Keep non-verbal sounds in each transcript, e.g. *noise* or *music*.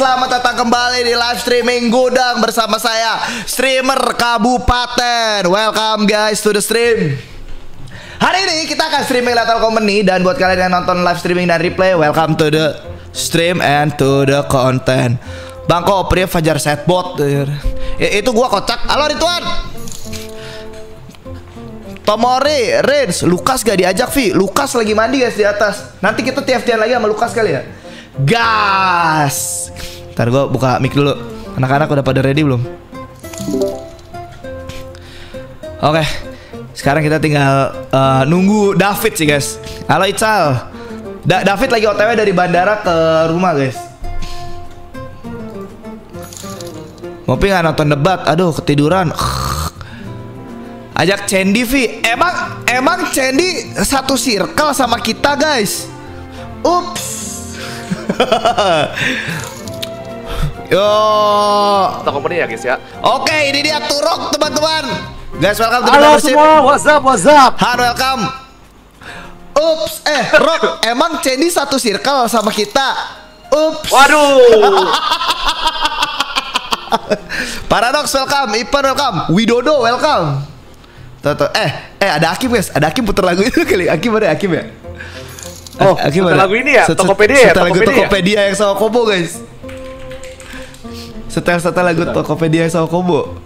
Selamat datang kembali di live streaming Gudang bersama saya Streamer Kabupaten. Welcome guys to the stream. Hari ini kita akan streaming Lethal Company Dan buat kalian yang nonton live streaming dan replay Welcome to the stream and to the content. Bangko Priya Fajar Setbot Itu gua kocak. Halo Rituan Tomori, Rins, Lukas gak diajak Vi? Lukas lagi mandi guys di atas. Nanti kita TFT lagi sama Lukas kali ya. Gas Ntar gue buka mic dulu. Anak-anak udah pada ready belum? Oke Sekarang kita tinggal uh, nunggu David sih guys. Halo Ical. Da David lagi otw dari bandara ke rumah guys. Ngopi nggak nonton debat? Aduh ketiduran. Ajak Candy Vi. Emang Emang Candy Satu circle sama kita guys? Ups *laughs* Yo Kita company ya guys ya Oke ini dia Turok teman-teman Guys welcome to Halo semua, what's up, what's up Halo welcome Ups Eh Rock *laughs* Emang Candy satu circle sama kita Ups Waduh *laughs* Paradox welcome Ipan welcome Widodo welcome Tuh, tuh. Eh, eh ada Hakim guys, ada Hakim puter lagu itu *laughs* kali. Hakim ada Hakim ya? Oh, puter lagu ini ya? Tokopedia ya? Setel lagu Tokopedia ya? Tokopedia yang sama Kobo guys. Setel setel lagu Tokopedia yang sama Kobo.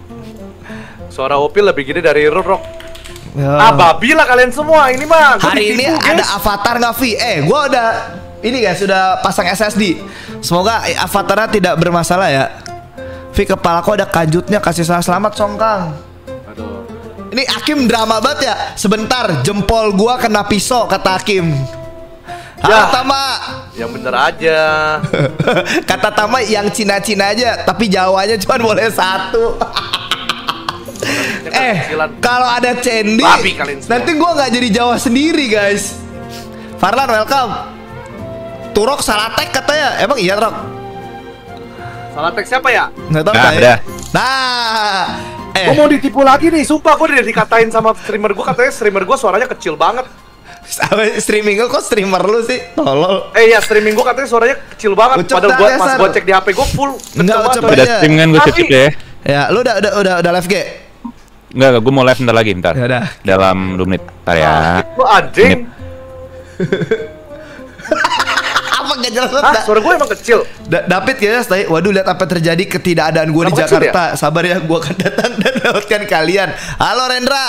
Suara Opil lebih gede dari Rock Ya. Ah, babi lah kalian semua, ini mah Hari ini guys. ada avatar nggak Vi? Eh, gua udah ini guys sudah pasang SSD. Semoga avatarnya tidak bermasalah ya. Vi kepalaku ada kajutnya kasih salah selamat Songkang. Aduh Ini Hakim drama banget ya. Sebentar, jempol gua kena pisau kata Hakim. Ya. Tama. Yang bener aja *laughs* kata Tama yang Cina-Cina aja, tapi Jawanya cuma boleh satu. eh, kalau ada Cendi, nanti gua nggak jadi Jawa sendiri, guys. Farlan, welcome. Turok salah tag katanya. Emang iya, Rok? Salah teks siapa ya? Nggak tahu Nah, udah. Nah, eh, Gua mau ditipu lagi nih, sumpah gua udah dikatain sama streamer gua Katanya streamer gua suaranya kecil banget apa, streaming gua kok streamer lu sih? Tolol. Eh ya streaming gua katanya suaranya kecil banget Ucap Padahal gua dah, pas gua cek di HP gua full Enggak, suaranya. Udah stream kan gue cip ya Ya, lu udah udah udah udah live G? Enggak, gue mau live bentar lagi bentar Ya udah. Dalam 2 menit Bentar ya Ah, Lu anjing *laughs* Apa gak jelas banget? Suara gua emang kecil Da- David kayaknya stay. Waduh lihat apa terjadi ketidakadaan gue di Kenapa kecil Jakarta. Sabar ya, gue akan datang dan lewatkan kalian. Halo Rendra.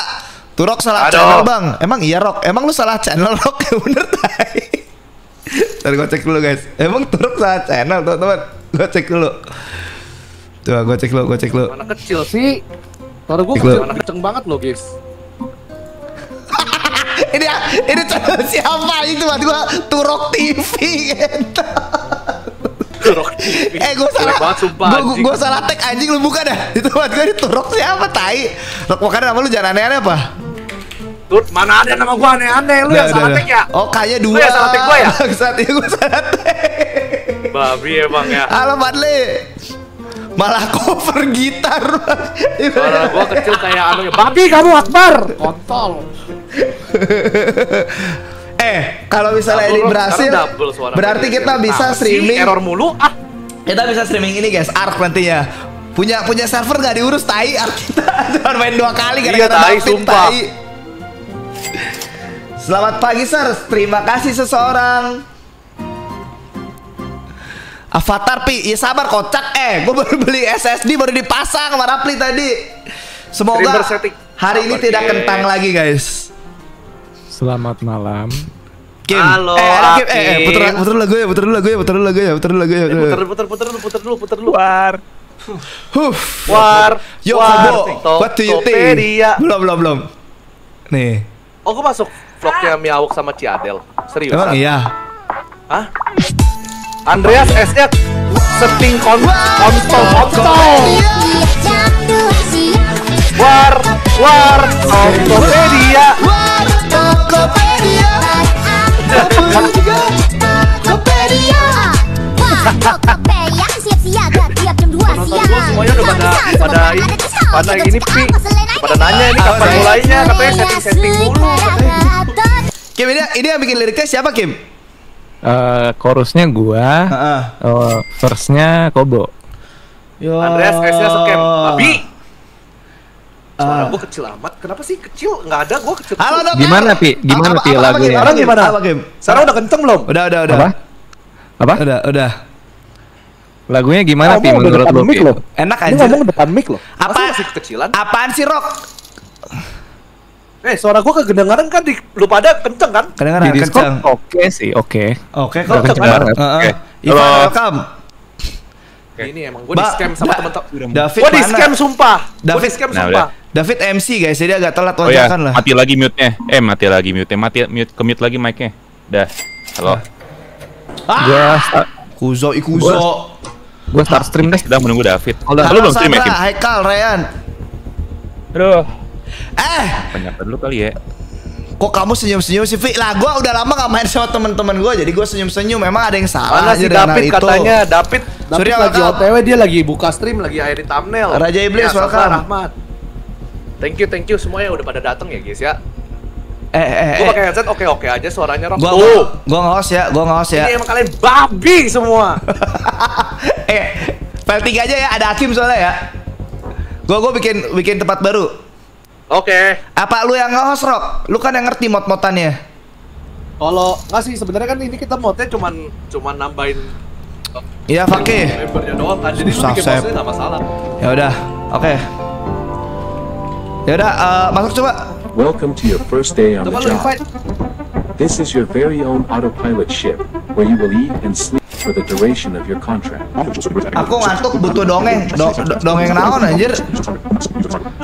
Turok salah Aduh. channel bang. Emang iya Rok? Emang lu salah channel *laughs* Rok? Ya bener tai. Ntar gue cek dulu guys. Emang Turok salah channel teman-teman. Gue cek dulu. Coba gue cek dulu, gue cek dulu. Mana kecil sih? Gua Ikut. kecil, kenceng banget loh guys *laughs* ini ini channel siapa itu buat gue Turok TV gitu. Rock TV. *laughs* Eh gue salah banget sumpah Gue anjing. gue salah tag anjing lu buka dah Itu buat gue itu Rok siapa tai Rok makanya nama lu jangan aneh-aneh apa Tut, mana ada nama gua aneh-aneh lu yang salah tag ya? Oh kayaknya Lu dua yang salah tag gua ya? *laughs* Saat itu gue salah tag Babi emang ya. Halo Fadli Malah cover gitar Suara gua kecil kayak anu. Babi kamu Akbar. Kontol. *laughs* Eh kalau misalnya ini berhasil Berarti gua. kita bisa streaming error mulu. Ah, Kita bisa streaming ini guys Ark nantinya Punya punya server nggak diurus tai Ark kita *laughs* Cuma main dua kali Iya, gara-gara tai, David, sumpah. tai. Selamat pagi Sir Terima kasih seseorang Avatar pi, ya sabar kocak eh, gue baru beli SSD baru dipasang sama Rapli tadi. Semoga hari ini tidak kentang lagi guys. Selamat malam. Kim, Halo, eh, ada Kim, eh, eh, puter, puter dulu lagu ya, puter dulu lagu ya, puter dulu lagu ya, puter dulu lagu ya. Eh, puter puter puter dulu, puter dulu, puter dulu. War. Huff. War, Yo, war, what do you think? Belum, belum, belum. Nih, Oh, gua masuk vlognya Miawok sama Ciadel. Serius? emang iya. Hah? Andreas S-nya setting kon kontol kontol. War, war, Tokopedia. Tokopedia, Tokopedia siap siaga tiap jam 2 Penonton siang. semuanya udah pada pada ini, pada ini pi, pada nanya ini kapan Apa, mulainya, katanya setting setting dulu. Kim ini ini yang bikin liriknya siapa Kim? Eh, chorusnya gua, Heeh. eh, verse-nya Kobo. Yo. Andreas S-nya scam. Babi. Suara Ah. gua kecil amat. Kenapa sih kecil? Nggak ada gua kecil. Halo dok. Gimana, Pi? Gimana, Pi, lagunya? Sekarang gimana? Sekarang udah kenceng belum? Udah udah udah. Apa? Apa? Udah udah. Lagunya gimana, udah menurut lu, mic loh. Enak Ini anjir. ngomong depan mic loh. Apa? Masa masih kekecilan? Apaan sih rock? Eh, suara gua kedengaran kan di lu pada kenceng kan? Di Kedengeran Discord kenceng. oke sih, oke. Oke kok. kenceng banget. Heeh. Oke. Ivan Halo. welcome. Ini emang gua di scam sama Da- temen-temen. David Gua di scam sumpah. Gua di David- scam Nah, sumpah. David MC guys, jadi agak telat Oh ya, wajakan lah. mati lagi mute-nya. Eh, mati lagi mute-nya. Mati mute ke mute lagi mic-nya. Dah. Halo. Gua start, Kuzo Ikuzo. Gua start stream deh. Sedang menunggu David. Halo, Lu belum stream ya, Kim? Haikal, Ryan. Aduh. Eh, Banyak dulu kali ya. kok kamu senyum-senyum sih, Vi? Lah, gua udah lama gak main sama temen-temen gua, jadi gua senyum-senyum. Emang ada yang salah Mana aja si dengan hal David itu. katanya David David Surya, lagi. OTW dia lagi buka stream lagi edit thumbnail. Raja Iblis, Ya, welcome. Rahmat. Thank you, thank you semuanya udah pada datang ya guys ya. Eh, eh, Gua eh. pakai headset oke-oke aja suaranya rock. Gua, Tuh. gua, gua nge-host ya, gua nge-host ya. Ini emang kalian babi semua. *laughs* eh, file 3 aja ya, ada Hakim soalnya ya. Gua gua bikin bikin tempat baru. Oke. Apa lu yang nge-host, Rock? Lu kan yang ngerti mod-modannya. Kalau nggak sih sebenarnya kan ini kita modnya cuman cuman nambahin Iya, Fakih. membernya doang kan. Jadi lu Susah, bikin modnya nggak masalah. Ya udah, oke. Ya udah, eh, masuk coba. Welcome to your first day on the job. This is your very own autopilot ship, where you will eat and sleep for the duration of your contract. Aku ngantuk butuh dongeng. Do, do- dongeng naon anjir?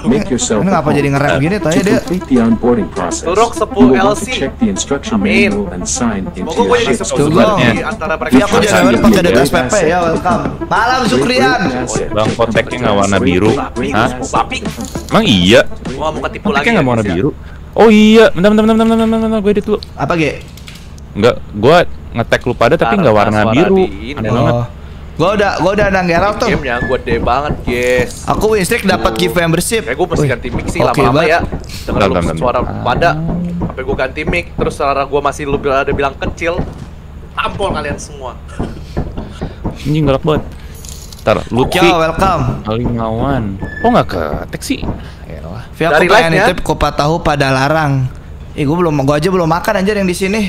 Make yourself Ini ngapa jadi ngerem gini tanya dia? the onboarding process, Turok you 10 will want to LC. check the instruction manual and sign into your Tunggu. di antara mereka. Iya, aku jangan lupa pakai data SPP ya, welcome. Malam Zukrian. Bang, kontaknya nggak warna biru. Hah? Emang iya? Gua mau ketipu lagi. Kontaknya nggak ya, warna ya. biru. Oh iya, bentar bentar bentar bentar bentar, bentar, gue edit dulu. Apa, Ge? Enggak, gua ngetek lu pada tapi nggak warna biru. ini. Aneh banget. Oh. Gua udah gua udah nang Geralt tuh. Gamenya gue gede banget, guys. Aku win streak dapat gift membership. Kayak gue mesti ganti mic sih lama-lama ya. Dengan Bentar, lu suara pada sampai gue ganti mic terus suara gue masih lu ada bilang kecil. Tampol kalian semua. Anjing galak banget. Ntar, Lutfi, Yo, welcome. Alingawan. Kok nggak ketek sih? Yalah. Vi aku Dari pengen live-nya? nitip kupat tahu pada larang. Ih, gua belum gua aja belum makan anjir yang di sini.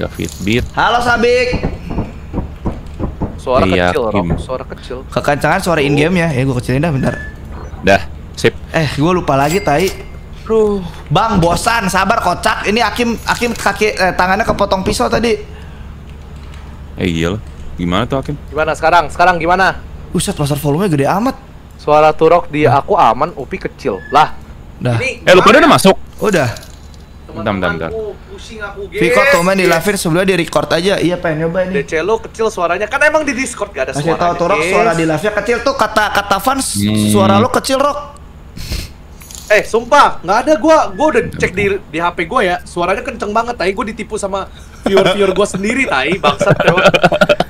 Gak fitbit. Halo Sabik. Suara Iya, kecil, Kim. Rob. Suara kecil. Kekancangan suara in game ya. Ya gua kecilin dah bentar. Dah, sip. Eh, gua lupa lagi tai. Aduh. Bang, bosan, sabar kocak. Ini Hakim Hakim kaki eh, tangannya kepotong pisau tadi. Eh iya. Gimana tuh Hakim? Gimana sekarang? Sekarang gimana? Buset, pasar volumenya gede amat. Suara Turok di aku aman, Upi kecil. Lah. Dah. Ini Eh lu pada udah masuk? Udah. Teman-teman Bentar, bentar, aku pusing aku, guys. Viko tuh main di live sebelumnya di record aja. Iya, pengen nyoba ini. DC lo kecil suaranya kan emang di Discord gak ada Kasih suara. tahu tuh Rock suara di live-nya kecil tuh kata kata fans Hmm. suara lu kecil Rock. Eh, sumpah, nggak ada gua. Gua udah cek di di HP gua ya. Suaranya kenceng banget, tai. Gua ditipu sama viewer-viewer gua sendiri, tai. Bangsat.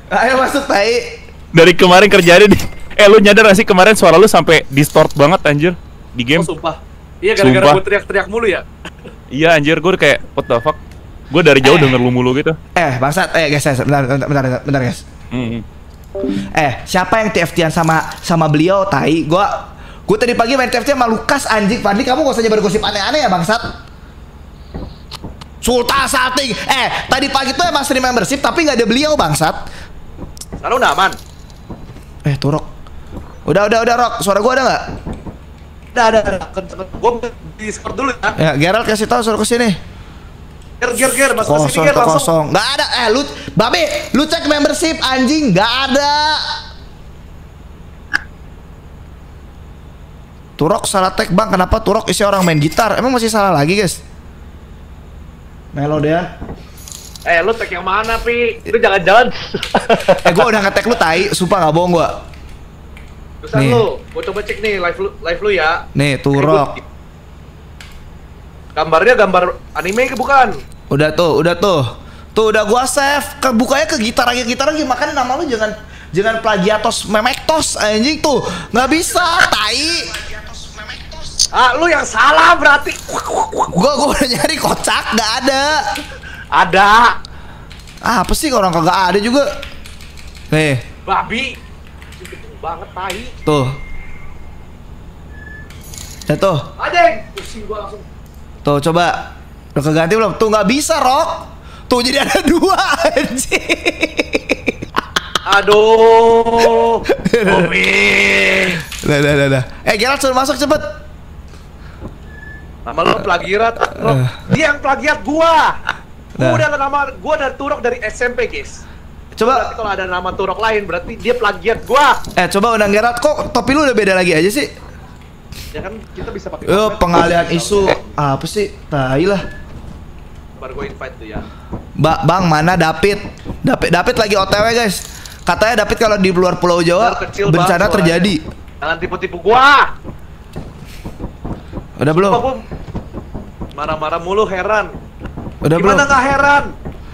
Ayo masuk tai. Dari kemarin kerjanya di Eh lu nyadar gak sih kemarin suara lu sampai distort banget anjir di game? Oh, sumpah. Iya, gara-gara gua teriak-teriak mulu ya. Iya anjir gue udah kayak what the fuck. Gue dari jauh Eh. denger lu mulu gitu. Eh, bangsat. Eh, guys, guys, bentar, bentar, bentar, bentar, guys. Hmm. Eh, siapa yang TFT-an sama sama beliau, tai? Gua gua tadi pagi main TFT sama Lukas anjing. Fadli, kamu gak usah nyebar gosip aneh-aneh ya, bangsat. Sultan Salting. Eh, tadi pagi tuh emang stream membership tapi nggak ada beliau, bangsat. Sekarang udah aman. Eh, Turok. Udah, udah, udah, Rok. Suara gua ada nggak? Udah, ada. Gua di Discord dulu ya. Ya, Gerald kasih tahu suruh ke sini. Ger, ger, ger. Masuk Kosong, ger. tuh Langsung. kosong. Nggak ada. Eh, lu, babe, lu cek membership anjing, nggak ada. Turok salah tag bang, kenapa Turok isi orang main gitar? Emang masih salah lagi guys? Melodian. Eh, lu tag yang mana, Pi? Lu jangan-jangan. Eh, gua udah ngetek lu tai, sumpah nggak bohong gua. Terusan Nih. lu. Gua coba cek nih live lu, live lu ya. Nih, Turok. Gambarnya gambar anime ke bukan? Udah tuh, udah tuh. Tuh udah gua save. Ke bukanya ke gitar lagi, gitar lagi. Makanya nama lu jangan jangan plagiatos memektos anjing tuh. nggak bisa, tai. Ah, lu yang salah berarti. Gua gua udah nyari kocak, nggak ada. Ada. Ah, apa sih orang kagak ada juga? Nih, Babi. Banget tai. tuh. Ya tuh, Anjing. Pusing gua langsung. tuh coba. Udah keganti belum? Tuh nggak bisa, Rok. Tuh jadi ada dua anjing. Aduh. *laughs* Bobi. Dah, dah, dah, dah. Eh, Geralt suruh masuk cepet. Nama lu plagiat. Rock. Eh. Dia yang plagiat gua. Nah. Gua udah nama gua dari Turok dari SMP, guys. Berarti Coba, kalau ada nama Turok lain berarti dia plagiat gua. eh coba undang Geralt. Kok topi lu udah beda lagi aja sih? Ya kan kita bisa pakai Eh, pengalihan isu. Apa sih? Tai lah. Baru gua invite tuh ya. Mbak, Bang, mana David? David, David lagi OTW, guys. Katanya David kalau di luar Pulau Jawa kecil bencana banget terjadi. Jangan tipu-tipu gua. Udah belum? Marah-marah mulu heran. Udah belum? Gimana nggak heran?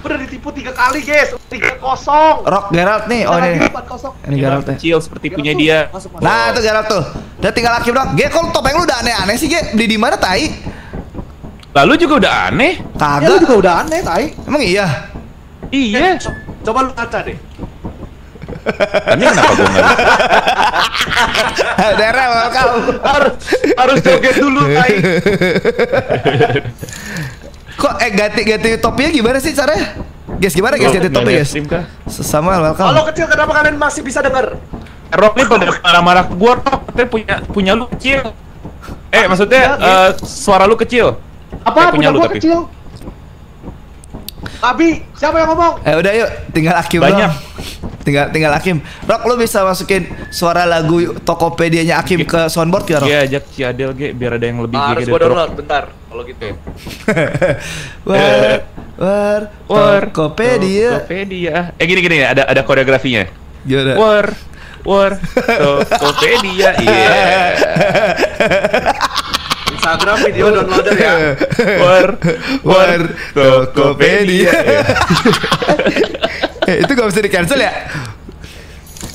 Udah ditipu tiga kali, guys. Tiga kosong. Rock Geralt nih. Oh, ini. kosong. Ini Geralt nih. Kecil seperti punya dia. Nah, itu Geralt tuh. Udah tinggal Akim dong. Ge, kok topeng lu udah aneh-aneh sih, Ge? Beli di mana, tai? Lalu juga udah aneh. Ya, Kagak. juga udah aneh, tai. Emang iya? Iya. Co- Coba lu kaca deh. Tadi kenapa gue nggak? Daerah welcome. harus harus joget dulu, tai. *laughs* Kok eh ganti ganti topinya gimana sih caranya? Guys, gimana guys ganti topi, guys? Samuel welcome. Halo kecil, kenapa kalian masih bisa denger? Rock nih pada marah-marah ke gua, Rock. Katanya punya punya lu kecil. Eh, maksudnya Ya, ya. eh, suara lu kecil. Apa Eh, punya punya lu tapi. kecil? Abi, siapa yang ngomong? Eh udah yuk, tinggal Akim Banyak. doang. Tinggal tinggal Akim. Rock lu bisa masukin suara lagu Tokopedia-nya Akim ke soundboard ya, Rock? Iya, ajak si Adel ge biar ada yang lebih Ah, gede harus gua download bentar. Kalau gitu. *laughs* war, war, War, Tokopedia. Tokopedia. Eh gini gini ada ada koreografinya. Gimana? War, war, *laughs* Tokopedia. Iya. *laughs* Instagram video downloader ya. *laughs* War, War, Tokopedia. Eh, itu gak bisa di cancel ya?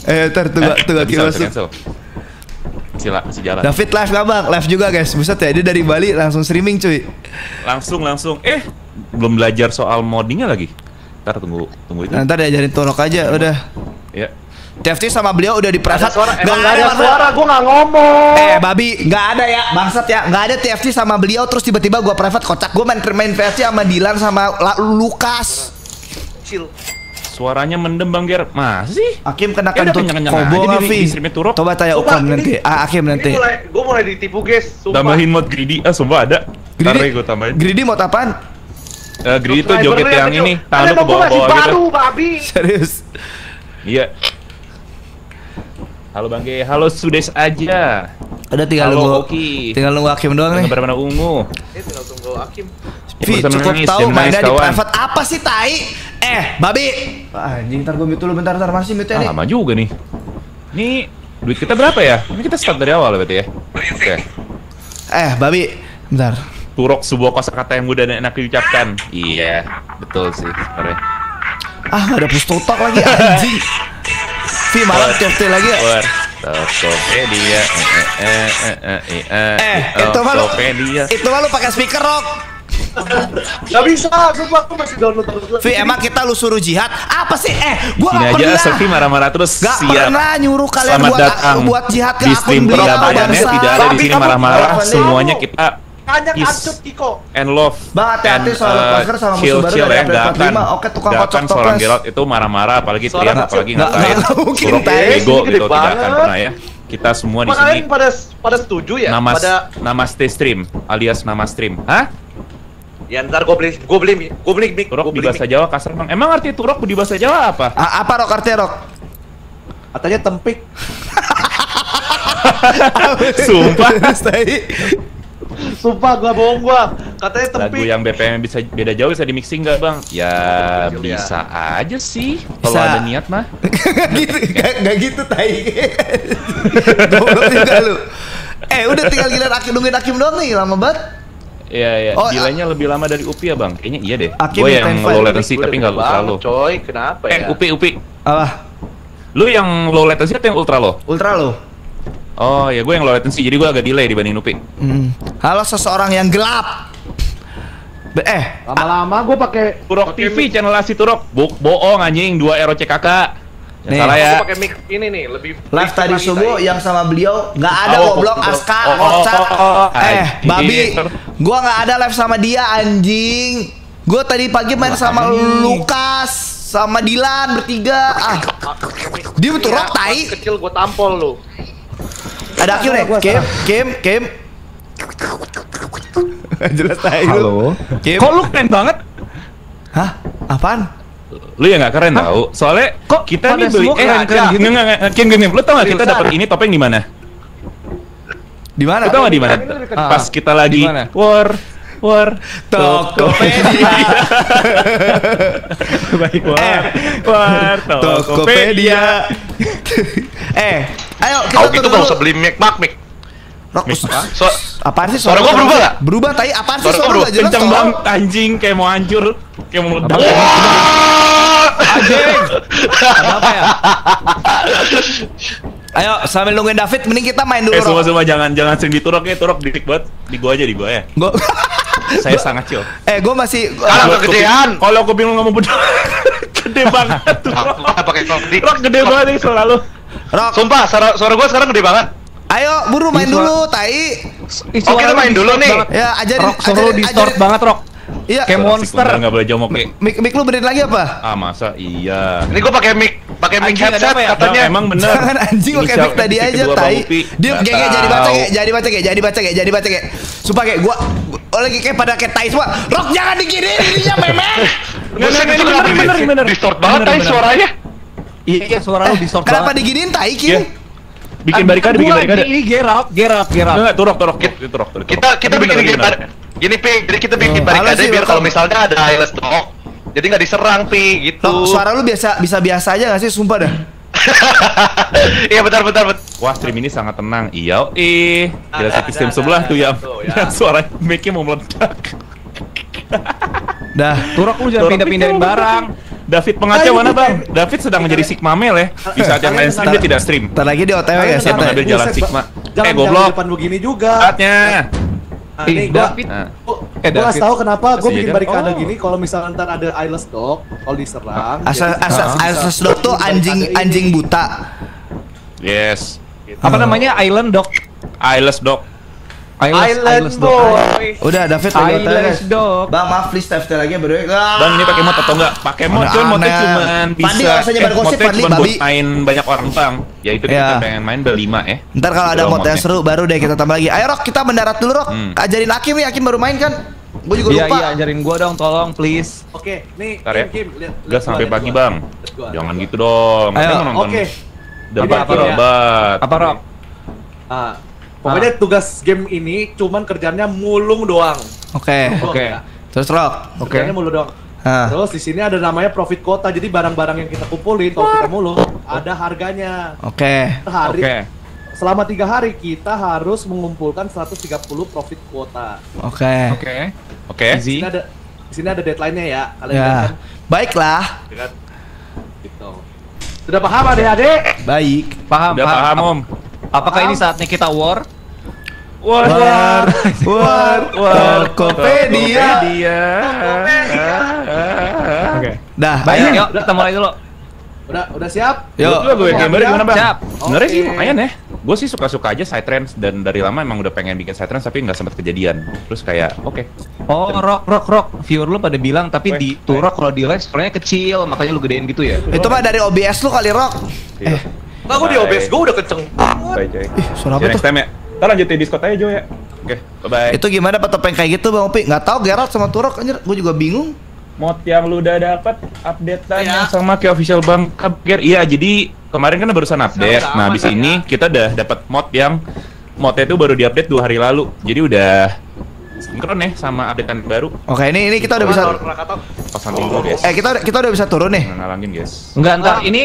Eh, ntar tunggu, tunggu Akim Bisa, masuk. Sila, masih jalan. David live gak bang? Live juga guys, buset ya, dia dari Bali langsung streaming cuy Langsung langsung. Eh, belum belajar soal moddingnya lagi. Ntar tunggu tunggu itu. Nah, Ntar diajarin Torok aja, udah Ya. TFT sama beliau udah di Ada private suara, ada suara, gua nggak ngomong. Eh babi, nggak ada ya, bangsat ya Nggak ada TFT sama beliau, terus tiba-tiba gua private kocak Gua main main VFC sama Dilan sama La- Lukas Chill. Suaranya mendem Bang Ger. Masa sih? Akim kena Ya kentut kobo Turok. Coba tanya Sumpah, Ukon ini- nanti Ah Akim nanti mulai, gua mulai ditipu guys. Sumpah. Tambahin mod greedy. Ah, sumpah ada. Greedy, gue tambahin. Greedy mau apaan? Eh, greedy tuh joget yang ini, tangan lu ke masih bawah-bawah baru, gitu. babi. Serius Iya. Halo Bang Ge, halo Sudes aja. Udah tinggal Halo, nunggu Oki. Tinggal nunggu Akim doang nih mana ungu? Ini tinggal tunggu Akim. Vi, cukup nangis, tahu mainnya di private apa sih tai? Eh, babi. Ah, Anjing, ntar gue mute dulu bentar, bentar masih mute Ah, nih. lama juga nih. Ini duit kita berapa ya? Ini kita start dari awal berarti ya. Oke. Eh, babi, bentar. Turok sebuah kosakata yang mudah dan enak diucapkan. Iya, betul sih sebenarnya. Ah, ada push to talk lagi anjing. *laughs* Vi malam TFT lagi ya. Tokopedia. Eh, eh, eh, eh, eh, eh, Eh, itu mah lu, Tokopedia. itu mah lu pakai speaker rock. Gak bisa, sumpah aku masih download terus. Vi, emang kita lu suruh jihad? Apa sih? Eh, gua Sini gak aja pernah. Marah-marah terus. Gak Siap. pernah nyuruh kalian Selamat buat datang buat jihad ke di akun stream beliau, perdamaiannya bangsa. tidak ada di sini marah-marah semuanya kita Banyak peace ancut Kiko. and love Bang, hati-hati and, soal uh, Pasger sama musuh chill, baru chill dari ya akan 45. Oke, tukang kocok akan seorang toples. Geralt itu marah-marah apalagi nggak- apalagi nggak- ngatain nggak mungkin, ego Gede gitu tidak akan pernah ya kita semua di sini pada pada setuju ya? nama Pada nama stay stream alias nama stream hah ya ntar gue beli gue beli gue beli mic, Turok di bahasa. Jawa kasar bang emang arti Turok di bahasa Jawa apa Ah, apa rock artinya rock? Katanya tempik. *laughs* sumpah. *laughs* Sumpah gua bohong gua. Katanya lagu tempik. yang BPM bisa beda jauh bisa di mixing nggak bang ya ya. bisa aja sih kalau Bisa. ada niat mah Gak *laughs* gitu, gak, gak gitu tai. *laughs* Goblok juga lu. Eh, udah tinggal giliran Akim nungguin Akim doang nih, lama banget. Iya iya, Oh, delaynya lebih lama dari Upi ya bang? Kayaknya iya deh. Akim Gue yang low latency tapi nggak low. Coy, kenapa Eh ya? Upi Upi, Apa? lu yang low latency atau yang ultra low? Ultra lo. Oh ya gue yang low latency jadi gue agak delay dibanding Upi. Hmm. Halo seseorang yang gelap. Be- Eh, Lama-lama gue pakai Turok TV mic- channel si Turok. Bo bohong anjing dua ROCKK. Jangan Nih. salah ya. Gua pakai mic ini nih, lebih live tadi subuh yang sama beliau nggak ada Oh, goblok oh, Aska, oh, oh, Oca. oh, oh, Eh, anjing. babi. Gua nggak ada live sama dia anjing. Gua tadi pagi main sama Lukas sama Dilan bertiga. Ah, dia betul Iya, rock tai. pas kecil gue tampol lu. Ada Kim nih. Kim, Kim, Kim. Jelas tai lu. Halo. Kim. Kok lu keren banget? Hah? Apaan? Lu ya nggak keren tau. Soalnya Kok kita nih beli semua keren-keren eh, gitu? Nggak, nggak, nggak. Kim, Kim, Kim. Lu tau nggak kita dapat ini topeng di mana? Di mana? Lu tau nggak di mana? Pas kita lagi war war Tokopedia. *laughs* Baik war Eh, war Tokopedia. Eh, ayo kita Kau tuh gitu dulu. gak usah beli mic mak mic. Rock, So, apaan sih Suara gua berubah nggak? Berubah tai, apaan sih Suara suara gua jelas? Kenceng banget anjing kayak mau hancur, kayak mau meledak. Anjing. Ada apa ya? Ayo sambil nungguin David, mending kita main dulu. Eh semua semua jangan jangan sering diturok ya, turok dikit banget. Di gua aja di gua ya. Gua, Saya sangat chill. eh, gue masih. Kalah Gua kegedean. kuping- Kalau aku bingung ngomong bener. Gede banget tuh. Nggak pakai kopi. Rok gede banget nih suara lu. Rock, Sumpah, suara, suara gue sekarang gede banget. ayo buru main dulu, tai. Oh, kita main dulu nih. banget. Ya, ajarin, Rock suara lu distort ajarin. banget, Rock. Iya. Kayak monster. Enggak boleh jongkok nih. Mik, mik lu benerin lagi apa? Ah masa iya. Ini gue pakai mic, pakai mic headset ya? katanya. Nah, emang bener. Jangan anjing Inisial mic tadi aja tai. Dia kayak jadi baca tahu. kayak jadi baca kayak jadi baca kayak jadi baca kayak. Sumpah kayak gua gua lagi kayak pada kayak tai semua. Rock jangan diginiin ininya memek. *laughs* Bener, itu bener, kenapa bener, di- bener. distort banget bener. suaranya. Iya, iya, suara lu distort Kenapa banget. diginiin tai Iya. Kim? Bikin barikade, bikin barikade. Ini get up, get up, get up. Enggak, turok, turok, Kita- turok, turok. Kita kita bikin bener, gini, bener. bar- gini pi, jadi kita bikin barikade biar kalau misalnya ada wireless dog, jadi nggak diserang pi gitu. Suara lu biasa bisa biasa aja gak sih sumpah dah. *laughs* Iya benar benar benar. Wah, stream ini sangat tenang. Iya, eh. Gila sih stream sebelah tuh ya. yang *laughs* suara mic-nya mau meledak. *laughs* Dah. Turok lu jangan pindah-pindahin barang. David pengacau mana, Bang? David sedang menjadi Sigma Male ya. Di saat yang lain stream dia tidak stream. Ntar lagi di OTW ya, Saya set mengambil jalan Sigma. Eh, jangan goblok. depan begini juga. Saatnya. Ih, nih gua David. Gua, Eh, ngasih David. tahu kenapa gue bikin barikade Oh. gini kalau misalnya ntar ada eyeless dog kalau diserang asas bisa- asas dog tuh anjing anjing buta. yes. Apa namanya? Island Dog. Eyeless dog. Island Dog. boy Udah David guys. Dog. Bang maaf please TFT lagi bro. Bang ini pakai mod atau enggak? Pakai mod, cuman modnya cuman bisa usah nyebar gosip, modnya Fadli, babi. main banyak orang bang. Ya itu kita pengen main berlima ya. Ntar kalau ada mod yang seru baru deh kita tambah lagi. Ayo Rock kita mendarat dulu Rock. Hmm. Ajarin Akim nih, Akim baru main kan. Gue juga Iya, lupa. iya, ajarin gua dong, tolong please. oke nih ya. Kim, Kim lihat Gas lihat sampai pagi bang. Jangan gitu dong. Ayo. Kita mau nonton Oke. debat Apa, apa? debat. Apa, Gua. Ah, pokoknya tugas game ini cuman kerjanya mulung doang Oke. Doang Oke. ya. Terus Rock. Oke. Kerjanya mulung doang Hah. Terus di sini ada namanya profit quota. Jadi barang-barang yang kita kumpulin kalau kita mulung ada harganya. Oke. Per hari Oke. selama tiga hari kita harus mengumpulkan 130 profit quota. Oke. Oke. Oke. Di Easy. sini ada di sini ada deadline-nya ya. Kalian Ya. kan? Baiklah. Gitu. Sudah paham adik-adik? Baik. Paham, Udah paham om. Apakah ini saatnya kita war? War, War, war, war, Tokopedia. Tokopedia. Oke. Dah, ayo. yuk kita mulai dulu. Udah udah siap? Yuk. Yuk, gue siap. gimana bang? Siap. Sebenarnya sih lumayan ya. Gue sih suka-suka aja side trends dan dari lama emang udah pengen bikin side trends tapi nggak sempat kejadian. Terus kayak oke. Oh, rock, rock, rock. Viewer lu pada bilang, tapi di turok kalau di live suaranya kecil, makanya lu gedein gitu ya? Itu mah dari OBS lu kali Rock. Iya. Enggak, gue di. OBS gue udah kenceng banget. Bye coy. Ih, suara apa next tuh? time ya. Kita lanjutin Discord aja Jo ya. Oke, bye bye. Itu gimana dapat topeng kayak gitu Bang Opi? Nggak tahu Geralt sama Turok anjir. Gue juga bingung. mod yang lu udah dapat updatean Iya. yang sama kayak official Bang Kabger. Iya, jadi kemarin kan barusan update. Nah, habis ini ya? kita udah dapat mod yang modnya itu baru diupdate dua hari lalu. Jadi udah sinkron ya sama updatean baru. Oke, ini ini kita udah bisa Pas nanti dulu guys. Eh, kita udah kita udah bisa turun nih. ngalangin guys. Enggak, entar ini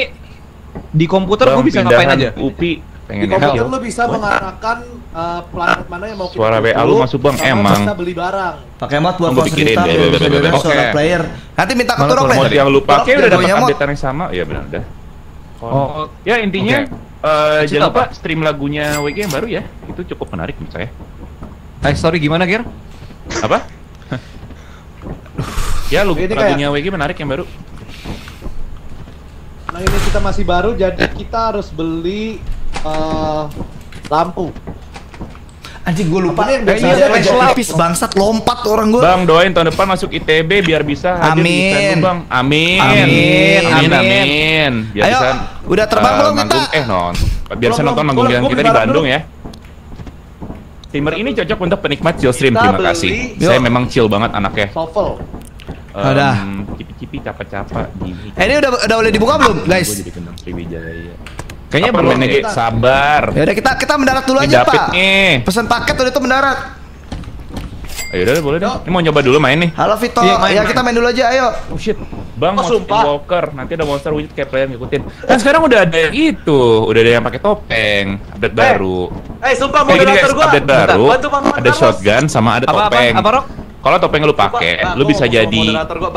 di komputer gua bisa ngapain aja? Upi Di pengen komputer heal. lu bisa mengarahkan uh, planet mana yang mau kita Suara WA lu masuk, Bang. Emang. kita beli barang. Pakai mod buat pos bisa deh, suara oke. player. Nanti minta ke Turok. Mod yang lu pakai Turok udah dapat mod. updatean yang sama. Iya benar udah. Oh, Ya intinya Oke. eh, jangan lupa apa? stream lagunya WG yang baru ya. Itu cukup menarik menurut saya. High story gimana, Ger? Apa? *laughs* Ya lu lagunya WG menarik yang baru. Nah ini kita masih baru, jadi kita harus beli eh, lampu. Anjing gue lupa. Yang biasa iya, aja tipis bangsat lompat orang gue. Bang, doain tahun depan masuk ITB biar bisa hadir di Amin. Bang. Amin. Amin, Amin, amin. amin. Biar Ayo, bisa udah terbang belum kita? Eh, non. Biar bisa nonton manggung yang kita di Bandung dulu. ya. Steamer ini cocok untuk penikmat chill stream, terima kasih. Saya memang chill banget anaknya. Sovel. Em, Cipi-cipi capa-capa gini. Eh, ini udah udah boleh dibuka belum, Gue guys? jadi Sriwijaya. Kayaknya Apa belum. Ge? Sabar. Ya udah kita kita mendarat dulu Ini aja, David Pak. nih. Pesan paket udah itu mendarat. Ayo udah boleh deh. Ini mau nyoba dulu main nih. Halo Vito, Iya, main, ya main. kita main dulu aja, ayo. Oh shit, Bang Oh, Monster sumpah? Walker, nanti ada monster wujud kayak player ngikutin. Kan sekarang udah ada yang itu, udah ada yang pakai topeng, update baru. Eh, sumpah moderator gua. update baru, Bantu Paman ada Carlos. shotgun sama ada Apa, apa, topeng. apa, Rok? Kalau topeng lu pakai, Sumpah, lu bisa jadi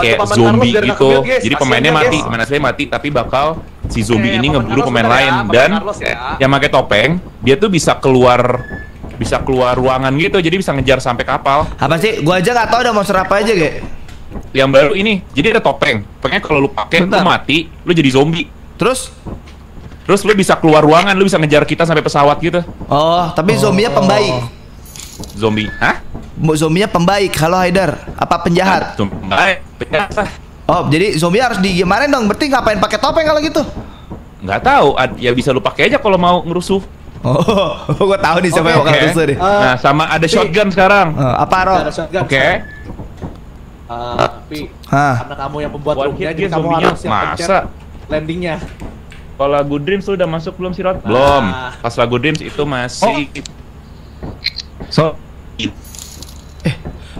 kayak Paman zombie gitu. Jadi pemainnya ya, mati, pemain aslinya mati, tapi bakal si zombie Eh, ini ngeburu pemain ya, lain Paman dan ya. yang pakai topeng, dia tuh bisa keluar bisa keluar ruangan gitu, jadi bisa ngejar sampai kapal. Apa sih? Gua aja nggak tahu ada monster apa aja, Ge. Yang baru ini, jadi ada topeng. Pokoknya kalau lu pakai, lu mati, lu jadi zombie. Terus Terus lu bisa keluar ruangan, lu bisa ngejar kita sampai pesawat gitu. Oh, tapi zombinya pembaik. Zombie. Hah? Zombinya pembaik. Halo Haidar, apa penjahat? Zombie. Biasa. Oh, jadi zombie harus di gimana dong? Berarti ngapain pakai topeng kalau gitu? Nggak tahu, ya bisa lu pakai aja kalau mau ngerusuh. Oh, *laughs* gua tahu nih siapa yang bakal rusuh nih. Eh, Nah, sama ada Pi. shotgun sekarang. Eh, apa Ro? Oke. Eh, Pi, Hah. karena kamu yang pembuat roomnya, hit jadi kamu harus yang Masa? landingnya. Kalau lagu Dreams lu udah masuk belum sih, Rod? Belum. Nah. Pas lagu Dreams itu masih So,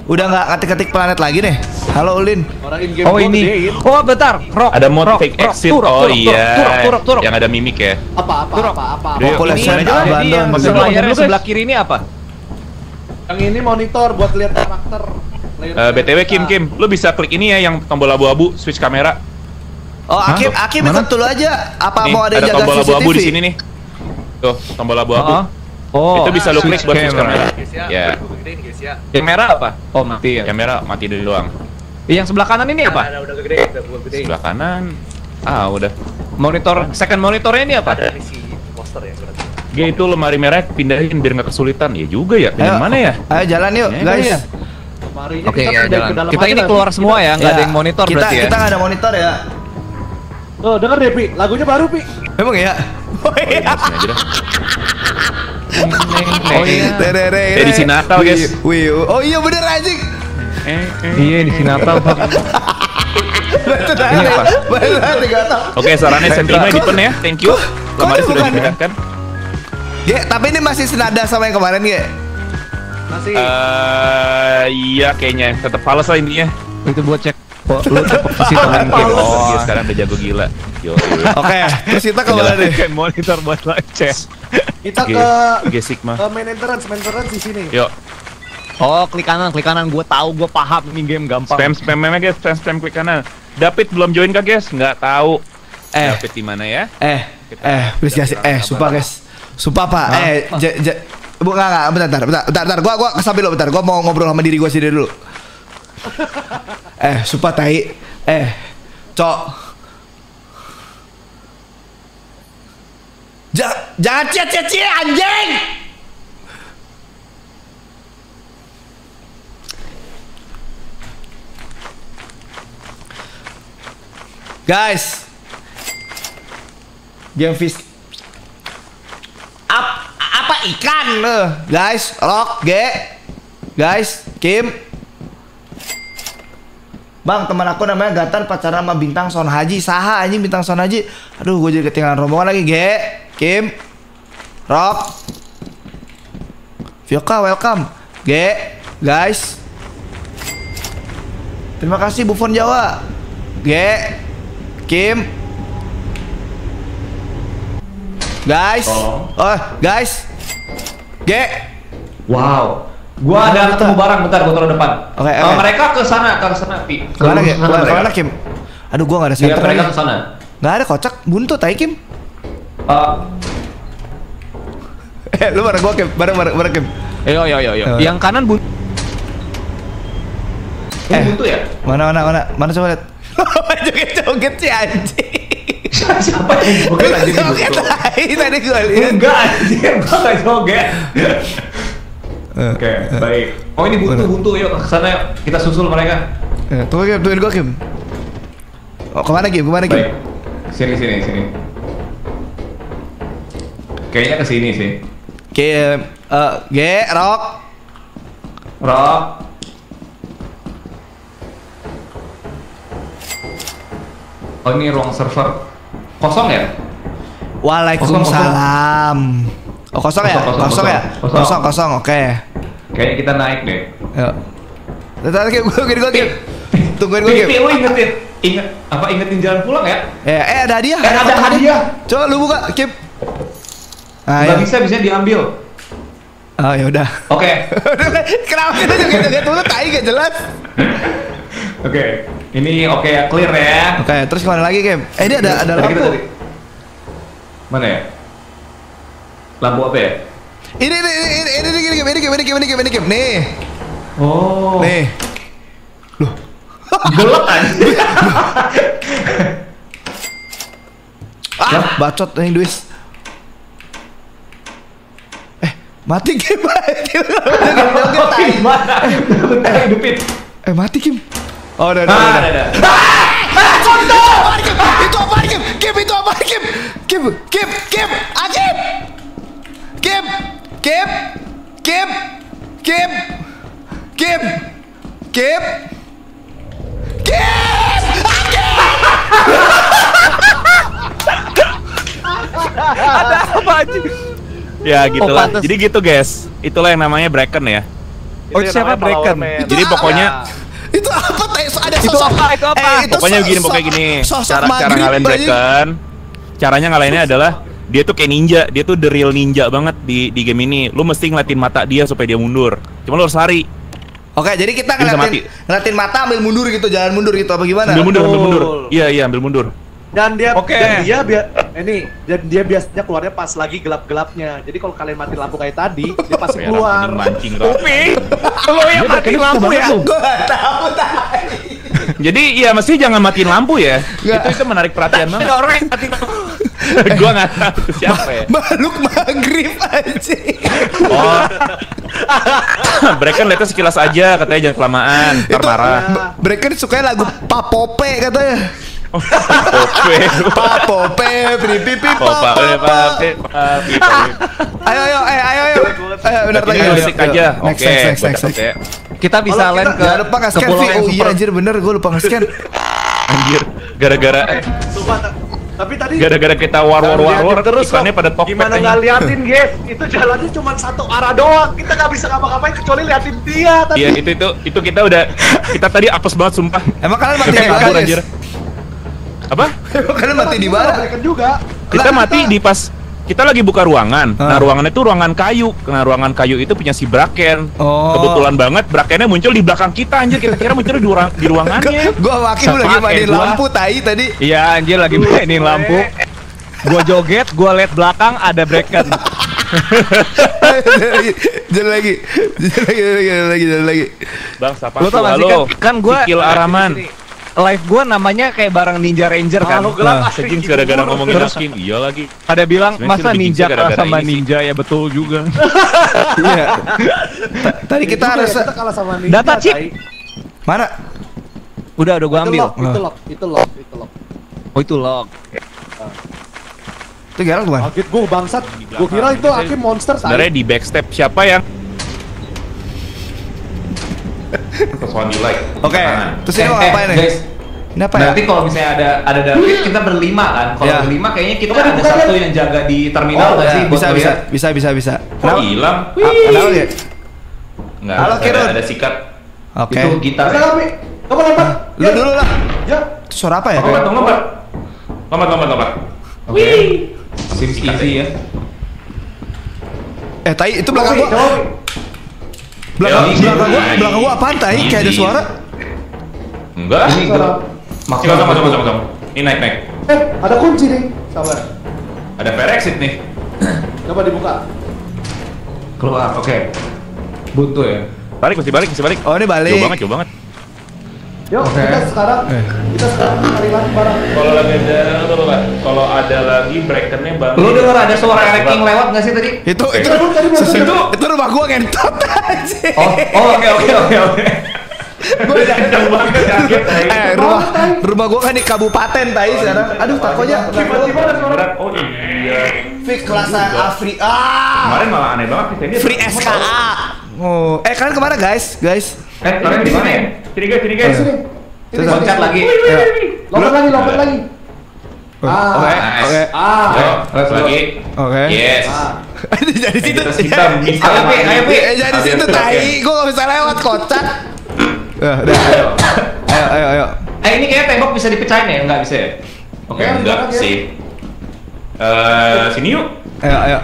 Udah nggak ketik-ketik planet lagi nih. Halo Ulin. Orang in game oh ini. Oh, bentar. Rock. ada mod rock, fake rock, exit. turok, oh turok, iya. Turok, turok, turok. Yang ada mimik ya. Apa apa Turok. apa apa. apa. Population abandon. Jadi yang sebelah kiri ini apa? Yang ini monitor buat lihat karakter. Layer- Eh, BTW Kim. Kim, lu bisa klik ini ya yang tombol abu-abu switch kamera. Oh, Akim, Akim ikut dulu aja. Apa Nih, mau ada yang jaga tombol CCTV? abu-abu di sini nih. Tuh, tombol abu-abu. Oh. Oh, itu bisa lu klik buat switch kamera. Guys ya, Ya. gua gedein guys ya. Yang merah apa? Oh, mati ya. Kamera mati dulu doang. Yang sebelah kanan ini apa? Ada udah gedein, udah gua gedein. Sebelah kanan. Ah, udah. Monitor second monitornya ini apa? Ada poster ya berarti. Itu lemari merah pindahin biar nggak kesulitan. Ya juga ya. Yang mana ya? Ayo jalan yuk, Ya, guys. ya. Lemarinya Oke, kita ya jalan. ke Kita ini keluar semua ya, nggak ada Ya, yang monitor kita, berarti ya. Kita nggak ada monitor ya. Tuh, denger deh, Pi. Lagunya baru, Pi. Emang ya? Oh iya. Aja dah. *laughs* Oh iya. Terere. Edisi Natal, guys. Wih, oh iya bener anjing. Eh, eh. Iya di Natal Pak. Oke, sarannya sentimnya di pen ya. Thank you. Ini sudah bukan? dipindahkan. Ge, tapi ini masih senada sama yang kemarin, Ge. Masih. Eh, iya kayaknya tetap fals lah intinya. Itu buat cek po- lu *laughs* posisi tangan Kim. Oh, Oh. sekarang udah jago gila. Yo, Oke, terus kita ke mana deh? Kayak monitor buat live chat. Kita G, ke G Sigma. ke main entrance, main entrance di sini. Yuk, Oh, klik kanan, klik kanan. Gue tahu, gue paham ini game gampang. spam spam meme guys, spam spam klik kanan. David belum join kah guys? Nggak tahu. Eh. David di mana ya? Eh, eh, please guys, eh, sumpah guys, sumpah pak, eh, j, j, bu nggak nggak, bentar, bentar, bentar, bentar, bentar, gua gua kesambil lo, bentar, gua mau ngobrol sama diri gua sendiri dulu. *laughs* eh, sumpah tai, eh, cok, jangan cia cia anjing. Guys, game fish. Ap, apa ikan eh, guys rock G. Guys Kim. Bang teman aku namanya Gatan pacaran sama bintang Son Haji. Saha anjing bintang Son Haji? Aduh gue jadi ketinggalan rombongan lagi G Kim? Rock Vioka welcome. G? Guys? Terima kasih Buffon Jawa. G? Kim? Guys? Oh guys? G? Wow. Gua ada ketemu barang bentar gua taruh depan. Oke, Eh, oke. mereka ke sana, ke sana, Pi. Ke ke mana Kim? Aduh gua gak ada Iya, center mereka ke sana. Gak ada kocak. Buntu tai Kim Eh, Eh lu bareng gua Kim Bareng bareng bareng Kim Yo yo yo yo. Eh. Yang kanan bu Ini Eh. buntu ya? Mana mana mana mana coba lihat. *laughs* Joget-joget si anjing. *laughs* Siapa yang joget anjing di Joget tadi gua lihat. Enggak anjir, gua nggak joget. Eh, Oke, baik. Oh ini buntu, buntu. Yuk ke sana yuk. Kita susul mereka. Eh, tunggu Kim, tungguin gua Kim. Oh, ke mana Kim? Ke mana Kim? Baik. Sini, sini, sini. Kayaknya ke sini sih. Kim, eh, G, Rock. Rock. Oh ini ruang server kosong ya? Waalaikumsalam. Oh kosong ya? Kosong, kosong, Kosong ya? kosong. Kosong, kosong, oke. Kayaknya kita naik deh. Yuk. Bentar, Kim, gua gini Kim. Tungguin gua Pi, Kim. Pi, lu ingetin, inget apa ingetin jalan pulang ya? Eh, eh ada hadiah. Eh, ada kotak hadiah. Coba lu buka, Kim. Ah, Gak ya. bisa, bisa diambil. Oh, ya udah. Oke, *laughs* Kenapa kita joget-joget dulu tai gak jelas? *laughs* oke. Ini oke ya, clear ya. Oke, terus ke mana lagi, Kim? Eh, ini ada ada lampu. tadi- Mana ya? Lampu apa ya? Ini ini ini ini ini ini Kim, ini Kim, ini Kim, ini Kim, ini Kim. Nih. Oh. Nih. *laughs* Gelap anjir. Ah, bacot ini Duis. Eh, mati Kim. *laughs* Hidupin. Eh, mati Kim. Oh, udah, udah, Ah, udah. ada, ada. Ah, Kim? Itu apa Kim? Kim itu apa Kim? Kim, Kim, Kim, Ajib! Kim, Kim, Kim, Kim, Kim, Kim, Kim, Ajib! Ya gitulah. pantes. Jadi gitu guys. Itulah yang namanya Bracken ya. Oh, siapa Bracken? Jadi pokoknya Itu apa? Teh? Ada Itu sosok. apa? Itu apa? Eh, itu pokoknya begini pokoknya gini. Sosok Cara cara ngalahin. Bracken. Caranya ngalahinnya adalah dia tuh kayak ninja, dia tuh the real ninja banget di di game ini. Lu mesti ngeliatin mata dia supaya dia mundur. Cuma lu harus lari. Oke, jadi kita ngeliatin, mati. ngeliatin mata ambil mundur gitu, jalan mundur gitu apa gimana? Ambil mundur, ambil mundur. Iya, iya, ambil mundur. Dan dia Oke. dan dia biar ini dan dia biasanya keluarnya pas lagi gelap-gelapnya. Jadi kalau kalian mati lampu kayak tadi, dia pasti keluar. mancing, Rok. Lo yang mati lampu ya? Tahu tai. Jadi iya mesti jangan matiin lampu ya. Nggak. Itu itu menarik perhatian banget. Orang lampu. *laughs* Gua nggak tahu siapa ya. Makhluk maghrib aja. Oh. *coughs* Bracken lihatnya sekilas aja, katanya jangan kelamaan, ntar marah. Mereka sukanya lagu Papope katanya. Oke. Papope, pipi pipi eh, papi. Ayo ayo eh ayo ayo. Ayo benar lagi. musik aja. Oke, next next gua next. catat. Kita bisa land ke lupa nge-scan Oh iya anjir bener gue lupa nge-scan. Anjir, gara-gara ta- tapi tadi gara-gara kita war war war war terus iklannya kok. pada tokpet Gimana nggak liatin guys? Itu jalannya cuma satu arah doang. Kita nggak bisa ngapa-ngapain kecuali liatin dia tadi. Iya, itu itu itu kita udah kita tadi apes banget sumpah. Emang kalian mati kabur anjir. Apa? *laughs* Kalian mati di mana? Mereka juga. Kita mati di pas kita lagi buka ruangan. Ah. Nah, ruangan itu ruangan kayu. Nah, ruangan kayu itu punya si Braken. Oh. Kebetulan banget Brakennya muncul di belakang kita anjir. Kita kira muncul di, ruang, di ruangannya. Gua Sama lagi mainin gua. lampu tai tadi. Iya anjir lagi mainin lampu. Gua joget, gua liat belakang ada bracket. *laughs* Jalan lagi. Jalan lagi. Jalan lagi. Jalan lagi. Jalan lagi. Bang, siapa Lu tau gak sih kan, kan gua Kikil Araman. Live gua namanya kayak bareng Ninja Ranger kan. Kalau gelap Nah, asli gara-gara ngomongin skin. Iya lagi. Pada bilang masa ninja kalah sama ini sih." ninja ya betul juga. *laughs* Iya. Ta- Tadi kita harus kita kalah sama ninja, Data chip. mana? Udah udah gua ambil. itu lock, itu lock, itu lock. Oh itu lock. Itu Gerald bukan? Kaget gue bangsat. Gue kira itu Hakim monster. Sebenarnya di backstep siapa yang Persoalan di like. Oke. Terus ini mau Eh, ngapain nih? guys, Ini apa ya? Nanti kalau misalnya ada ada David kita berlima kan. Kalau Ya. berlima kayaknya kita Coba ada satu yang jaga di terminal nggak ya, sih bisa, bisa, bisa, bisa, bisa. Kok Kenapa? hilang? Kenapa ya? Enggak, Halo, ada, Kirun. ada sikat. Oke. Itu gitar. Bisa Pi? Coba lompat. Lu dulu lah. Ya. Itu suara apa ya? Lompat, dong, lompat. Lompat, lompat, lompat. Oke. Seems easy ya. Eh, tai itu belakang gua. Belakang, Ya, belakang gua, easy. belakang gua apaan tai? Kayak ada suara. Enggak. Ini gelap. Coba, coba, coba, coba. Ini naik, naik. Eh, ada kunci nih. Sabar. Ada fire exit nih. *clears throat* Coba dibuka. Keluar. Oke. Buntu ya. Balik, mesti balik, mesti balik. Oh, ini balik. Jauh banget, jauh banget. Yuk, kita sekarang kita sekarang cari lagi barang. Kalau lagi ada apa apa? Kalau ada lagi breakernya bang. Lu denger ada suara ranking lewat nggak sih tadi? Itu itu tadi itu itu rumah gua ngentot aja. Oh, oh oke oke oke oke. Gue kenceng banget kaget. Eh, rumah rumah gua kan di kabupaten tai sekarang. Aduh, takonya Tiba-tiba ada suara. Berat. Oh iya. Fix kelas Afri. Ah. Kemarin malah aneh banget sih. Free SKA. Oh, eh kalian ke mana guys? Guys. Eh, kalian di mana ya? Sini guys, sini guys. Sini. Terus Loncat lagi. Ya. Lompat lagi, lompat lagi. Ah. Oke, oke. Ah. Lagi. Oke. Yes. *laughs* Jadi situ. Kita bisa. Ayo, Pi, ayo, Pi. Jadi situ tai. Gua enggak bisa lewat kocak. Ya, udah ayo. Ayo, ayo, ayo. Eh, ini kayak tembok bisa dipecahin ya? Enggak bisa ya? Oke. Ya, Enggak sih. Eh, sini yuk. Ayo, ayo.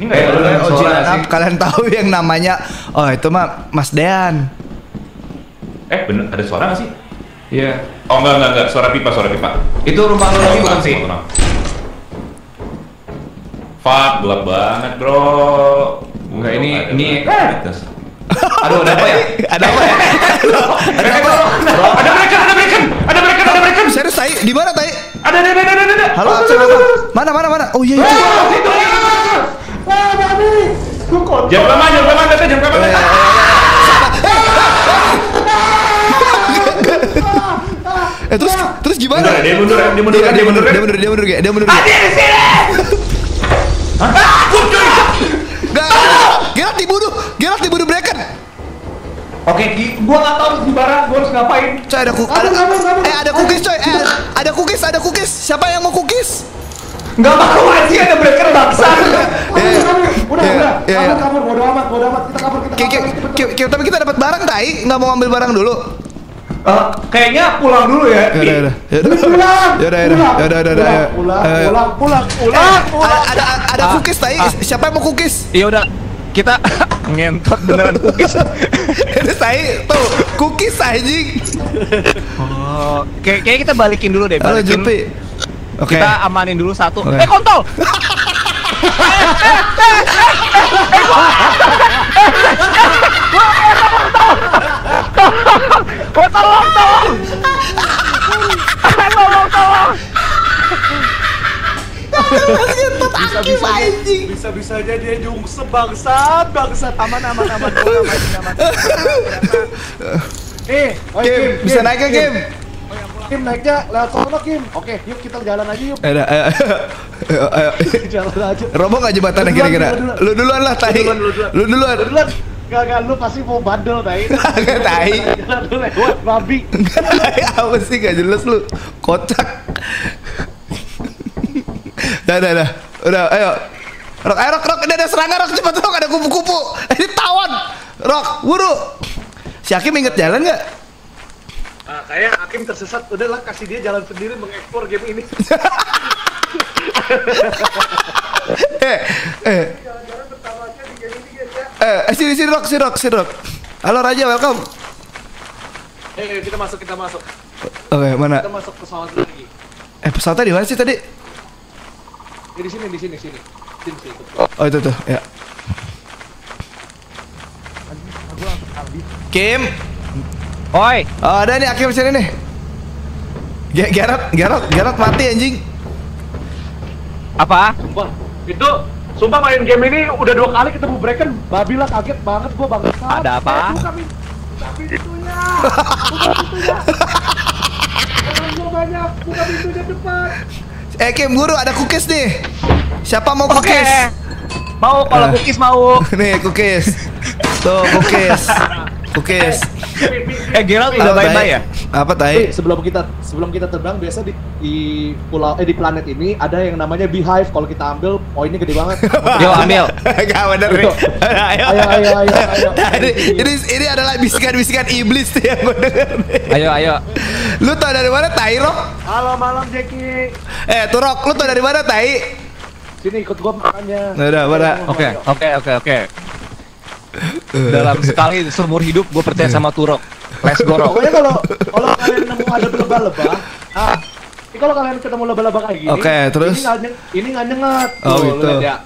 Ini enggak Eh, ya? Eh, up, kalian tahu yang namanya Oh itu mah Mas Dean Eh, bener ada suara nggak sih? Iya. Oh enggak enggak enggak, suara pipa, suara pipa. Itu rumah lu lagi bukan sih? Tenang. Fuck, gelap banget, Bro. Enggak, ini- ini- batas. Aduh, ada apa ya? *laughs* Ada apa ya? *laughs* Ada apa? Ada breaker, ada breaker, ada breaker, ada breaker. Serius Tai? Di mana Tai? Ada, ada, ada, ada, ada. Halo. Mana mana mana? Oh iya itu. Jam berapa? Jam berapa? Tete, jam berapa? Tete? Eh terus terus gimana? Mundur ya, dia mundur dia mundur dia mundur? Dia mundur, dia mundur, dia mundur. Dia di sini. Gak, Geralt dibunuh, Geralt dibunuh Bracken. Oke, gua nggak tahu di barang gua harus ngapain. Coy ada cookies, ada, eh ada cookies coy, eh ada cookies, ada cookies. Siapa yang mau cookies? Enggak mau aja ada breaker bangsa. Eh, Udah, eh, udah. eh, Kabur, kabur. Bodo amat, bodo amat. Kita kabur, kita Ki- ki- kabur. tapi kita dapat barang tai, nggak mau ambil barang dulu. Eh, kayaknya pulang dulu ya. Ya udah, ya udah. Ya udah. Pulang. Ya udah, ya udah. Pulang. Ya udah, ya udah, ya udah. Pulang, pulang, pulang, pulang, Eh, pulang. ada ada ada cookies tai. Siapa yang mau cookies? Ya udah, kita *laughs* ngentot beneran cookies. *laughs* Ini tai tuh cookies anjing. Oh, kayak kita balikin dulu deh, Halo. Jupi. Oke. Kita amanin dulu satu. Oke. Eh kontol. Tolong, tolong. Tolong, tolong. Bisa-bisa bisa-bisanya dia nyungsep bangsat, bangsat. Aman, aman, aman. Aman, aman. Eh, bisa naik ya Kim? Kim naiknya lewat sono Kim. Oke, yuk kita jalan aja yuk. Ayo, ayo, ayo, ayo. Jalan aja. Robo nggak jembatannya Lu kira-kira? Lu duluan lah, tai. Lu duluan, lu duluan. Lu duluan. Duluan. Gak, gak, lu pasti mau bandel, tai. *laughs* Gak, tai. Lu lewat, babi. Tai, Apa sih gak jelas lu? Kocak. Dah, dah, dah. Udah, ayo. Rok, ayo Rok, Rok, udah ada serangan Rok, cepat Rok, ada kupu-kupu. Ini tawan. Rok, buru. Si Hakim inget jalan nggak? Ah, kayak Hakim tersesat, udahlah kasih dia jalan sendiri mengeksplor game ini. *laughs* *laughs* eh, eh. Eh, sini sini Rok, sini Rok, sini Rok. Halo Raja, welcome. Eh, kita masuk, kita masuk. Oke, mana? Kita masuk pesawat lagi. Eh, pesawatnya di mana sih tadi? Eh, di sini, di sini, sini. Sini, sini. Oh, itu tuh, ya. Kim, Oi, oh, ada nih Hakim sini nih. Gerard, Gerard, Gerard mati anjing. apa? Sumpah, itu sumpah main game ini udah dua kali ketemu Bracken, babi lah kaget banget gua bang. Ada apa? Eh, buka pin- buka pintunya, buka pintunya. Orang gua banyak, buka pintunya cepat. Eh, Kim, guru ada cookies nih. Siapa mau cookies? Mau kalau Eh. cookies mau. *laughs* nih, cookies. Tuh, cookies. *laughs* Cookies. *laughs* Eh, Gerald udah bye-bye ya? Apa, Tai? Sebelum kita sebelum kita terbang biasa di, di pulau eh di planet ini ada yang namanya beehive. Kalau kita ambil poinnya gede banget. *laughs* Yo, ambil. *laughs* Gak bener nih. Ayo, Ayo, ayo, ayo, ayo. ini, ini, ini adalah bisikan-bisikan iblis nih yang gue denger. Ayo, ayo. Lu tau dari mana Tai Rok? Halo malam Jeki. Eh, tuh Rok, lu tau dari mana Tai? Sini ikut gua makannya. Udah, mana? Oke, oke, oke, oke. Dalam sekali seumur hidup gue percaya sama Turok. Let's go, Rok. Pokoknya kalau kalau kalian nemu ada lebah-lebah, ah, ini kalau kalian ketemu lebah-lebah kayak gini, Oke, terus? ini nggak nyeng- ini nggak nyengat. Oh, Tuh, gitu. ya.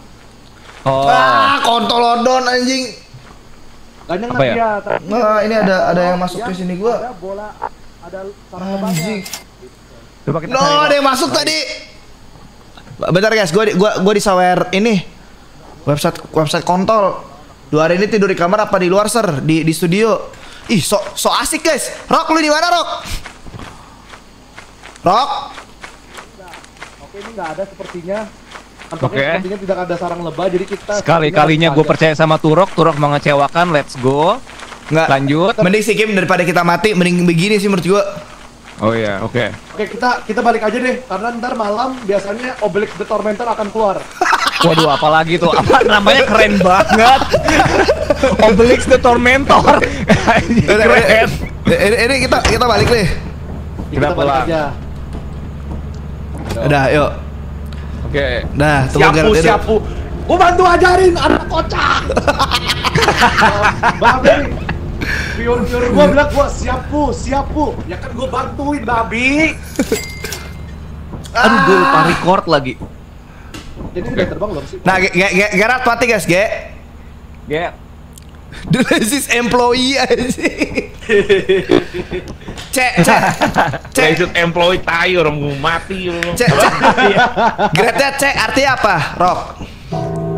Oh. Ah, kontolodon anjing. Gak nyengat Apa ya? Wah, ini ada ada yang masuk ke sini gua. Ada bola, ada. Anjing. Coba kita No, ada yang masuk tadi. Bentar guys, gua di, gua gua di sawer ini. Website website kontol. Dua hari ini tidur di kamar apa di luar ser? Di di studio. Ih, so so asik guys. Rock lu di mana, Rock? Rock? Oke, ini nggak ada sepertinya. Oke. sepertinya tidak ada sarang lebah, jadi kita Sekali-kalinya gue percaya sama Turok, Turok mengecewakan, let's go. Enggak. Lanjut. Mending sih Kim daripada kita mati, mending begini sih menurut gua. Oh iya, oke. Oke, kita kita balik aja deh, karena ntar malam biasanya Obelix the Tormentor akan keluar. *laughs* Waduh, apalagi tuh? Apa namanya keren banget? *laughs* Obelix the Tormentor. keren. Ini, ini kita kita balik nih. Kita balik pulang. aja. Udah, yuk. Oke. Dah, tunggu Siapu, Gareth siapu. Gua bantu ajarin anak kocak. *laughs* Bang Beri, Pion-pion gua bilang gua siapu, siapu. Ya kan gua bantuin, Babi. *laughs* Aduh, gue lupa record lagi. Jadi udah terbang belum sih? Nah, Ge- Ge- Ge- Gerard mati guys, Ge. Ya. The laziest employee anjing. *laughs* Cek, cek. Cek, Cek employee tai orang mau mati lu. cek, cek. Grade C artinya apa, Rock?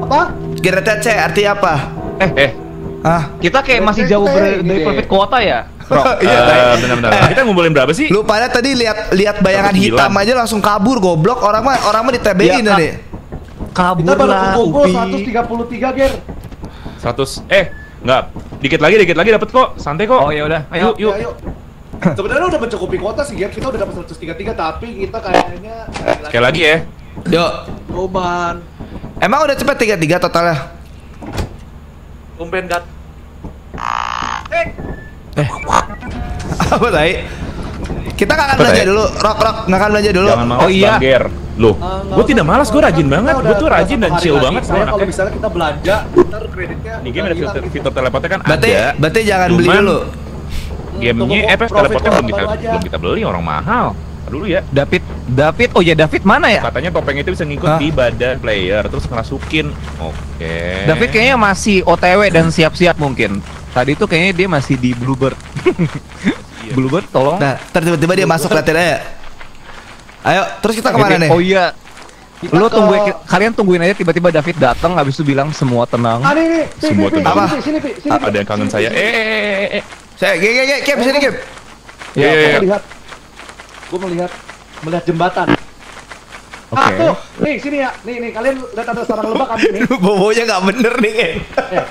Apa? Grade C artinya apa? Eh, Eh, Ah, kita kayak masih jauh ber- dari perfect kuota ya? Bro. *laughs* Iya, eh, benar-benar. Kita ngumpulin berapa sih? lu pada tadi lihat lihat bayangan hitam aja langsung kabur goblok orang mah orang mah di TBI Ya, tadi. Kabur Kita baru lah, kumpul Upi. 133, Ger. 100 eh enggak dikit lagi dikit lagi dapat kok santai kok Oh ya udah, ayo. yuk yuk Ya, Ayo. Sebenarnya udah mencukupi kuota sih, Ger. Kita udah dapat 133, tapi kita kayaknya sekali lagi ya Yuk. Roman, Emang udah cepet tiga tiga totalnya? tumben gat. Apa tadi? Kita nggak akan belanja dulu, Rock Rock nggak akan belanja dulu. jangan malas Oh, iya. Bang Ger loh Eh, nggak gue tidak malas gue rajin banget Kita gue tuh rajin dan chill banget sama Soalnya kalau misalnya kita belanja, ntar kreditnya ini game udah ada hilang fitur, gitu. fitur telepotnya kan Berarti ada berarti jangan beli dulu. gamenya eh telepotnya belum kita belum kita beli orang mahal dulu ya David, David, oh ya David mana ya? katanya topeng itu bisa ngikut Hah? di badan player terus ngerasukin oke David kayaknya masih OTW dan siap-siap mungkin. Tadi tuh kayaknya dia masih di Bluebird. Bluebird tolong. Nah, tiba-tiba dia masuk latihan aja. Ayo, terus kita ke mana nih? Oh iya. Kita Lu ke- tungguin kalian tungguin aja tiba-tiba David datang habis itu bilang semua tenang. Ah, nih, nih. Pi, Semua Pi, Pi, tenang. Apa? Sini, sini, Pi. Sini, Ah, Pi. ada yang kangen Sini, saya eh eh eh, eh eh Saya, Ge, Ge, Ge, Kim, sini Kim. Iya, iya, Gua iya. melihat. Gua melihat melihat jembatan. Oke. Ah, tuh. Nih, sini ya. Nih, nih. Kalian lihat ada sarang lebah kan nih? *laughs* Bobonya nggak bener nih. Eh,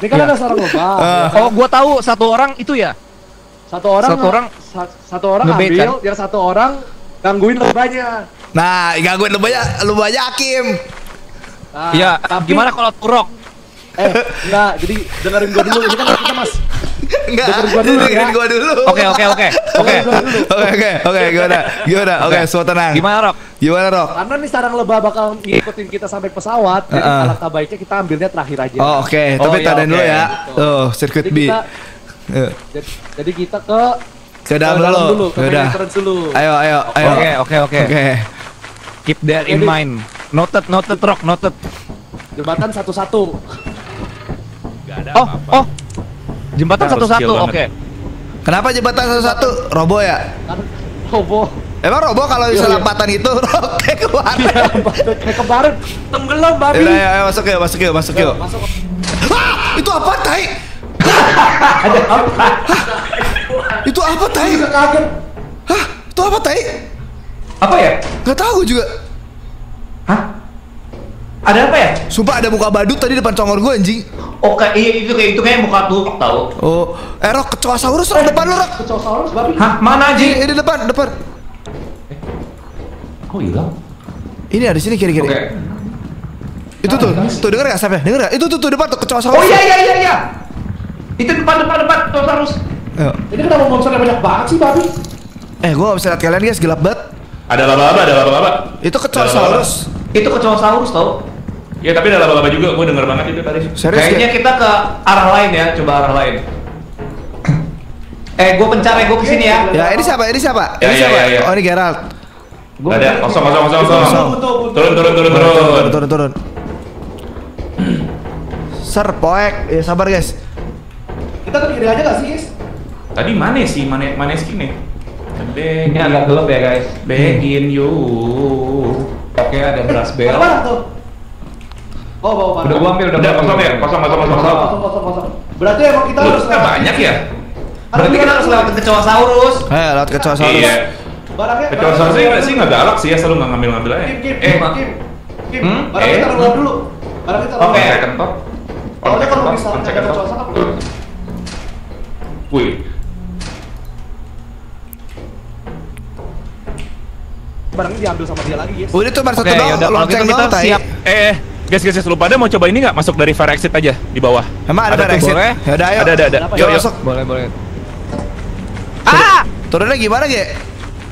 Ini kan ada sarang lebah. Ah. ya. Oh, gua tahu satu orang itu ya. Satu orang Satu orang sa- satu orang ngebait, ambil, kan? yang satu orang gangguin lebahnya. Nah, gangguin lu banyak Hakim. Nah, Iya, tapi gimana kalau Turok? Eh, enggak, jadi dengerin gua dulu. Ini kan kita Mas. Enggak, Dengerin gua dulu, dengerin ya. gua dulu. Oke, oke, oke. Oke. Dulu. Oke, oke, oke, gimana? Gimana? Oke, semua tenang. Gimana, Rok? Gimana, Rok? Karena nih sarang lebah bakal ngikutin kita sampai pesawat, jadi Uh-uh. alangkah baiknya kita ambilnya terakhir aja. Oh, oke, Oh, tapi iya, tadain dulu oke. ya. Tuh, sirkuit Jadi B. kita Yuk. jadi, kita ke Ke dalam ke dulu. ke Yaudah. dulu. Ayo, ayo, ayo. Oke, oke, oke. Oke. Keep that in mind. Noted, noted, Rok, noted. Jembatan satu-satu. Nggak ada Oh, apa-apa. oh. Jembatan satu-satu, oke. banget. Kenapa jembatan satu-satu? Robo ya? Kan Robo. Emang Robo kalau bisa Iya, *laughs* iya. lompatan gitu, Roke keluar. Iya, kayak kemarin tenggelam babi. Ayo, ayo, masuk yuk, masuk yuk, masuk yuk. Masuk. Ah, itu apa, Tai? Itu apa, Tai? Bisa kaget. Hah? Itu apa, Tai? Apa ya? Gak tahu gue juga. Hah? Ada apa ya? Sumpah ada muka badut tadi depan congor gue anjing. Oh, kayak iya itu kayak itu kayak muka tuh tahu. Oh, eh Rok, kecoa saurus Rok, depan lu Rok. Kecosaurus babi. Hah? Mana Ini, aja? ini depan, depan. Kok hilang? Ini ada di sini kiri-kiri. Oke. Itu tuh, tuh denger gak sampai? Denger gak? Itu tuh, tuh depan tuh kecoa saurus. Oh iya iya iya iya. Itu depan depan depan terus. Ayo. Ini kenapa monsternya banyak banget sih babi? Eh, gue gak bisa lihat kalian guys, gelap banget. ada laba-laba ada laba-laba Itu kecoa saurus. Itu kecoa saurus tau. Ya tapi ada laba-laba juga gue denger banget itu tadi Serius Kayaknya ya? kita ke arah lain ya, coba arah lain. Eh, gue pencar ya, gue ke sini ya. Ya, ini siapa? Ini siapa? Ya, Ini ya, siapa? ya, ya. Oh, ini Gerald. Nggak ada kosong kosong kosong kosong Kosong. turun turun turun Turun, turun, turun turun, turun. Ser, poek. Ya, sabar guys. Kita ke kiri aja gak sih, guys? Tadi mana sih? Mana mana skin nih? Ini agak gelap ya guys. Begin you. Oke ada brass Mana bell. barang tuh? Oh, bawa barang. Udah gua ambil udah. Udah kosong ya? Kosong kosong kosong kosong. Kosong, kosong, kosong. Berarti emang kita Lu harus kan banyak ya? Berarti kita harus lewat kecoa saurus. Eh, lewat kecoa saurus. Iya. Barangnya. Kecoa nggak sih nggak galak sih ya selalu nggak ngambil ngambil aja. Kim, Kim, Eh, Kim, Kim. Kim, Hmm? barang Eh? kita taruh dulu. Barang kita taruh Oke. top. Soalnya kalau misalnya kecoa sakap. Wih, Barangnya diambil sama dia lagi, guys. Udah tuh baru satu Oke, doang, lonceng gitu kita doang tai. siap. eh, eh, guys guys guys, lu pada mau coba ini nggak masuk dari fire exit aja di bawah? Emang ada, Ada fire exit? boleh. Yaudah ayo. Ada ada ada. Yuk Yuk. Boleh boleh. Turunnya gimana, Ge?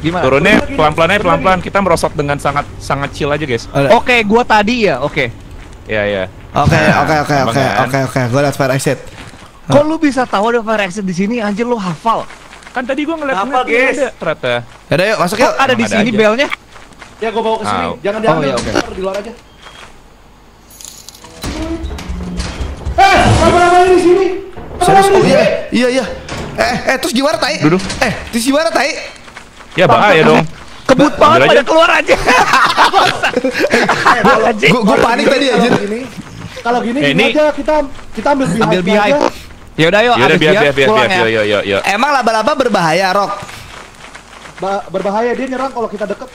Gimana? Turunnya pelan pelan aja pelan pelan. Kita merosot dengan sangat sangat chill aja guys. Oke, gua tadi ya. Oke. Ya ya. Oke, *laughs* oke, oke, Emang oke, kan? oke, oke. Gue liat fire exit. Kok lu bisa tahu ada fire exit di sini? Anjir lu hafal. Kan tadi gua ngeliat Apa, ngeliat guys? ada ternyata. Yaudah yuk, masuk yuk. ada di ada sini belnya? Ya gua bawa ke sini. Jangan diambil. Oh, iya, oke. Taruh di luar aja. Iya, iya, iya. Eh, eh, terus gimana, Tai? Duduk. Eh, terus gimana, Tai? Ya bahaya dong. Kebut Ambil banget aja. pada keluar aja. *laughs* Gue gue panik tadi gini, kalau gini, Eh, gini ini- aja kita kita ambil behind Ambil behind. aja. Ya udah yuk, Ya udah habis biar biar biar pulang biar ya. yo yo yo yo. Emang laba-laba berbahaya, Rok? Ba- berbahaya dia nyerang kalau kita deket.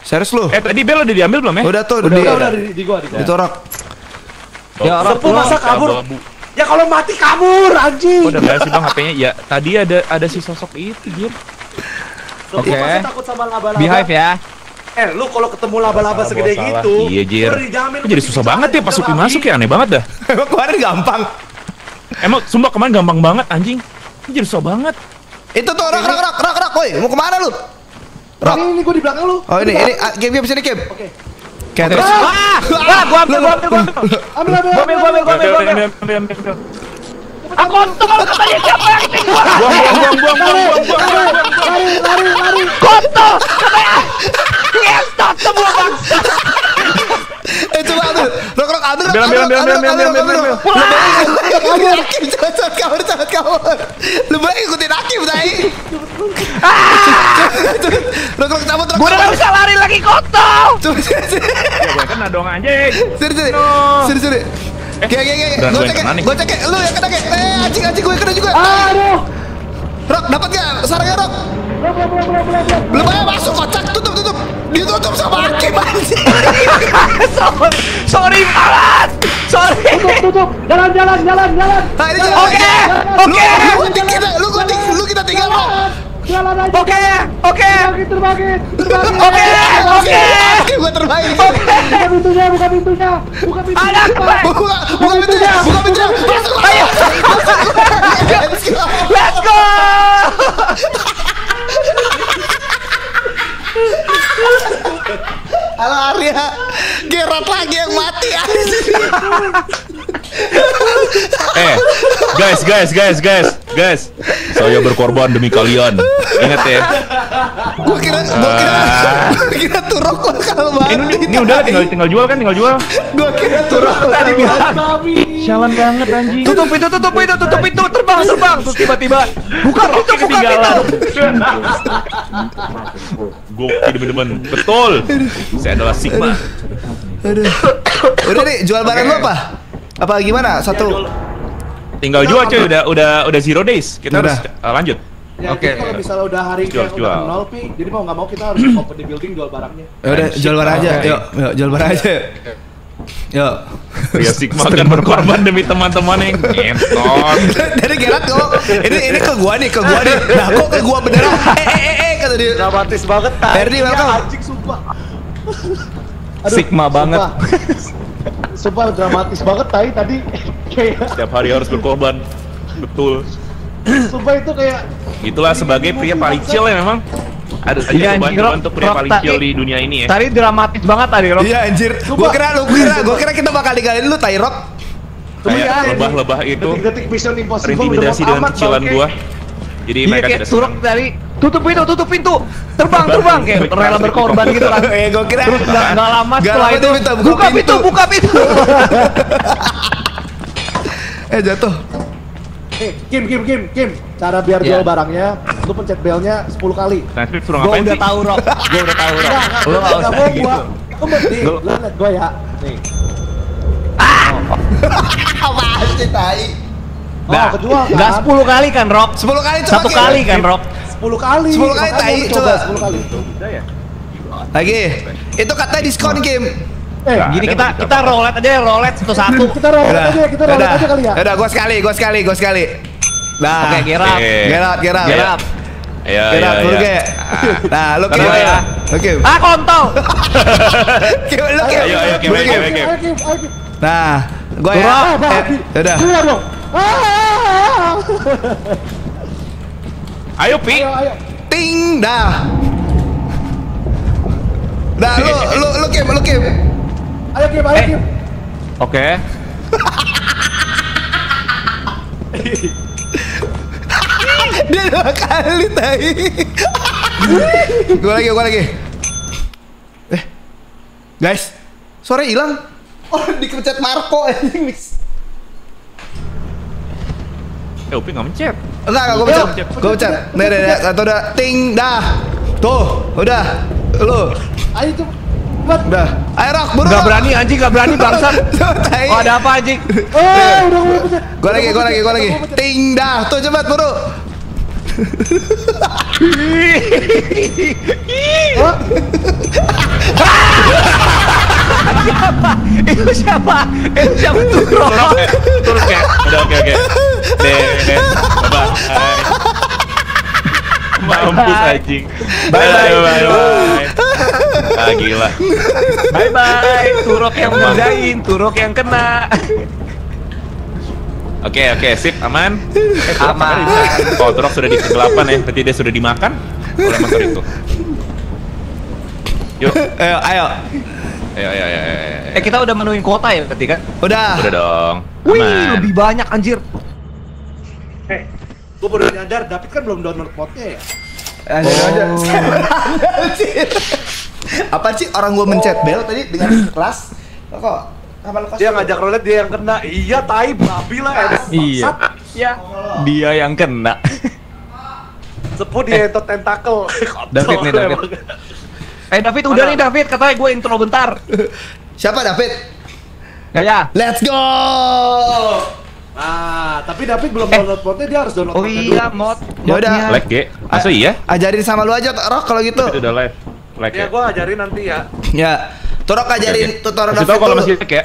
Serius lu? Eh tadi bel udah diambil belum ya? Udah tuh, Udah, udah, udah di, di gua, di gua. itu Rok. Ya, Sepuh masa kabur. Ya kalau mati kabur anjing. Oh, udah nggak sih bang HP-nya? Ya tadi ada ada si sosok itu. Sepuh Oke. masa takut sama laba-laba. Behive ya. Eh, lu kalau ketemu laba-laba segede salah. gitu, Iya, Jir. dijamin jadi susah banget ya pas Upi masuk ya aneh banget dah. *laughs* Emang kemarin gampang. Emang sumpah kemarin gampang banget anjing. Ini jadi susah banget. Itu tuh, Rok, Rok, Rok, Rok, Rok, woi, mau ke mana lu? Rok. Ini, ini gua di belakang lu. Oh ini, ini, ah, game, game sini, game. Oke. Kayak terus. Wah, gua ambil, gua ambil, gua ambil. Ambil, ambil, Gua ambil, gua ambil, gua ambil, gua ambil. ambil, ambil, ambil. Aku untung katanya siapa yang tinggal? Buang, buang, buang, buang, buang, buang, buang. Lari, lari, lari. Kontol katanya. Ngestot semua bangsa. Eh coba ambil, Rok, Rok, Ambil, ambil, ambil, ambil, ambil, ambil, ambil, ambil. Kabur, Hakim, cepet, cepet, kabur, cepet, kabur. Lu baik ikutin Hakim, Tai. Rok, Rok, cabut, Rok, Gua udah bisa lari lagi kontol. Coba, sini, sini. Ya gue kena dong anjing. Sini, sini. Sini, sini. Oke, oke, oke. Gue cek, gue cek, lu yang kena, Ge. Eh, anjing, anjing, gue kena juga. Aduh. Rok, dapat gak sarangnya, Rok? Belum, belum, belum, belum, belum, belum. Belum aja masuk, kocak, tutup, tutup. Ditutup sama Hakim, anjing. *laughs* Sorry, sorry banget. Sorry. Tutup, tutup. Jalan, jalan, jalan, jalan. Oke, Lu- oke. Lu, lu, kita, lu, lu, lu kita tinggal, Rok. Jalan aja. Oke, oke. Terbangin, terbangin. Oke, oke. Gue terbaik. Buka pintunya, buka pintunya. Buka pintunya. Ada apa? Buka, buka pintunya, buka pintunya. Masuk. Ayo. Let's go. Let's go. Halo Arya, Gerard lagi yang mati. Eh, guys, guys, guys, guys, guys. Saya berkorban demi kalian. Ingat ya. Gua kira, gua kira, gua kira turok bakal mati. Ini, ini udah tinggal tinggal jual kan, tinggal jual. Gua kira turok Tadi bilang. Sialan banget anjing. Tutup pintu, tutup pintu, tutup pintu, terbang, terbang. Terus tiba-tiba buka pintu, buka pintu. *laughs* Gokil teman-teman. Betul. Saya adalah Sigma. Aduh. Udah nih, jual barang lu apa? Apa gimana? Satu. Tinggal jual cuy, udah udah udah zero days. Kita Udah. harus uh, lanjut. Ya, Oke. jadi kalau misalnya udah hari Jual, kayak jual. udah nol pi, jadi mau nggak mau kita harus open di building jual barangnya. Ya udah, jual barang aja. Oke. Yuk, yuk, jual barang aja. Yuk. Pria Sigma akan berkorban demi teman-teman yang ngentot. *laughs* Dari Gerard ngomong, ini ini ke gua nih, ke gua nih. Nah, kok ke gua beneran? Eh, eh, eh, eh, kata dia. Dramatis banget. Tai. Ferdi, welcome. Ya, anjing sumpah. Sigma banget. Sumpah, *laughs* sumpah dramatis banget tai tadi. *laughs* kayak Setiap hari harus berkorban. Betul. sumpah itu kayak Itulah sebagai pria paling chill ya memang. Ada saja Iya, cobaan untuk pria paling tadi- chill di dunia ini ya. Tadi dramatis banget tadi, Rob. Iya anjir. Gua kira lu kira, gua kira kita bakal ninggalin lu Tai Rock. Kayak ya, ini lebah-lebah itu detik-detik Mission Impossible mau dengan kecilan gua. Jadi Iya mereka tidak senang. dari tutup pintu, tutup pintu. Terbang, terbang kayak rela berkorban gitu kan. *laughs* Eh, gua kira Terus nggak nggak lama setelah itu minta buka, pintu, buka pintu. *laughs* Eh, jatuh. Eh, Kim, Kim, Kim, Kim. Cara biar Iya. jual barangnya, lu pencet belnya 10 kali. Transkrip suruh Gua udah sih? tahu, Rob. *laughs* Gua udah tahu, Rob. Lu nggak enggak usah gitu. gua. Lu nih, Lu- liat gua ya. Nih. Apaan sih tai? Nah, Oh, kejual kan? nggak 10 kali kan, Rob? 10 kali coba Satu kali kan, Rob? 10 kali. 10 kali, tai, coba. 10 kali. Lagi. Itu katanya diskon Kim. Eh, Nggak Gini kita kita roulette aja ya, roulette satu-satu. *laughs* kita roll Yaudah, aja, kita roll yaudah. aja kali ya. Yaudah, gua sekali, gua sekali, gua sekali. Nah. Oke, gerap. Oke. Gerap, gerap. Gerap. Iya, iya, iya. ge. Nah, lu. Kedua ya. Kim. Ah, kontol. Kim, *laughs* lu Kim. Ayo, ayo, ayo, ayo. Nah, gua ya. Eh, Yaudah. Keluar dong. *laughs* Ayo, Pi. Ayo, ayo. Ting, dah. Dah, lu, lu, lu Kim, lu Kim. Ayo, Kim, ayo, Eh. Kim. Oke. *laughs* Dia dua kali tai. *laughs* gua lagi, gua lagi. Eh. Guys, sore hilang. Oh, dikepencet Marco anjing. Eh, Upi nggak mencet. Enggak, enggak, gua pencet. Gua pencet. Nih, nih, nih, satu udah. Ting, dah. Tuh, udah. Lu, Ayo. Cepat. udah. Ayo, Rock, buru. Gak berani anjing, gak berani bangsat. *laughs* Oh, ada apa anjing? Oh, udah gua pencet. Gua lagi, gua lagi, gua lagi. Ting, dah. Tuh, cepat, buru. *laughs* Oh, Itu siapa? Itu siapa tuh, Rob? Turun, eh, turun kayak. Udah, oke, oke. Deh, deh. Bye. Mampus anjing. Bye, bye. Bye, bye. Ah, gila. Bye bye. Turok yang ngerjain, turok yang kena. Oke, oke, sip, aman. Aman. Oh, Turok sudah di kegelapan ya. Berarti dia sudah dimakan oleh motor itu. Yuk, Ayo, ayo. Ayo, ayo, ayo, ayo, ayo. Eh kita udah menuin kuota ya berarti kan? Udah. Udah dong. Wih, Aman. lebih banyak anjir. Eh, gua baru nyadar, David kan belum download modnya ya. Ayo. *laughs* Anjir. Apa sih orang gua mencet bel tadi dengan keras? Kok apa lu Dia ngajak roulette, dia yang kena. Iya, tai, babi lah. emang Iya. Ya. Dia yang kena. Sepuh dia entot tentakel. David nih, David. Eh David udah nih David, katanya gue intro bentar. *laughs* Siapa David? Ya ya. Let's go. Ah, tapi David belum download modnya, dia harus download Oh iya, dulu. mod. Ya udah. Like, Ge. Masa iya? Ajarin sama lu aja Rock kalau gitu. Itu udah live. Like Ya, ya. gua ajarin nanti ya. Ya. Torok ajarin tutorial Kasih David tau kalau masih like ya.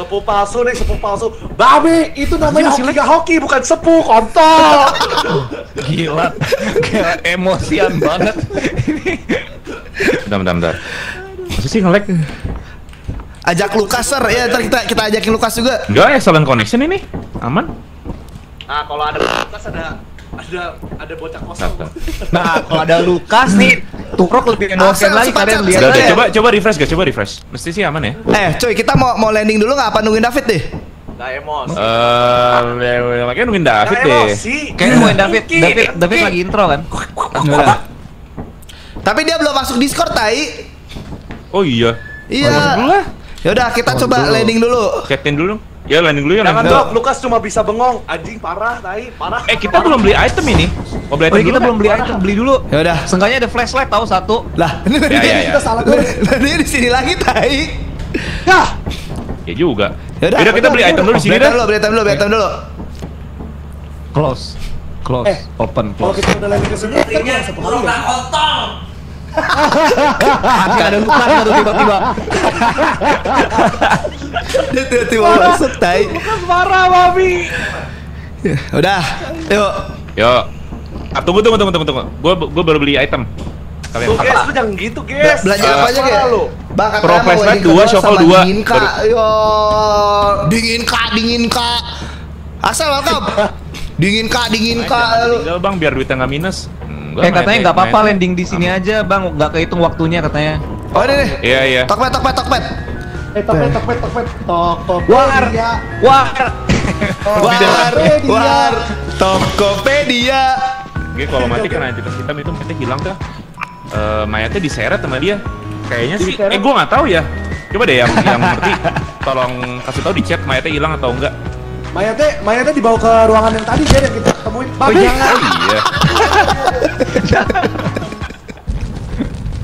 Sepuh palsu nih, sepuh palsu. Babi, itu namanya hoki gak hoki, bukan sepuh, kontol. *laughs* Gila. Gila, emosian banget. Bentar, bentar, bentar. Masa sih nge-lag? Ajak Lukas Sir. Ya, ntar kita kita ajakin Lukas juga. Enggak, excellent connection ini. Aman. Nah, kalau ada Lukas ada ada ada bocah kosong. *laughs* Nah, kalau ada Lukas nih, Turok lebih Asal, lagi kalian lihat Udah, udah, coba coba refresh guys, coba refresh. Mesti sih aman ya. Eh, cuy, kita mau mau landing dulu nggak apa nungguin David deh? Gak emosi. Eh, lagi nungguin David deh. Kayaknya mau David, David, David lagi intro kan? Udah. Tapi dia belum masuk Discord, tai. Oh iya. Iya. Lah. Yaudah, kita coba landing dulu. Cekin dulu. Ya landing dulu ya. Jangan dok, Lukas cuma bisa bengong. Anjing parah, tai, parah. Eh kita belum beli item ini. Mau beli Oh, item kita belum beli item, beli dulu. Ya udah. Seenggaknya ada flashlight tahu satu. Lah, ini Ya, ya, ya. Kita salah gue. Dia di sini lagi, tai. Ya, Ya juga. Yaudah, Yaudah kita beli item dulu di sini Beli item dah. dulu, beli item dulu, beli item dulu. Close. Close. Eh, Open. kalau Close. kita udah landing ke sini, kita pulang satu kali Hati ada nggak tuh tiba-tiba. Dia tiba-tiba masuk, tai. Parah, babi. Ya, Udah, yuk. Yo. Ah, tunggu tunggu tunggu tunggu tunggu. Gua gua baru beli item. Kalian. Tuh, guys, lu jangan gitu, guys. Belanja apa aja. Bang, katanya Pro dua, kedua shuffle sama dua. Dingin kak, yo. Dingin kak, dingin kak. Asal welcome. Dingin kak, dingin kak. tinggal bang biar duitnya nggak minus. Enggak, Eh katanya nggak apa-apa landing di sini aja bang, nggak kehitung waktunya katanya. Oh ini nih. Iya iya. Tokped, tokped, tokped. Eh, topet, topet, topet. Tok, tok, War, war. War, Tokopedia. war, *laughs* Tokopedia. Oke, kalau mati kan identitas hitam itu mati hilang tuh. Eh, mayatnya diseret sama dia. Kayaknya sih. Eh, gua nggak tahu ya. Coba deh yang yang ngerti, tolong kasih tahu di chat mayatnya hilang atau enggak. Mayatnya, mayatnya dibawa ke ruangan yang tadi yang kita temuin. Babi. Oh iya.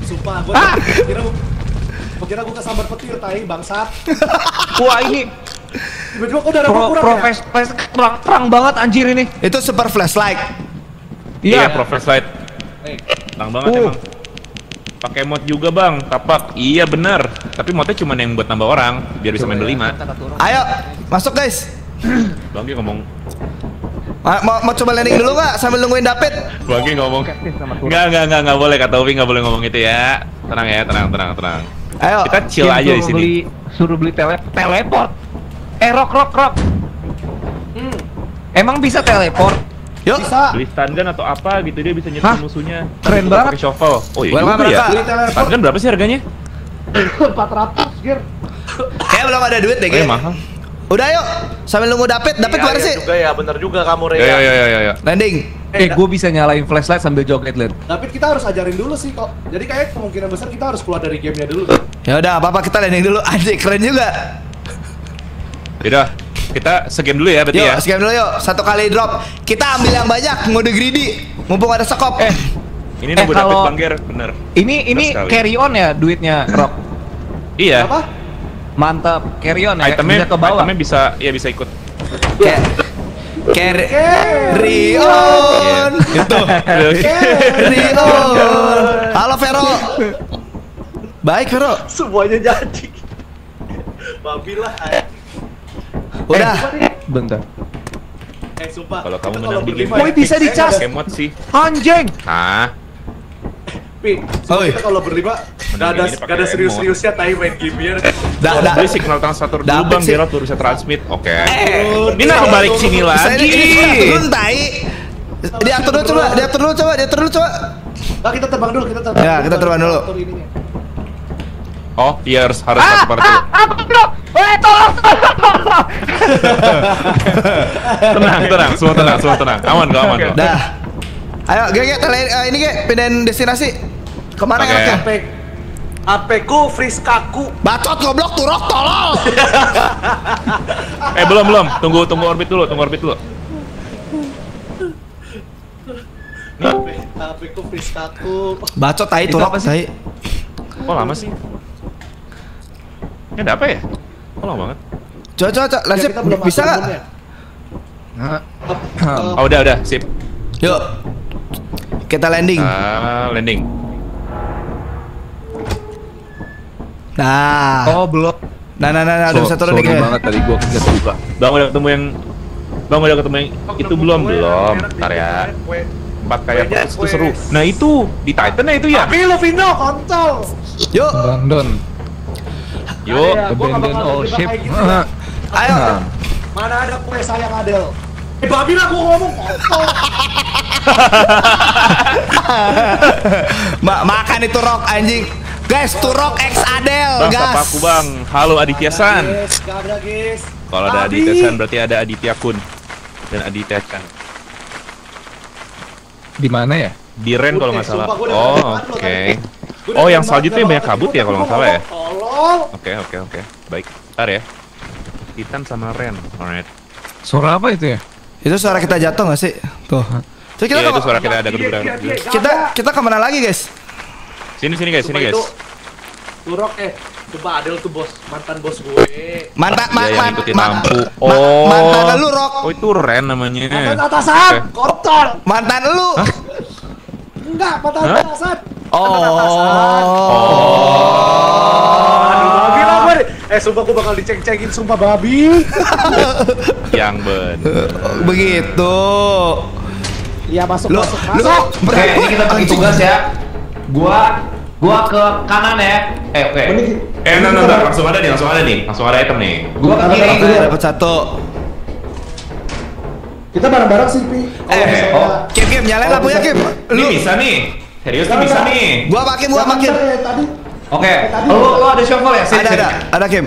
Sumpah, gua Ah! kira gua kira gua kesambar petir tai bangsat. Wah ini Tiba-tiba kok darah pro, gua kurang ya? profes, profes terang, terang banget anjir ini. Itu super flashlight. Iya, Iya. Professor Light. Tenang banget Uh. emang. Pakai mod juga bang, tapak. Iya bener. Tapi modnya cuma yang buat nambah orang, biar bisa main berlima. Ayo, masuk guys. Bang Gi ngomong, Ma- Mau, mau coba landing dulu nggak sambil nungguin David? Bang Gi ngomong. Enggak, enggak, enggak, enggak boleh kata Upi nggak boleh ngomong itu ya. Tenang ya, tenang, tenang, tenang. Ayo. Kita chill aja di sini. Beli, suruh beli tele, teleport. Eh, rock, rock, rock. Emang bisa teleport? Yuk. Bisa. Beli stun gun atau apa gitu dia bisa nyetir musuhnya. Keren banget. Pakai shovel. Oh iya Welcome, juga ya. Stun gun berapa sih harganya? *coughs* 400 Ger. Kayak belum ada duit deh, Ge. mahal. Udah yuk, sambil nunggu David. David ke mana sih? juga ya, bener juga kamu Ya, ya, ya, ya, ya. Landing. Eh, gue bisa nyalain flashlight sambil joget, Len. Tapi kita harus ajarin dulu sih kok. Jadi kayak kemungkinan besar kita harus keluar dari gamenya dulu. Ya udah, apa-apa kita landing dulu. *laughs* Anjir, keren juga. Yaudah, kita segame dulu ya berarti Yuk, ya. sekian dulu yuk. Satu kali drop. Kita ambil yang banyak, mode greedy. Mumpung ada sekop. Eh, Ini Eh, nunggu David Bangger, bener. ini ini carry on ya duitnya, Rock. Iya. Apa? Mantap, carry on ya. Itemnya, bisa ke bawah. itemnya bisa, ya bisa ikut. Kayak Carry Carry on Gitu *laughs* Carry on Halo Vero Baik Vero Semuanya jadi. Babilah. Udah Bentar. Eh sumpah. Kalau kamu menang di game ya, bisa dicas. Emot sih. Anjing. Hah? Pi, sumpah Oi. kita kalau berlima gak ada, ini pakai gak ada serius-seriusnya tai main game ya. Da, da, beli signal translator dulu bang, biar lo bisa transmit. Oke. Eh, Ini kenapa balik sini lagi? turun tai Diatur dulu coba Diatur dulu coba Diatur dulu coba Nah, kita terbang dulu, kita terbang. Ya, kita terbang dulu. Oh, iya harus harus Ah, satu dulu. ah, apa bro? Eh, tolong. Tenang, tenang, semua tenang, semua tenang. Aman kok, aman kok. Dah Ayo Ge, Ge, tele- eh, ini Ge Pindahin destinasi Ke mana Oke. enaknya? AP AP ku friskaku. Bacot goblok turok tolol *laughs* Eh belum belum, tunggu tunggu orbit dulu, tunggu orbit dulu. AP ku friskaku. Bacot tai turok apa sih? tai Kok lama sih? Ini ada apa ya? Kok lama banget? Coba coba coba Ya, Lansip kita belum bisa nggak? Nah, Eh, Oh udah udah, sip. Yuk Kita landing Ah, landing. Nah Oh, belum. Nah nah nah, nah udah So- bisa turun sorry nih banget tadi gua kejar juga. Bang udah ketemu yang Bang udah ketemu yang itu belum kue, belum. merah, Ntar ya. kue. Empat kayak putus itu seru. Nah itu di Titan ya itu ya. Tapi lu Vino kontol. Yuk Abandon. Yuk. Ya, Abandon bakal all ship. gitu ya. *laughs* Ayo Nah, Mana ada kue sayang Adel? Eh babi lah gua ngomong kontol. *laughs* Ma makan itu rock anjing. Guys, Turok X Adel, Bang, gas. aku bang. Halo Aditya San. Kalau ada. Aditya San berarti ada Aditya Kun dan Aditya Chan. di mana ya? Di Ren kalau nggak salah. Oh, oke. Gua Oh, yang salju itu yang banyak kabut ya kalau nggak salah ya? Tolong. Oke, oke, oke. Baik. Ntar ya. Titan sama Ren. Alright. Suara apa itu ya? Itu suara kita jatuh gak sih? Tuh. Jadi kita Iya, itu suara kita ada Iya, kedua iya, iya, gak kita kita ke mana lagi, guys? Sini sini guys, sini guys. Turok eh coba Adel tuh bos mantan bos gue. Mantan ma, Iya, yang man- ikutin ma- lampu. ma- Oh. mantan lu, Rok. Oh, itu Ren namanya. Mantan atasan, Oke. kontol. Mantan lu. Enggak, mantan Hah? atasan. Oh. Aduh, babi lah gue. Eh, sumpah gue bakal diceng-cengin sumpah babi. *laughs* Yang bener. Begitu. Iya, masuk Lu masuk lu masuk. Oke, ini kita bagi tugas ya. Gua gua ke kanan ya. Eh, oke. Eh, nah, nah, nah, langsung ada nih, langsung ada nih, langsung ada item nih. Gua ke kiri. Oke, dapat satu. Kita bareng-bareng sih, Pi. Eh, oh. Kim Kim nyalain lampunya bisa- Kim. Ini Lu bisa nih. Serius nih bisa nih. gua makin gua makin. tadi. Oke. Lu lu ada shovel ya? Sini, Ada sini. ada ada Kim.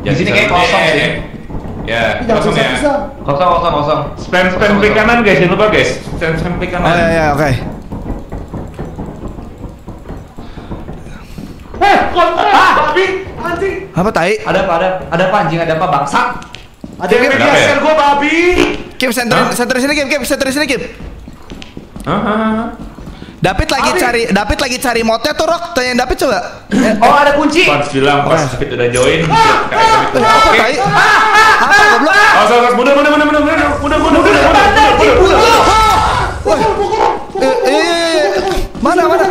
Di sini kayak kosong sih. Ya, Jangan kosong ya. Kosong, kosong, kosong. Spam spam klik kanan guys, jangan lupa guys. Spam spam klik Oh kanan. ya ya oke. Eh, kontol. Babi, anjing. Apa tai? Ada apa? Ada ada apa anjing? Ada apa bangsat? Ada yang ya? geser gua babi. Kim senterin, senterin sini Kim, Kim, senterin sini Kim. Hah. David lagi Abi. cari, David lagi cari modnya tuh Rok. Tanyain David coba. Oh ada kunci. Pas bilang pas David udah join. Eh, apa Oke. tai? Apa goblok? Awas, awas, mundur, mundur, mundur, mundur, mundur, mundur, mundur, mundur, mundur, mundur. Eh, eh, eh, eh. Mana, mana?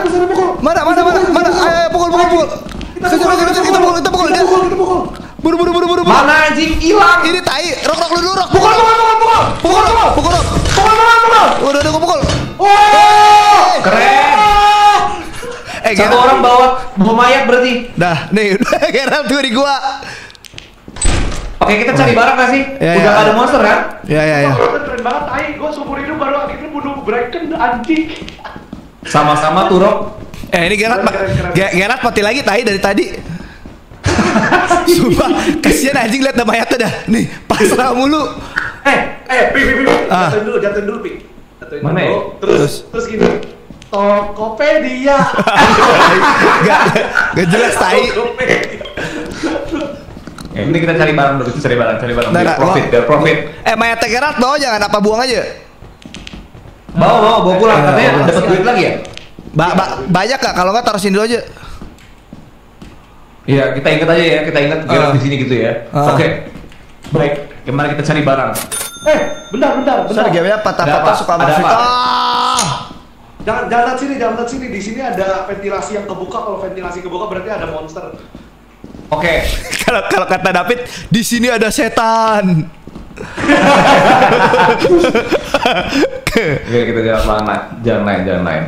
Mana, mana, mana? Mana? Ayo, ayo, pukul, pukul, pukul. Kejar, kejar, kejar, kita pukul, kita pukul. Dia. Buru, buru, buru, buru, buru. Mana anjing hilang? Ini tai. Rok, rok, lu dulu, Rok. Pukul pukul pukul pukul. Pukul, Rok. Pukul, Rok. Pukul pukul pukul. Udah, udah, gua pukul. Keren. Eh, Satu orang bawa bawa mayat berarti. Dah, nih, *laughs* udah Geralt tuh di gua. Oke kita cari barang gak sih? Ya, Udah ya. nggak ada monster kan? Ya, ya, ya. Keren banget, tai. Gua seumur hidup baru akhirnya bunuh Bracken anjing. Sama-sama tuh Rob. Eh, ini Geralt, Keren, keren, keren. Ge- Geralt mati lagi tai dari tadi. *laughs* Sumpah, kasihan anjing lihat nama mayatnya dah. Nih, pasrah mulu. Eh, eh, pi, pi, pi. Ah. Jatuhin dulu, jatuhin dulu, pi. Jatuhin Mana dulu. ya? Terus, terus gini. Tokopedia. *laughs* Gak, gak jelas tai. Eh, ini kita cari barang dulu, cari barang, cari barang. Nah, Biar profit, biar profit. Eh, mayatnya Geralt bawa jangan apa buang aja. Bawa, bawa, bawa pulang. Ya, Katanya bawa pulang. dapat duit lagi ya? Ba ba banyak gak? Kalau nggak taruh sini dulu aja. Iya, kita ingat aja ya, kita ingat Geralt Ah. di sini gitu ya. Ah. Oke. Baik, ke mana kita cari barang? Eh, bentar, bentar, bentar. Gamenya Ada patah-patah apa? suka Ada masuk. apa? Ah! Jangan, jangan lihat sini, jangan lihat sini. Di sini ada ventilasi yang kebuka. Kalau ventilasi kebuka berarti ada monster. Oke. *laughs* Kalau kalau kata David, di sini ada setan. Oke, kita jalan lain, jalan lain, jalan lain.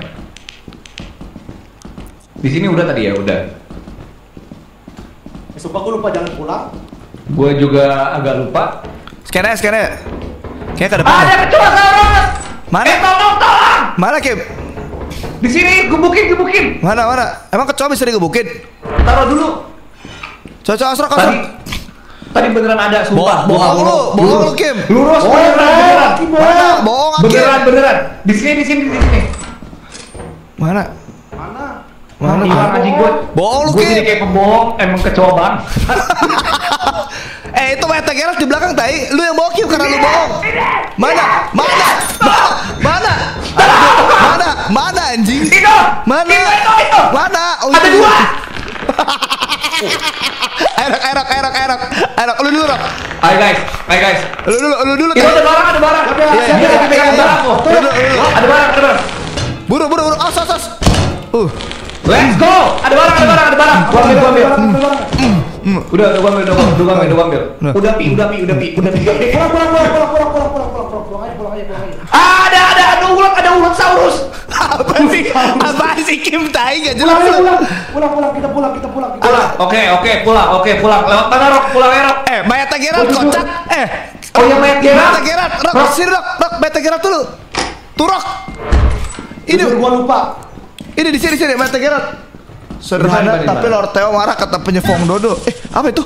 Di sini udah tadi ya, udah. Eh, sumpah gue lupa jangan pulang. Gue juga agak lupa. Scan aja. Kayaknya ke depan. Ada kecoa saurus. Mana? Eh, tolong, tolong. Mana Kim? Di sini, gebukin, gebukin. Mana mana? Emang kecoa bisa digebukin? Taruh dulu. Cocok asrok asrok. tadi beneran ada, sumpah. Bohong, bohong lu, bohong lu, Lurus. Kim. Lurus, Oh, beneran, beneran. Mana? Bohong Kim. Beneran, beneran. Di sini, di sini, di sini. Mana? Mana? Mana? Hilang anjing gue. Bohong lu, Gue Kim. jadi kayak pembohong, emang kecoa bang. *laughs* Eh itu mayatnya Geralt di belakang tai. Lu yang bawa Kim karena lu bohong. Mana? Mana? Ma- Mana? Mana? Mana anjing? Itu! Mana? Itu, itu, itu! Mana? Oh, Ada dua! Erok, erok, erok, erok. Erok, lu dulu, Rok. Ayo guys, ayo guys. Lu dulu, lu dulu. Itu ada barang, ada barang. Iya, iya, iya, lagi pegang iya. barang kok. Lu dulu, lu dulu. Ada barang, ada barang. Buru, buru, buru. Os, os, os. Uh. Let's go! Ada barang, ada barang, ada barang. Gua ambil, gua ambil. Udah, udah gua ambil, udah gua ambil, udah gua ambil, udah. Nah. Udah pi, udah pi, udah pi, udah pi. Pulang, pulang, pulang, pulang, pulang, pulang, pulang, Ada, ada, ada ulat, ada ulat saurus. Apa sih? Apa sih Kim tai gak jelas Pulang, pulang, pulang, pulang, kita pulang, kita pulang, kita Pulang. Oke, oke, pulang, oke, pulang. Lewat mana, Rok? Pulang ya, Rok. Eh, mayatnya Geralt kocak. Eh, Oh, yang mayat Geralt? Mayatnya Geralt. Rok, sini Rok. Rok, mayatnya Geralt dulu. Turok. Ini, gua lupa. ini di sini sini mayatnya Geralt. Sederhana, tapi Lord Theo marah kata penyefong Dodo. Eh, apa itu?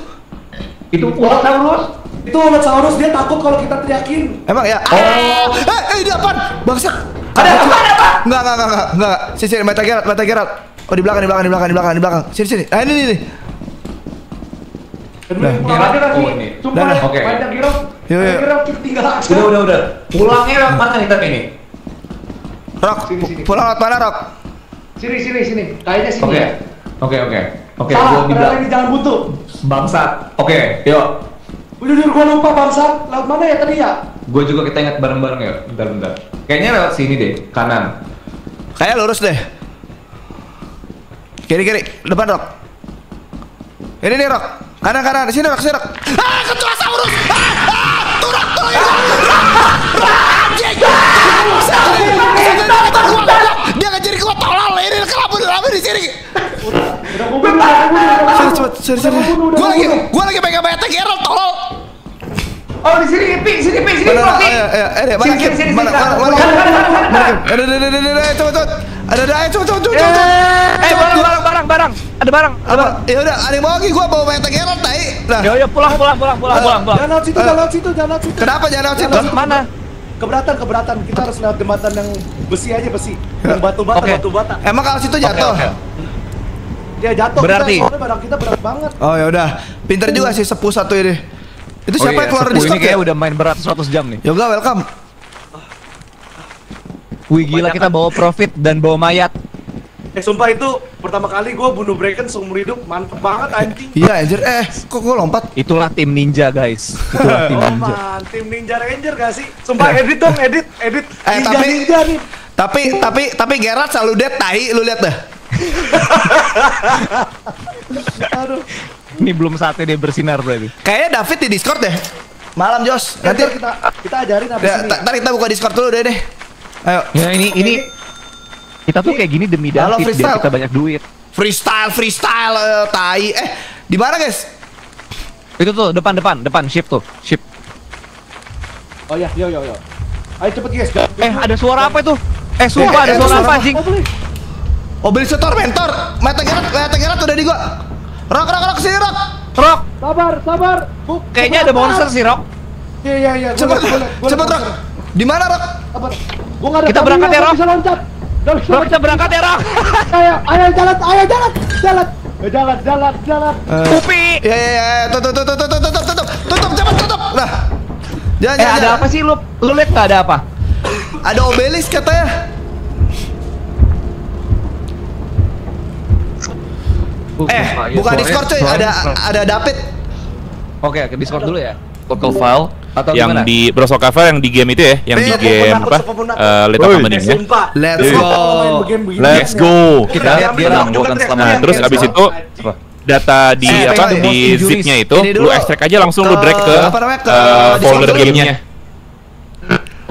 Itu ulat saurus. Itu ulat saurus dia takut kalau kita teriakin. Emang ya? Oh. Eh, eh, ini apaan? Bangsat. Ada apa, ada apa? Enggak, enggak, enggak, enggak, enggak. Sini, sini, mayatnya Geralt, mayatnya Geralt. Oh, di belakang, di belakang, di belakang, di belakang, di belakang. Sini, sini. Ah, ini, ini, Geralt. aja kan Oh, sih. ini. Sumpah, Dah, dah. Oke. banyak Geralt. Geralt, kita tinggal aja. Udah, udah, udah. Pulangnya lewat mana kita ini? Rok, Sini, sini. pulang lewat mana, Rok? Sini, sini, sini. Kayaknya sini Oke. ya. Oke, oke. Oke, gua di belakang. jangan buntu. Bangsat. Oke, yuk. Jujur, gua lupa bangsat. Laut mana ya tadi ya? Gue juga kita ingat bareng-bareng ya. Bentar, bentar. Kayaknya lewat sini deh, kanan. Kayak lurus deh. Kiri kiri, depan Rok. Ini nih Rok. Kanan kanan, sini Rok, sini Rok. Ah, ketua saurus. Ah, ah, turun turun. Anjing. Dia ngejar gua tolol. Ini kenapa kenapa di sini? Udah gua bunuh, udah udah cepet, Udah gua udah lagi, gua lagi pegang bayatnya Geralt tolol. Oh, di sini, Pi, sini, Pi, sini, Mana, Pi. ayo, ayo, ayo, mana Sini, sini, sini, Mana, sini. mana, mana. Mana? Ada, ada, ada, ada, ada, cepet, cepet. Ada, ada, ayo, cepet, cepet, cepet, cepet. Eh, barang, barang, barang, barang. Ada barang. Ada. Ya udah, ada yang bawa lagi gua bawa bayatnya Geralt, tai. Nah, Ya, ya, pulang, pulang, pulang, pulang, pulang, pulang. Jangan lewat situ, jangan lewat situ, jangan lewat situ. kenapa jangan lewat situ? Mana? Keberatan, keberatan. Kita harus lewat jembatan yang besi aja besi. Yang batu bata, Oke. batu bata. Emang kalau situ jatuh? oke. Dia jatuh. Berarti- Kita, barang kita berat banget. Oh ya udah, pinter juga sih sepuh satu ini. Itu siapa yang keluar Sepuh Discord Oh, ini kayak ya? udah main berat 100 jam nih. Yoga welcome. Wih gila kita bawa profit dan bawa mayat. Eh sumpah itu pertama kali gue bunuh Bracken seumur hidup mantep banget anjing. Iya anjir. Eh, kok gue lompat? Itulah tim ninja guys. Itulah *laughs* tim Oh ninja. man, tim Ninja Ranger gak sih? Sumpah edit dong, edit, edit. Eh, ninja tapi- ninja nih. Tapi tapi tapi Gerard selalu dead tai lu lihat dah. *laughs* Ini belum saatnya dia bersinar berarti. Kayaknya David di Discord deh. Malam Jos. Nanti Nanti kita kita ajarin habis ya, ini. ta- ntar kita buka Discord dulu deh deh. Ayo. Ya ini ini kita tuh kayak gini demi David biar kita banyak duit. Freestyle, freestyle, eh, tai. Eh, di mana guys? Itu tuh depan depan depan ship tuh ship. Oh ya, yo yo yo. Ayo cepet guys. Eh ada suara apa itu? Eh sumpah Eh, ada eh, suara suara apa anjing? Mobilisator mentor. Mata Gerard, mata Gerard udah di gua. Rok, rok, rok, sini rok. Rock, Sabar, sabar. Bu, kayaknya ada monster sih Rock. Iya iya iya. Cepet, cepet rok. Di mana rok? Sabar. Gua nggak ada Kita berangkat ya, Rock. Bisa loncat. Rock kita berangkat ya Rock. Ayo, ayo jalan, ayo jalan, jalan. Eh, Jalan, jalan, jalan. Tupi. Ya, ya, ya, tutup, tutup, tutup, tutup, tutup, tutup, cepat tutup. Nah, jangan, Eh jangan, ada jangan. apa sih lu? Lu lihat nggak ada apa? Ada obelis katanya. Eh, buka Discord cuy. Ada ada David. Oke, ke Discord dulu ya local file atau yang gimana? di browser cover yang di game itu ya, yang Be, di game apa? Uh, Company ya. Let's go. Let's go. Kita dia selama. Nah, terus abis itu data di apa di zipnya itu lu ekstrak aja langsung lu drag ke, folder gamenya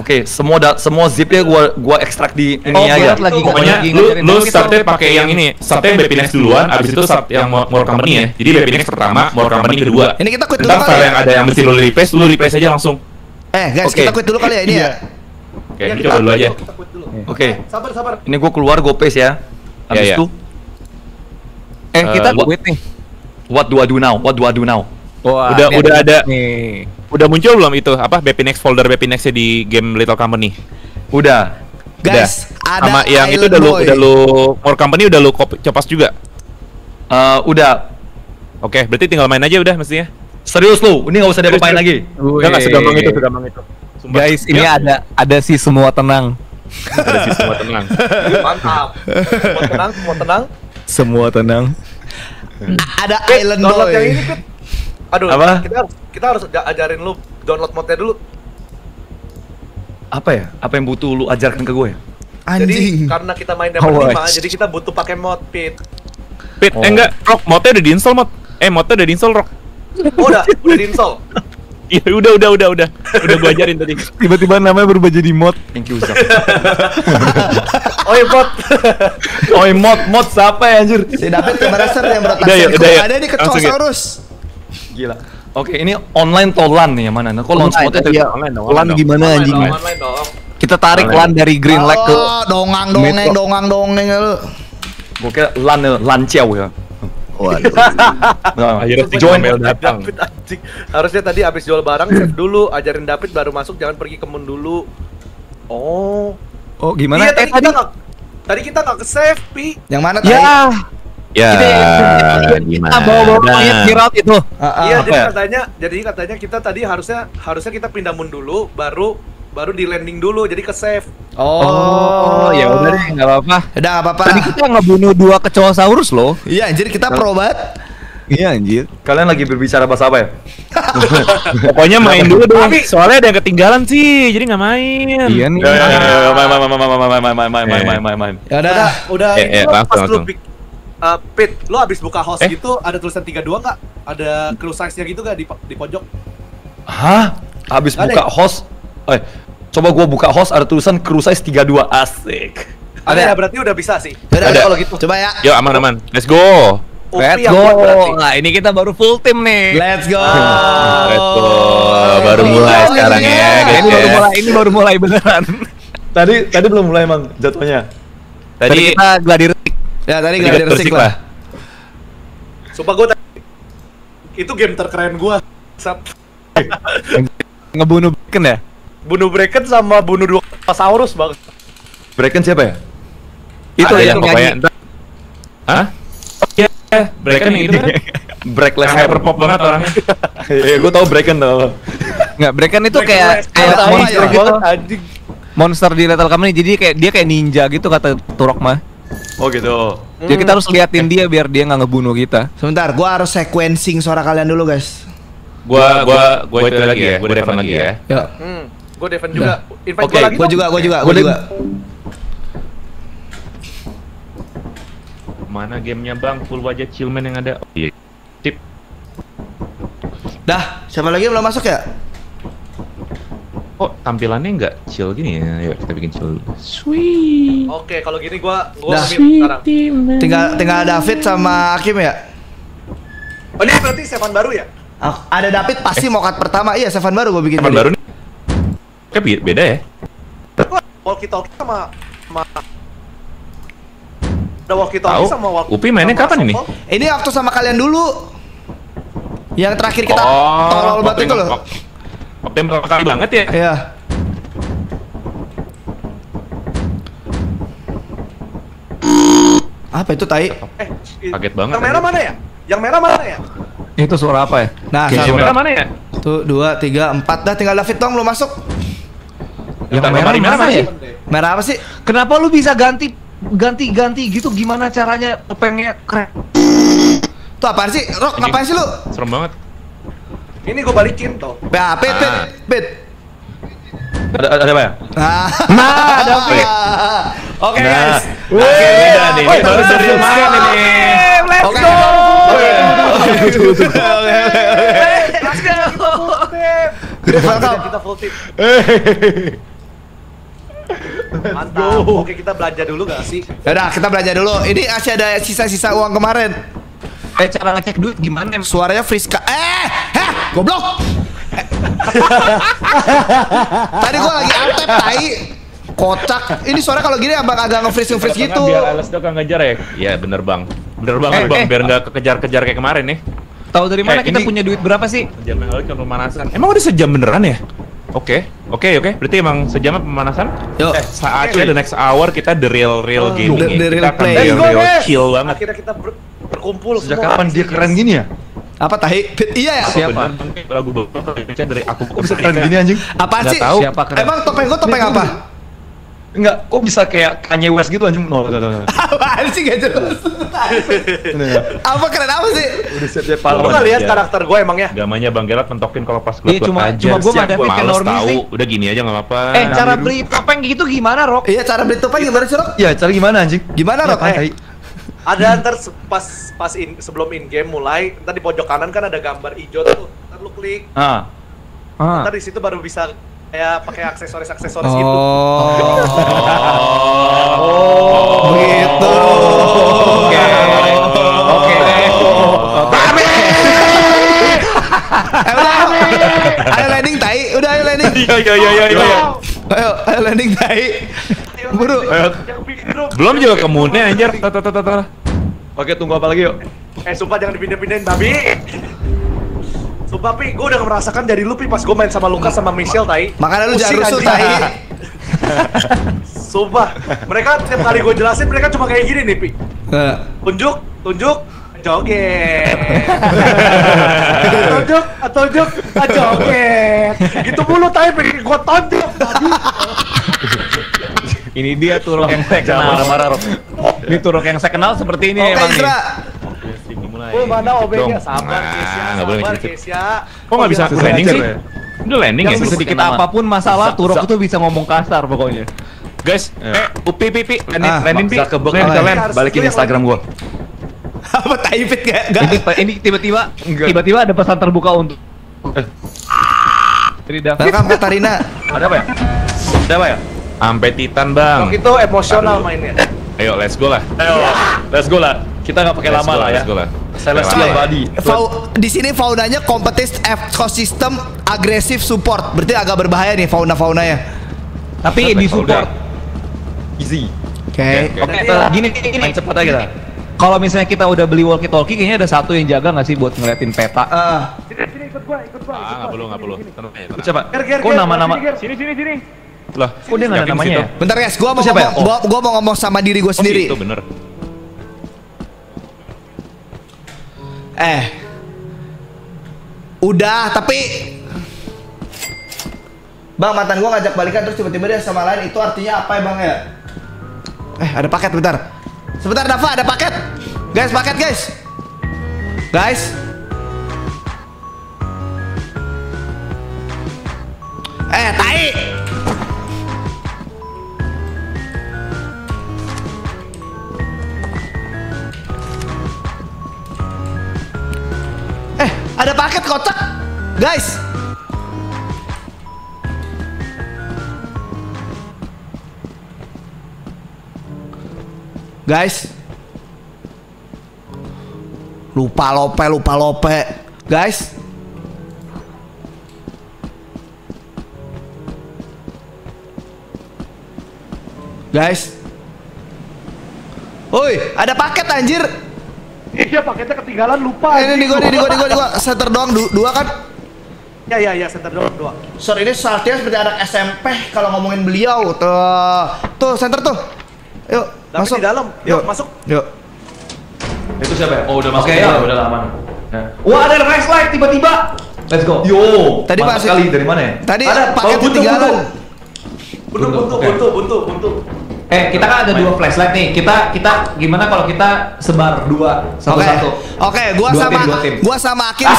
oke semua da semua zipnya gua gua ekstrak di ini Oh, aja lagi Pokoknya lagi lu lu startnya pakai yang ini, startnya Bepinex duluan, abis itu start yang More Company ya. Jadi Bepinex pertama, More Company kedua. Ini kita quit dulu Ntar kali file ya? yang ada yang mesti lu replace, lu replace aja langsung. Eh, guys, Oke. kita quit dulu kali ya ini ya. Oke, ini coba dulu aja. Kita quit dulu. oke Sabar, sabar. ini gua keluar gua paste ya habis Ya, ya. itu Eh kita lu- quit nih. what do I do now what do I do now Wah, Udah- ini udah ada. nih. Udah muncul belum itu apa Bepinex folder Bepinex di game Little Company? udah Guys, Udah. ada sama yang itu Island udah lu Boy. udah lu More Company udah lu copas juga. Eh, udah Oke, berarti tinggal main aja udah mestinya. serius lu ini nggak usah diapa-apain lagi Udah nggak segampang itu, segampang itu. Sumpah. Guys, ini Ya, ada ada sih semua tenang. ada sih semua tenang. *laughs* Mantap. Semua tenang, semua tenang. Semua tenang. Ada Pit, Island download Boy. yang ini. Aduh, Apa? kita harus kita harus ja- ajarin lu download mode-nya dulu. apa ya apa yang butuh lu ajarkan ke gue ya Jadi Anjing. karena kita main Oh, Diamond 5, wah. jadi kita butuh pakai mod Pit. Pit, Oh. eh enggak, Rock, modnya udah diinstal mod. Eh, modnya udah diinstal Rock. Oh, udah, udah diinstal. *laughs* Iya, udah, udah, udah, udah. Udah gua ajarin tadi. *laughs* Tiba-tiba namanya berubah jadi mod. thank you Oh iya, bot. oh mod mod siapa ya anjir Si David Kemaraser yang berotak Udah ya, udah ya. Ada di ya. Gila oke ini online atau LAN nih yang mana nah kok launch Online, mode iya. Online dong, Lan gimana Online anjing? dong, online dong. Kita tarik Online. lan dari Green Lake ke Oh, dongang dongeng Metro. dongang dongeng lu. gue kira LAN ya, LAN ciao ya Waduh. *laughs* Nah, Akhirnya si join datang. David anjing. Harusnya tadi abis jual barang save dulu, ajarin David baru masuk, jangan pergi ke moon dulu. Oh. Oh, gimana? Iya, eh tadi tadi kita nggak tadi kita nggak ke save, Pi. Yang mana tadi? ya, Ya, kita bawa-bawa mayat Geralt itu. Ah, ah. Iya, jadi ya? katanya, jadi katanya kita tadi harusnya harusnya kita pindah moon dulu, baru baru di landing dulu, jadi ke save. Oh, ya udah deh, nggak apa-apa. Udah enggak apa-apa. Tadi kita ngebunuh dua kecosaurus loh. Iya anjir kita pro banget. Iya anjir. kalian lagi berbicara bahasa apa ya pokoknya main dulu dong. Tapi- Soalnya ada yang ketinggalan sih, jadi nggak main. Iya nih. Ya, ya, ya, ya, main main main main main main main main main main main main main Ya udah. Udah, udah Eh, eh, pas lu uh, Pit, lo abis buka host Eh? gitu ada tulisan 32 nggak? Ada crew size-nya gitu nggak di, di pojok? hah habis Ada buka ya? host eh coba gua buka host ada tulisan crew size 32 asik Ada ya berarti udah bisa sih. Ya udah Ada. kalau gitu. Coba ya. Yuk aman aman. Let's go. OP Let's yang go. Nah, ini kita baru full tim nih. Let's go. *laughs* Let's go. Baru mulai Iya, sekarang iya. ya, Nah, guys. ini baru ya. mulai, ini baru mulai beneran. tadi tadi belum mulai emang jatuhnya Tadi Tadi kita gladiresik. Ya tadi enggak ada resik lah. lah. Sumpah gue tadi itu game terkeren gua. Sat. *laughs* Ngebunuh Bacon ya? Bunuh Bracken sama bunuh dua Saurus bang. Bracken siapa ya Itu Ada yang yang pokoknya. Hah? Oh iya, yang itu kan? Breakless Hyperpop banget orangnya. *laughs* Iya, gue tau Breaken tau. Nggak, Breaken itu kayak kayak monster ya, gitu. anjing. Monster di Lethal Company jadi kayak dia kayak ninja gitu kata Turok mah. Oh gitu. Jadi kita harus liatin dia biar dia nggak ngebunuh kita. Sebentar, gua harus sequencing suara kalian dulu, guys. Gua gua gua itu lagi ya, gua Devon lagi ya. Yuk. Hmm. Gue Devon juga. Invite Oke, gua lagi gua juga, gua juga, gua Gua juga. Mana gamenya bang? Full wajah chillman yang ada. Oh, iya. Sip. Dah, siapa lagi yang belum masuk ya? Kok tampilannya nggak chill gini ya? Yuk kita bikin chill. Sweet. Oke, kalau gini gua gua Dah. mute sekarang. Tinggal tinggal David sama Hakim ya? Oh, ini berarti Sevan baru ya? Ah, Ada David pasti mau cut pertama. Iya, Seven baru gua bikin. Tadi. baru nih? Kayak be- beda ya? Walkie talkie sama sama ada walkie talkie sama walkie Upi mainnya kapan ini? Ini waktu sama kalian dulu. Yang terakhir kita Oh, tolol banget itu loh. Yang pertama kali banget ya? Iya. Apa itu tai? Eh, Kaget banget Yang merah mana ya? Yang merah mana ya? Itu suara apa ya? Nah, Yang sama. merah mana ya? Tuh, dua, tiga, empat. Dah tinggal David dong belum masuk. Yang merah merah mana ya? Merah apa sih? Kenapa lu bisa ganti ganti ganti gitu? Gimana caranya topengnya keren? Tuh apaan sih? Rok, Anjing. ngapain sih lu? Serem banget. Ini gue balikin tuh. Ya, pit, pit, Ah. pit. Ada ada apa ya? Nah, Nah, David. Oke Nah. guys. Akhirnya nih, ini baru serius main ini. Let's Oke. go. Oke. Let's go. Kita full team. Mantap. Oke, kita belanja dulu gak sih? Yaudah, kita belanja dulu. Ini masih ada sisa-sisa uang kemarin. Eh cara ngecek duit gimana? Suaranya Friska. Eh, heh, goblok. Eh. *laughs* Tadi gua lagi antep tai. Kocak. Ini suara kalau gini abang agak nge-freeze nge-freeze gitu. Biar Alex Dog nggak ngejar ya? Iya bener bang. Bener banget Eh, bang, eh. biar nggak kekejar-kejar kayak kemarin nih. Tahu dari mana Eh, kita ini- punya duit berapa sih? Sejam yang lalu kan pemanasan. Emang udah sejam beneran ya? Oke, oke, oke. Berarti emang sejam pemanasan? Yuk. Eh, saatnya the next hour kita the real real gaming the- ya. the real kita akan play. real go, real chill banget. Akhirnya kita ber- berkumpul Sejak semua. kapan dia keren gini ya? Apa tahi? Fit- Iya ya. Siapa? Lagu bapak dari aku Kok bisa keren gini anjing? Nggak sih? tahu. Siapa keren? Emang topeng gua topeng apa? Enggak, kok bisa kayak Kanye West gitu anjing? No, no. *laughs* Apaan sih gak jelas? Ya. Apa keren apa sih? Udah siap-siap Lu nggak lihat Ya. karakter gue emangnya? Gamanya Bang Gerard mentokin kalau pas Iya, gelap cuma- aja. cuma gua Siap, ada Normis tahu. sih. Udah gini aja nggak apa-apa. Eh cara beli topeng gitu gimana, Rok? Iya, cara beli topeng gimana sih, Rok? Ya, cara gimana anjing? Gimana, Rok? Ada ntar pas pas in, sebelum in game mulai, ntar di pojok kanan kan ada gambar hijau tuh. Ntar lu klik, Ah. Ah. ntar di situ baru bisa kayak pakai aksesoris aksesoris gitu. Oh. Oh. Begitu. Oke. Oke. Eh, udah. Ayo landing tai. Udah ayo landing. Iya iya iya iya. iya. Ayo, ayo landing tai. Buru. Belum juga ke moonnya anjir. Tata tata tata. Oke, tunggu apa lagi yuk? Eh sumpah jangan dipindah-pindahin babi. Sumpah Pi, gue udah merasakan jadi lu Pi pas gue main sama Lukas sama Michelle tai. Makanya lu jangan rusuh tai. *laughs* Sumpah, mereka tiap kali gue jelasin mereka cuma kayak gini nih Pi. Eh, Tunjuk, tunjuk, joget. *laughs* tunjuk, tunjuk, joget. Gitu mulu tai pengen gue tonjok. babi. Ini dia turok yang saya Jangan kenal. marah-marah, Rob. Ini turok yang saya kenal seperti ini Oke, emang nih. Isra. Dimulai. Oh mana? Dong. Sabar Nah, Kesia, nggak boleh sabar. Kesia. Kok nggak bisa landing sih? Udah landing ya? Sedikit apa pun masalah, turok itu bisa ngomong kasar pokoknya. Guys, eh, upi pipi, landing, Ah, landing pi. Zuckerberg Land, kalian land. balikin Instagram gua. *laughs* Apa tai fit kayak enggak? ini tiba-tiba tiba-tiba ada pesan terbuka untuk David. Welcome Katarina. Ada apa ya? Ada apa ya? Sampai Titan, Bang. Waktu itu emosional mainnya. Ayo, let's go lah. Ayo, let's go lah. Kita nggak pakai lama lah ya. Let's go lah. Celestial ya. Body. Fau, di sini faunanya kompetitif ekosistem agresif support. Berarti agak berbahaya nih fauna-faunanya. Tapi di support. Easy. Oke. Oke. Gini gini. Main cepat aja kita. Kalau misalnya kita udah beli walkie talkie, kayaknya ada satu yang jaga nggak sih buat ngeliatin peta? Ah, Sini, sini ikut gua, ikut gua. Ah, nggak perlu, nggak perlu. Coba. Kok ger, nama-nama? Sini, sini, sini. Lah, Kok dia nggak ada namanya ya? bentar guys, gua mau Siapa ya? ngomong, gua, gua mau ngomong sama diri gua Oh, sendiri. situ bener. Eh, Udah, tapi Bang, mantan gua ngajak balikan terus tiba-tiba dia sama lain itu artinya apa ya, Bang ya? Eh, ada paket bentar. Sebentar, Dava, ada paket. Guys, paket, guys. Guys. Eh, tai. Ada paket kocak. Guys. Guys. Lupa lope, lupa lope. Guys. Guys. Woi, ada paket anjir. Iya paketnya ketinggalan lupa. Eh, ini di gua, ini di gua, di gua, di gua. Center doang du- dua kan. Ya ya ya center doang dua. Sir ini saltnya seperti anak SMP kalau ngomongin beliau. Tuh, tuh center tuh. Yuk, Tapi masuk. di dalam. Yuk, masuk. Yuk. Itu siapa ya? Oh udah masuk Oke, ya, ya. udah aman. Ya. Wah ada flashlight tiba-tiba. Let's go. Yo. Tadi masih- sekali dari mana ya? Tadi Ada, paket buntu, ketinggalan. Buntu Buntu, buntu buntu buntu buntu. Eh kita kan ada dua flashlight nih. Kita kita gimana kalau kita sebar dua Oke. satu-satu? Oke, gua Dua sama tim, dua tim. gua sama Akin. *laughs*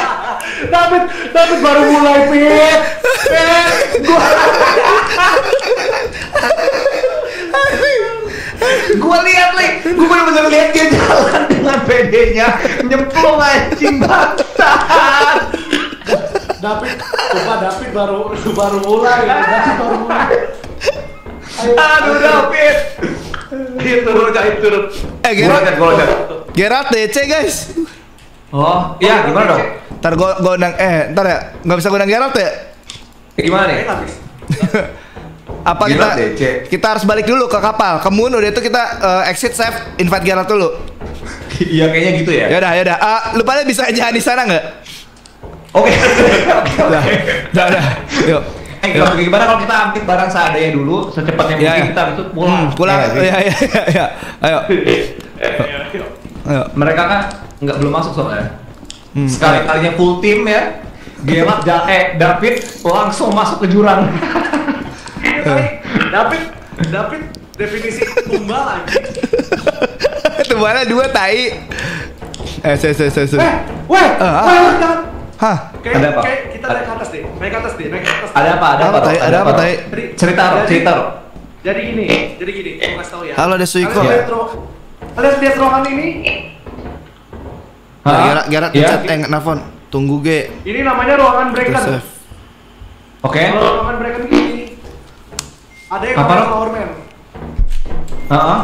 *laughs* David David baru mulai Pit. Gua lihat nih, gua bener-bener lihat dia jalan dengan PD-nya nyemplung anjing bangsat. David, coba David baru baru mulai. David baru mulai. Aduh David. Dia turun, dia turun. Eh, Gerard. Gerard DC, guys. Oh, iya gimana dong? Ntar gua gua undang eh ntar ya nggak bisa gua undang Gerard ya. Gimana nih? *laughs* Apa kita kita harus balik dulu ke kapal. Ke Moon udah itu kita eh, exit save invite Gerard dulu. *laughs* Iya kayaknya gitu ya. Ya udah, ya udah. Ah, lu pada bisa jalan di sana nggak? Oke. *laughs* Udah, udah, udah. Yuk. Eh, kalau gimana kalau kita ambil barang seadanya dulu, secepatnya Ya, mungkin ya. kita itu pulang. Hmm, pulang. Iya nggak sih? Ya, ya, ya, ya. Ayo. Ayo. Mereka kan nggak belum masuk soalnya. Hmm. Sekali kalinya full tim ya. Gerard da eh David langsung masuk ke jurang. *laughs* David David definisi tumbal anjing. *laughs* Itu mana dua tai. Eh, se se se se. Eh, weh, ah. weh. Hah? Kayak, Ada apa? kayak kita naik ke atas deh, naik ke atas deh, naik ke atas. ada apa? Ada apa? Ro? Ada apa? Tai? Cerita, jadi- cerita. Jadi gini, jadi gini, gue kasih tau ya. Halo, ada Suiko. Kalian Ya. lihat Kalian lihat ruangan ini? Nah? Gerard Gerard Iya? pencet eh nelfon. Tunggu ge. Ini namanya ruangan breaker. Joseph. Oke. Kalau ruangan breaker gini, ada yang Apa, namanya flower man. Heeh.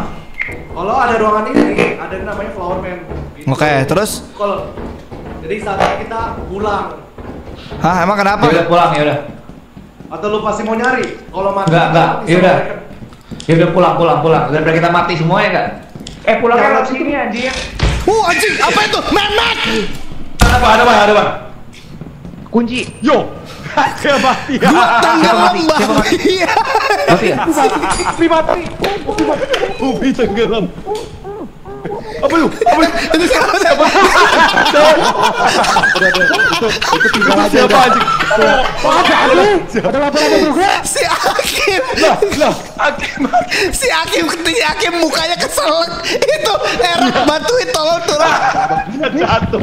Kalau ada ruangan ini, ada yang namanya flower man. Gitu. Oke, terus? Kalau jadi saatnya kita pulang Hah, emang kenapa? Ya udah pulang ya udah. atau lu pasti mau nyari? Kalau mati Enggak, enggak. Ya udah. Ya udah pulang, pulang, pulang. Daripada kita mati semua ya enggak? Eh pulang lewat sini. sini Uh, anjing, apa itu? Memek! Ada apa? Ada apa? Ada apa? Kunci. Yo. Siapa mati? Gua tenggelam, mati? Bang. Siapa mati? Iya. Mati ya? Ubi mati. Ubi tenggelam. Apa lu? Apa lu? Itu siapa? Siapa? Siapa anjing? Si Akim. Hakim. Si Akim, si Akim mukanya keselak. Itu Era bantuin tolong turun. Jatuh.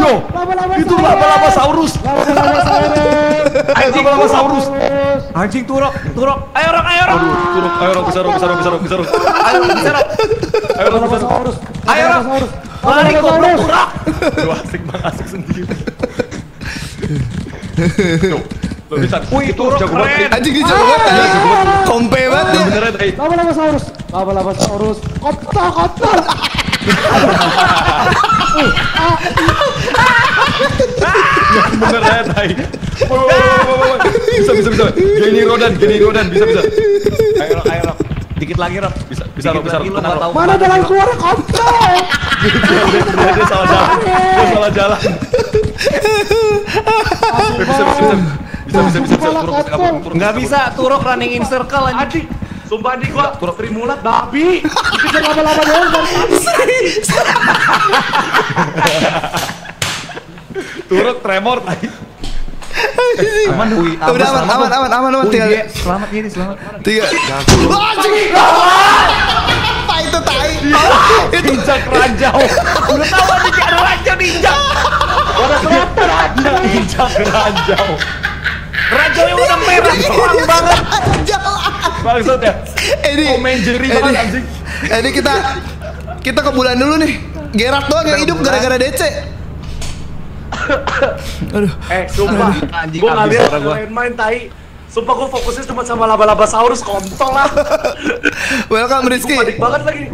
Yo, itu laba-laba saurus. *laughs* Anjing laba saurus. Anjing turok, turok. Ayo rok, ayo rok. Turok, ayo rok, bisa rok, bisa rok, bisa rok, bisa rok. Ayo bisa rok. Ayo rok, bisa rok. Ayo rok. Goblok turok. *laughs* Lu asik banget, asik sendiri. Bisa. Wih, itu jago banget. Anjing dia jago banget. tadi. Kompe banget dia. Beneran, eh. *laughs* Beneran, tai. Bisa bisa bisa. Geni Rodan, Geni Rodan bisa bisa. Ayo ayo. Dikit lagi Rok. Bisa bisa Dikit bisa. Tenang. Mana jalan keluar kontol? Dia salah jalan. Dia salah jalan. Bisa bisa bisa. Bisa bisa bisa. Turun turun turun, turun. Nggak bisa, Turok running in circle anjing. Sumpah nih gua Sri Mulat babi. Dikejar lama-lama doang kan. *laughs* Turun tremor tadi. Aman, Ui. Udah aman, aman, aman, aman, aman. Tiga, selamat ini, selamat. tiga. Apa *laughs* itu tai? Itu Ninja keranjau. Udah tahu anjing ada ranjau ninja. Warna selatan ada keranjau. Ranjau yang udah merah, terang banget. Bangsat ya. Ini, Jerry ini, banget, anjing. ini kita kita ke bulan dulu nih. Gerard doang yang hidup gara-gara DC. *coughs* Aduh. Eh, sumpah. Anjing, Gua nggak habis lihat suara gua. main-main tai. Sumpah gua fokusnya cuma sama laba-laba saurus kontol lah. *laughs* Welcome Rizky. panik banget lagi.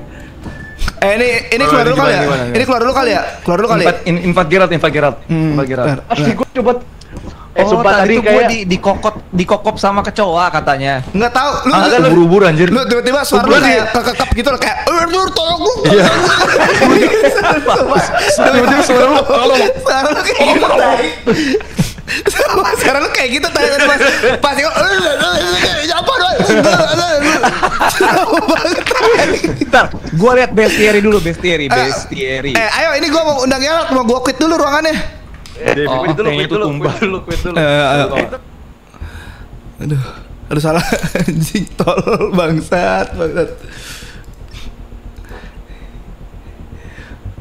Eh ini ini keluar dulu kali ya? gimana, gimana? Ini keluar dulu kali ya? Keluar dulu kali ya? Invade in- invade Gerard, invade Gerard. Invade Gerard. Asli gua coba Eh, Oh, sumpah tadi tadi gue kayak di, dikokot, dikokop sama kecoa katanya. Enggak tahu lu Ah, lu- buru-buru anjir. lu tiba-tiba suara lu kayak kekekap gitu loh kayak "Eh, lu tolong lu Iya. *laughs* tiba-tiba suara lu suara lu kayak gitu *laughs* suara lu kayak gitu tai. Pas pas kok apa Bentar, gue lihat bestiary dulu, bestiary, bestiary. eh ayo ini gua mau undang Gerard mau gua quit dulu ruangannya Oh, quit dulu, quit tuh dulu, quit dulu, quit dulu. *laughs* Eh, ayo. aduh aduh salah *laughs* anjing tol bangsat bangsat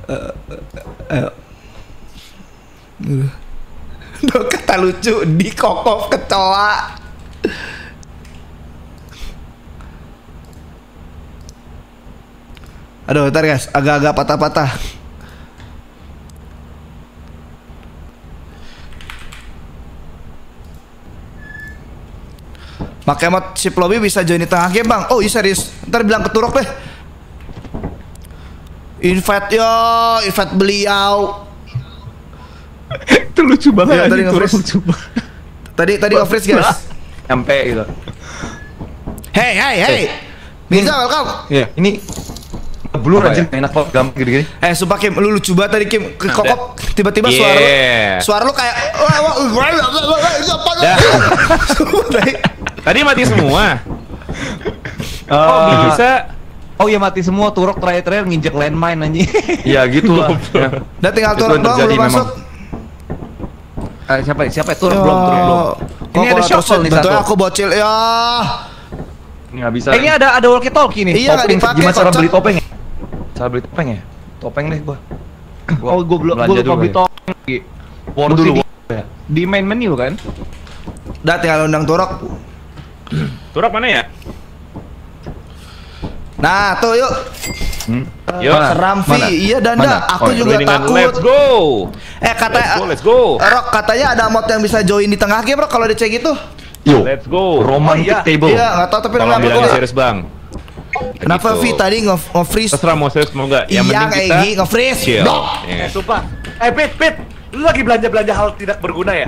Eh, eh, ayo Aduh. *laughs* Duh, kata lucu di kokof kecoa Aduh, ntar guys, agak-agak patah-patah. Pakai mod ship lobby bisa join di tengah game bang. Oh iya serius. Ntar bilang ke Turok deh. Invite yo, invite beliau. Itu lucu banget Ya, tadi nge-freeze. lucu banget. Tadi tadi nge-freeze guys. Nyampe gitu. Hey hey hey. Bisa welcome. Iya, ini blur Apa anjir, enak banget gampang gini-gini. Eh sumpah Kim, lu lucu banget tadi Kim. Ke kokop tiba-tiba suara lu. Yeah. Suara lu kayak Tadi mati semua. *laughs* Oh, Oh, bisa. Oh iya mati semua, Turok terakhir-terakhir nginjek landmine anjing. *laughs* Iya gitu lah. Ya. Udah tinggal Turok doang belum masuk. Eh, siapa ya? Siapa ya? Turok belum, Turok belum. Ini ada shuffle nih Betul satu. aku bocil ya. Ini nggak bisa. Eh, ini ada ada walkie talkie nih. Iya nggak Topeng, dipakai. Gimana cara beli topeng ya? Cara beli topeng ya? Topeng deh gua. *coughs* Oh, gue belum lupa dulu beli ya. talkie. War dulu. di, ya. di main menu kan? Udah tinggal undang Turok. Turok mana ya? Nah, tuh yuk. Yuk. Mana? Seram Vi. Mana? Iya Danda, Mana? aku Oh, iya. juga takut. Let's go. Eh kata Let's go, let's go. Eh, Rok katanya ada mod yang bisa join di tengah game Rok kalau DC gitu. Yo. Let's go. Romantic Oh, iya. table. Iya, nggak tahu tapi bilangnya gua. serius bang. Kenapa Gitu. Vi tadi nge- nge-freeze? Terserah mau serius mau nggak. Yang Iya, penting kayak kita gini nge-freeze. chill. Ya. Eh, sumpah. Eh, Pit, Pit. Lu lagi belanja-belanja hal tidak berguna ya?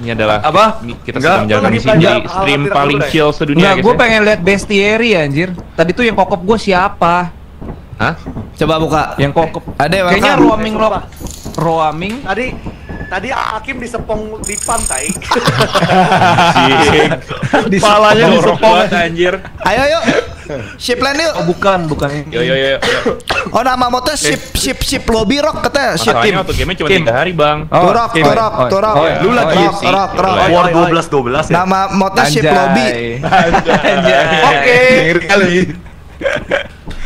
Ini adalah Apa? Kita Enggak. sedang menjalankan misi di stream paling ya? chill sedunia Enggak, guys gue ya. pengen lihat bestiary anjir. Tadi tuh yang kokop gue siapa? Hah? Coba buka. Yang kokop. Ada ya, Kayaknya roaming rock. Roaming. Tadi tadi Hakim disepong di pantai. *laughs* Palanya disepong. anjir. Ayo yuk. Ship land yuk. Oh bukan, bukan ini. Yo yo yo. yo. *coughs* Oh nama modnya ship ship ship lobby Rok katanya. Ship Masalahnya team. waktu game cuma. 3 hari bang. Turok, Kim. turok, Oh, turok. oh, iya. Lu lagi rok, rok. Oi, War oi, 12 12 ya. Nama modnya ship lobby. Anjay. Oke. Kali.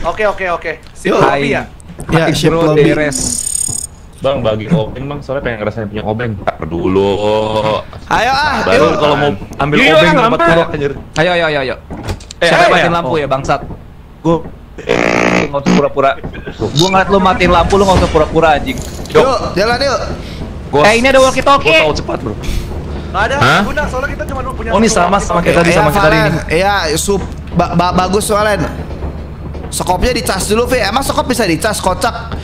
Oke, oke, oke. Yuk. lobby ya. Ya, ship Bro, lobby. Bang bagi obeng bang soalnya pengen ngerasain punya obeng. Tak dulu. Ayo ah, Baru. Kalau mau ambil Iya, obeng turok anjir. Ayo, ayo, ayo, ayo. Eh, Siapa apa matiin ya? lampu ya, bangsat? Gue nggak usah pura-pura. Gue ngeliat lu matiin lampu, lu nggak usah pura-pura anjing. Yuk, jalan yuk. Gua Eh, ini ada walkie gua talkie. tahu cepat, Bro. Nggak ada Hah? guna soalnya kita cuma punya Oh, ini sama sama kayak tadi Iya, sama kita ini. Iya, sup ba- ba- bagus soalnya. Skopnya dicas dulu, Vi. Emang skop bisa dicas kocak.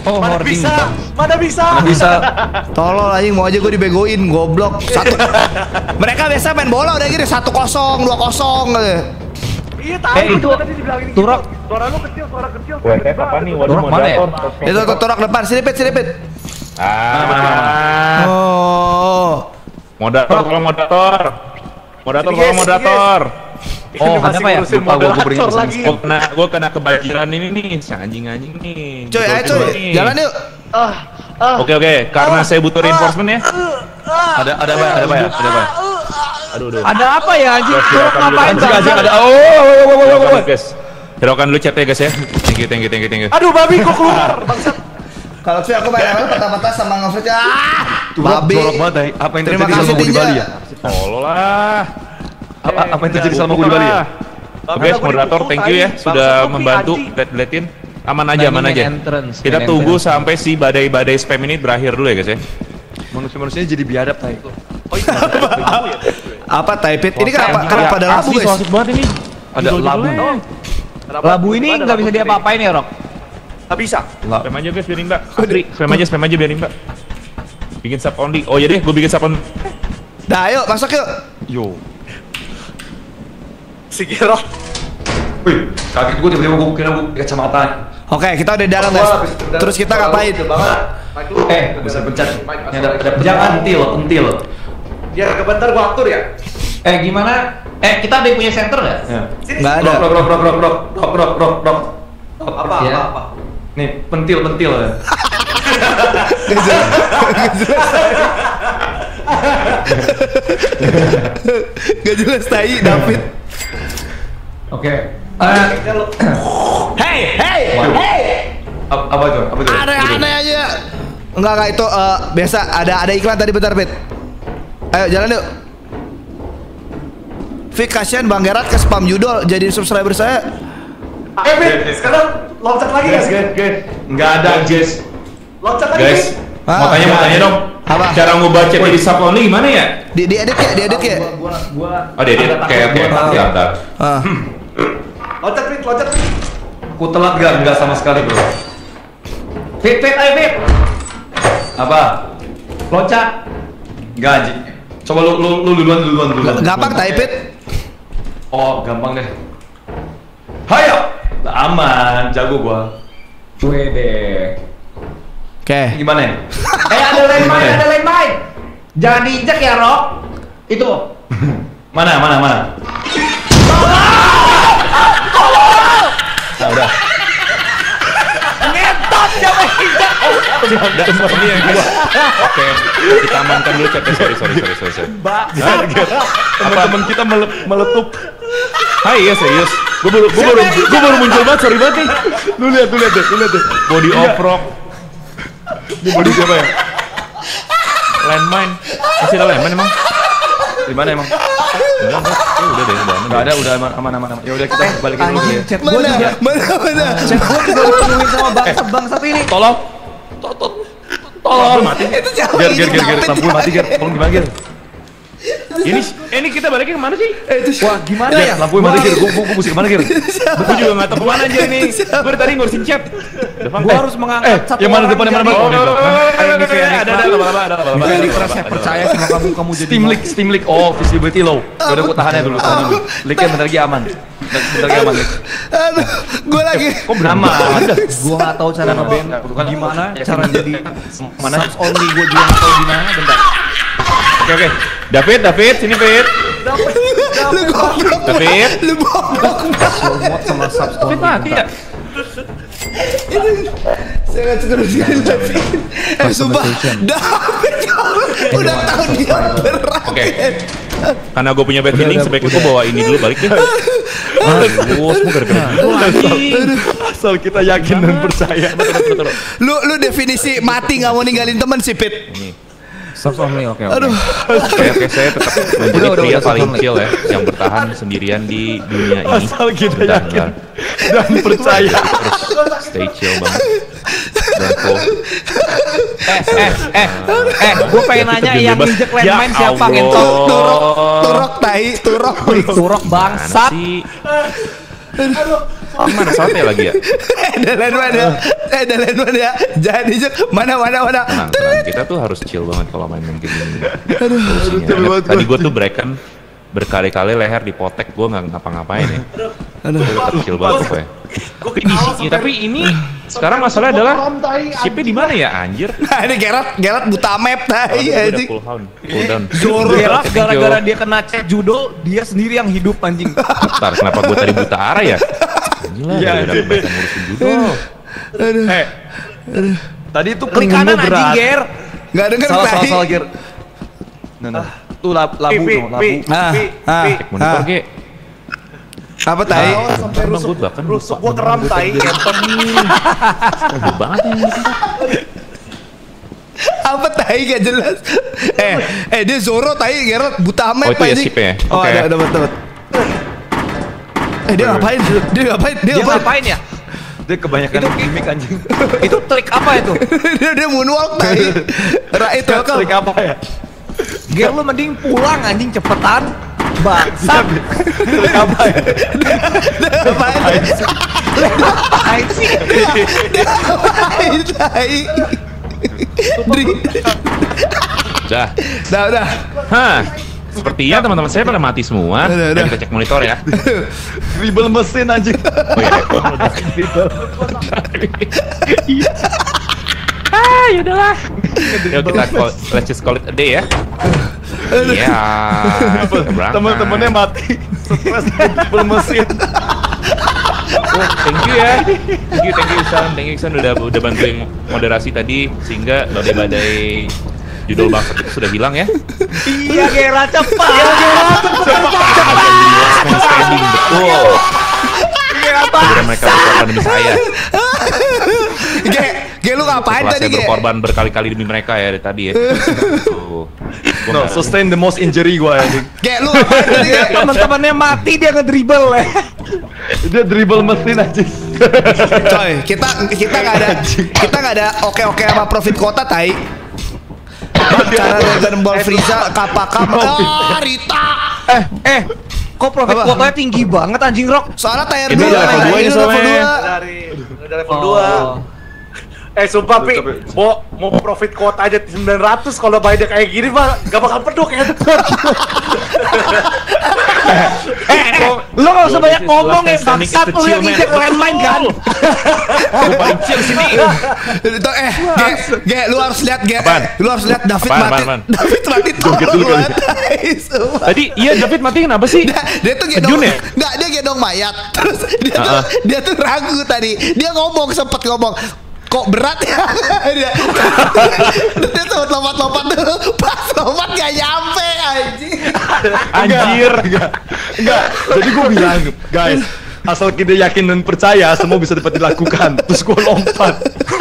Oh, Mana hoarding. bisa? Mana bisa? Mana bisa? *laughs* Tolol anjing mau aja gue dibegoin goblok. Satu. *laughs* Mereka biasa main bola udah gini satu kosong dua kosong gitu. Iya tahu. Eh, itu tadi dibilangin gitu. Turok. Suara lu kecil, suara kecil. WF apa nih? Waduh, Turok mana ya? moderator. Itu tuh torak depan sini pit sini pit. Ah, Oh. moderator, tolong moderator. Moderator, guys, moderator. Oh, ada masih apa ya? Lupa gua gue beri lagi. Gue kena, gue kena kebanjiran ini nih, si anjing-anjing nih. Cuy, ayo nih. jalan yuk. Oke oke, karena saya butuh reinforcement ya. Ada ada apa ya? Ada apa ya? Ada apa ya? Aduh, aduh. Ada apa ya anjing? Ngapain dulu. anjing ada. Oh, oh, oh, oh, oh, Hirokan oh. guys. Hirokan dulu chat ya guys ya. Thank you, thank you, thank you, thank you. Aduh, babi kok keluar. *laughs* Bangsat. Kalau cuy aku apa patah-patah sama ngefrit ah. Turok Babi. jorok banget. Apa yang Terima terjadi selama gue di. Bali ya? Tolol lah. Apa apa yang terjadi selama gue di Bali ya? Oke, guys, moderator, thank you ya sudah membantu lihat-liatin. Aman aja, aman aja. Entrance, Kita tunggu entrance. sampai si badai-badai spam ini berakhir dulu ya guys ya. Manusia-manusianya jadi biadab Tai. *laughs* Apa Taipit? Ini kenapa kenapa ada ya, so guys? asik banget ini. Ada labu. Labu ini nggak bisa diapa-apain ya, Rok? Nggak bisa. Spam aja guys biarin mbak. Asli, spam aja, spam aja biarin mbak. Bikin sub only. Oh iya deh, gue bikin sub only. Dah ayo masuk yuk. Yo. Si. Wih, kaget gue tiba-tiba gue kira gue kacamata. Oke, kita udah di dalam guys. Terus kita ngapain? Eh, bisa pencet. Ini ada ada jangan pentil, pentil. Ya, kebentar gua atur ya. Eh gimana? Eh kita ada yang punya center nggak? Ya. Sini. Nggak sini. ada. Rok, rok, rok, rok, rok, rok, rok, rok, rok. Apa, Ya. apa, apa? Nih, pentil, pentil *laughs* ya. Gak jelas tai David. Oke. Ya, lu- Hey, hey, hey. Apa itu? Apa itu? Aneh-aneh aja. Enggak enggak itu eh, biasa ada ada iklan tadi bentar Pit. Ayo jalan yuk. Fik kasihan Bang Gerat ke spam judul jadi subscriber saya. Eh, Fit, sekarang loncat lagi ya? guys. Enggak ada, guys. Loncat lagi, Guys. Ah. mau tanya mau tanya dong. Apa? Cara ngubah chat jadi sub only gimana ya? Di di edit ya, di edit ya. Oh dia dia kayak kayak ya bentar. Ah. Loncat, Fit, loncat, Fit. Ku telat gak? Enggak sama sekali, Bro. Fit, fit, ayo fit. Apa? Loncat. Enggak anjing. Coba lu lu lu duluan duluan duluan. Gampang tai Pit. Oh, gampang deh. Hayo. Aman, jago gua. Wede. Oke. Gimana ya? *laughs* Eh ada lain main, ada lain main. Jangan diinjak ya, Rok. Itu. *laughs* Mana mana mana? *laughs* Nah, udah. Udah, ini yang gua. Oke, kita amankan dulu chatnya. Sorry, sorry, sorry, sorry. sorry. Teman-teman kita mele- meletup. Hai, iya serius. Gue baru, gue baru, gue baru muncul banget. Sorry banget nih. Lu lihat, lu lihat deh, lu lihat deh. Body of rock, Ini body siapa ya? landmine. Masih ada landmine emang? Di mana emang? Enggak, enggak. Eh, udah deh, udah aman. Enggak ada, udah aman aman aman. aman. Ya udah kita balikin dulu ya. Chat gua Mana? juga. Mana mana? Chat gua juga dipenuhin sama bangsat bangsat ini. Tolong. To- to- Tolong mati. Itu siapa Ger ger ger ger mati ger. Tolong gimana ger? Ini, eh, ini kita baliknya ke mana sih? Wah gimana ya? lampu mati ger. Gua gua *laughs* gua mesti ke mana ger? Gue juga nggak tahu ke mana aja nih. Gue tadi ngurusin chat. Depan Gua harus mengangkat Eh, satu yang mana depan yang mana? Oh, oh, oh, ini kayak ada, ada, ada, ada, Niklas, lama-lama, saya ada, percaya sama kamu kamu jadi Steam leak, Steam leak. Oh, visibility low. Ya udah gua tahannya dulu, tahan dulu. Leaknya bentar lagi aman. Bentar lagi aman. Aduh, gue lagi. Kok bernama? Gua nggak tahu cara ngeband gimana Ya, cara kan. jadi Mana? only gua juga nggak tahu gimana bentar. Oke, oke. David, David, sini David. Lu goblok. David. Lu goblok. Muat sama subs only. David mati ya? Saya nggak suka sekali David. Eh sumpah, David udah tahu dia berat. Oke. Karena gue punya bad feeling, sebaiknya gue bawa ini dulu balik deh. Aduh, semua gara-gara gue anjing. Asal kita yakin dan percaya. Lu lu definisi mati nggak mau ninggalin temen sih Pit. Subs only oke oke. Aduh. Oke, oke, saya tetap menjadi Udah, pria udah, paling selesai. chill ya, yang bertahan sendirian di dunia ini. Asal kita Bentar, yakin bentar. dan *laughs* percaya. Terus stay chill banget. Dan. Eh eh eh eh gua pengen nanya yang injek Ya landmine siapa Allah. ngentot? Turok, turok tai, turok. Turok bangsat. sih? Gimana saltnya lagi ya? *laughs* Ada lain mana? Eh, ada lain mana ya? Jadi mana mana mana. Tenang, tenang. Kita tuh harus chill banget kalau main game gini. Solusinya. Tadi gue tuh break kan berkali-kali leher dipotek gue nggak ngapa-ngapain ya. Aduh. Chill banget pokoknya. Ini sih, ya, tapi ini sekarang masalahnya adalah chipnya di mana ya anjir? Nah, *laughs* ini Gerard, Gerard buta map tai udah anjing. full down, full down. Zoro. Gerard gara-gara dia kena cek judo, dia sendiri yang hidup anjing. Bentar, kenapa gue tadi buta arah ya? *laughs* Gila, Iya, udah iya. kebanyakan ngurusin *laughs* judo. Eh, tadi itu Kan klik kanan berat. anjing, Ger. Enggak denger Salah, salah, tai. salah, Ger. Nah, nah. Tuh lab, labu, Pi, tuh, pi, labu. pi, Ah, pi, ah. pi. Monitor, Ah. Ge. Apa tai? Awal sampai rusuk, gua bahkan rusuk gua keram tai. *laughs* Gede banget yang. Apa tai gak jelas. Eh, eh dia Zoro tai Gerard buta map Oh, itu ya chipnya ya? Oh, Oke. ada ada betul. Eh dia ngapain? Dia ngapain? Dia Dia ngapain? ngapain ya? Dia kebanyakan gimmick anjing. *laughs* itu trik apa itu? *laughs* dia dia moonwalk tai. *laughs* Right welcome. Trik apa ya? Ger lu mending pulang anjing cepetan. Bangsat. Trik apa ya? Dia ngapain? Ngapain sih? Dia ngapain tai? Udah. Dah udah. Hah. Sepertinya teman-teman saya pada mati semua. Udah, udah. kita cek monitor ya. *laughs* Dribble mesin anjing. Oh iya. *laughs* ah, yaudahlah. Yuk kita call, let's just call it a day ya. Iya. Teman-temannya mati. Stres dribble mesin. Oh, thank you ya. Thank you, thank you Iksan. Thank you Iksan udah udah bantuin moderasi tadi sehingga badai-badai judul bangsa itu sudah hilang ya. Iya Gera cepat. Last man standing betul. Akhirnya mereka berkorban demi saya. Ge, Ge lu ngapain tadi saya Ge? berkorban berkali-kali demi mereka ya dari tadi ya. No, sustain the most injury gua anjing. Ge lu ngapain tadi? *laughs* Teman-temannya mati dia ngedribble ya. Dia dribble mesin anjing. Coy, kita kita nggak ada kita nggak ada oke-oke sama profit kota tai. Cara Dragon Ball Frieza kapakam ah Rita. Eh, eh, kok profit kuotanya tinggi banget anjing Rock? Soalnya tier Ini 2 level dua ini soalnya. Dari dari level 2. Eh sumpah Pi, mau mau profit quote aja 900 kalau bayar kayak gini mah gak bakal peduk ya. *laughs* Lo gak usah banyak ngomong ya, bangsat lu the yang man. injek landmine kan? Paling chill sini. *laughs* Itu eh Ge, Ge lu harus lihat Ge. Apaan? Lu harus lihat David mati. David mati sumpah. Tadi iya David mati kenapa sih? Dia, tuh Kejun gendong ya? Enggak, dia gendong mayat *laughs* Terus dia tuh. Dia tuh ragu tadi Dia ngomong sempet ngomong Kok berat ya? *laughs* dia, dia sempet lompat-lompat dulu Pas lompat gak nyampe anjing Anjir. Enggak, jadi gua bilang, guys, asal kita yakin dan percaya semua bisa dapat dilakukan. Terus gua lompat.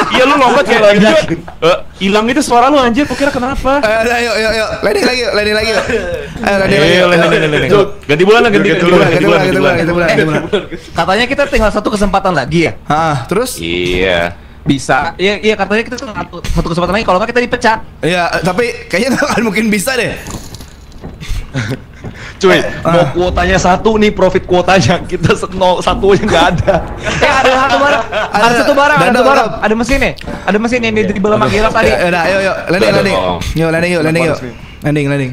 Iya lu lompat kayak gitu. yakin. Eh, hilang itu suara lu anjir, gua kira kenapa? Ayo, ayo, yuk Landing lagi, landing lagi Ayo, landing lagi Ayo, landing, landing, landing. Ganti bulan lah, ganti bulan, Ganti bulan, ganti bulan, ganti bulan, Katanya kita tinggal satu kesempatan lagi ya? Ah, terus? Iya. Bisa. Iya, iya katanya kita tuh satu, satu kesempatan lagi. Kalau nggak kita dipecat. Iya, tapi kayaknya gak *laughs* akan mungkin bisa deh *laughs* Cuy, mau ah. kuotanya satu nih profit kuotanya *laughs* kita nol satu aja nggak ada. Eh ada satu barang, ada, Ada- satu barang, ada satu barang, ada mesin nih, ada mesin yang di dribble sama Gerard tadi. Ya udah, ayo, yuk, landing, Aduh, landing bohong. Yuk, landing, yuk, landing, yuk Landing, landing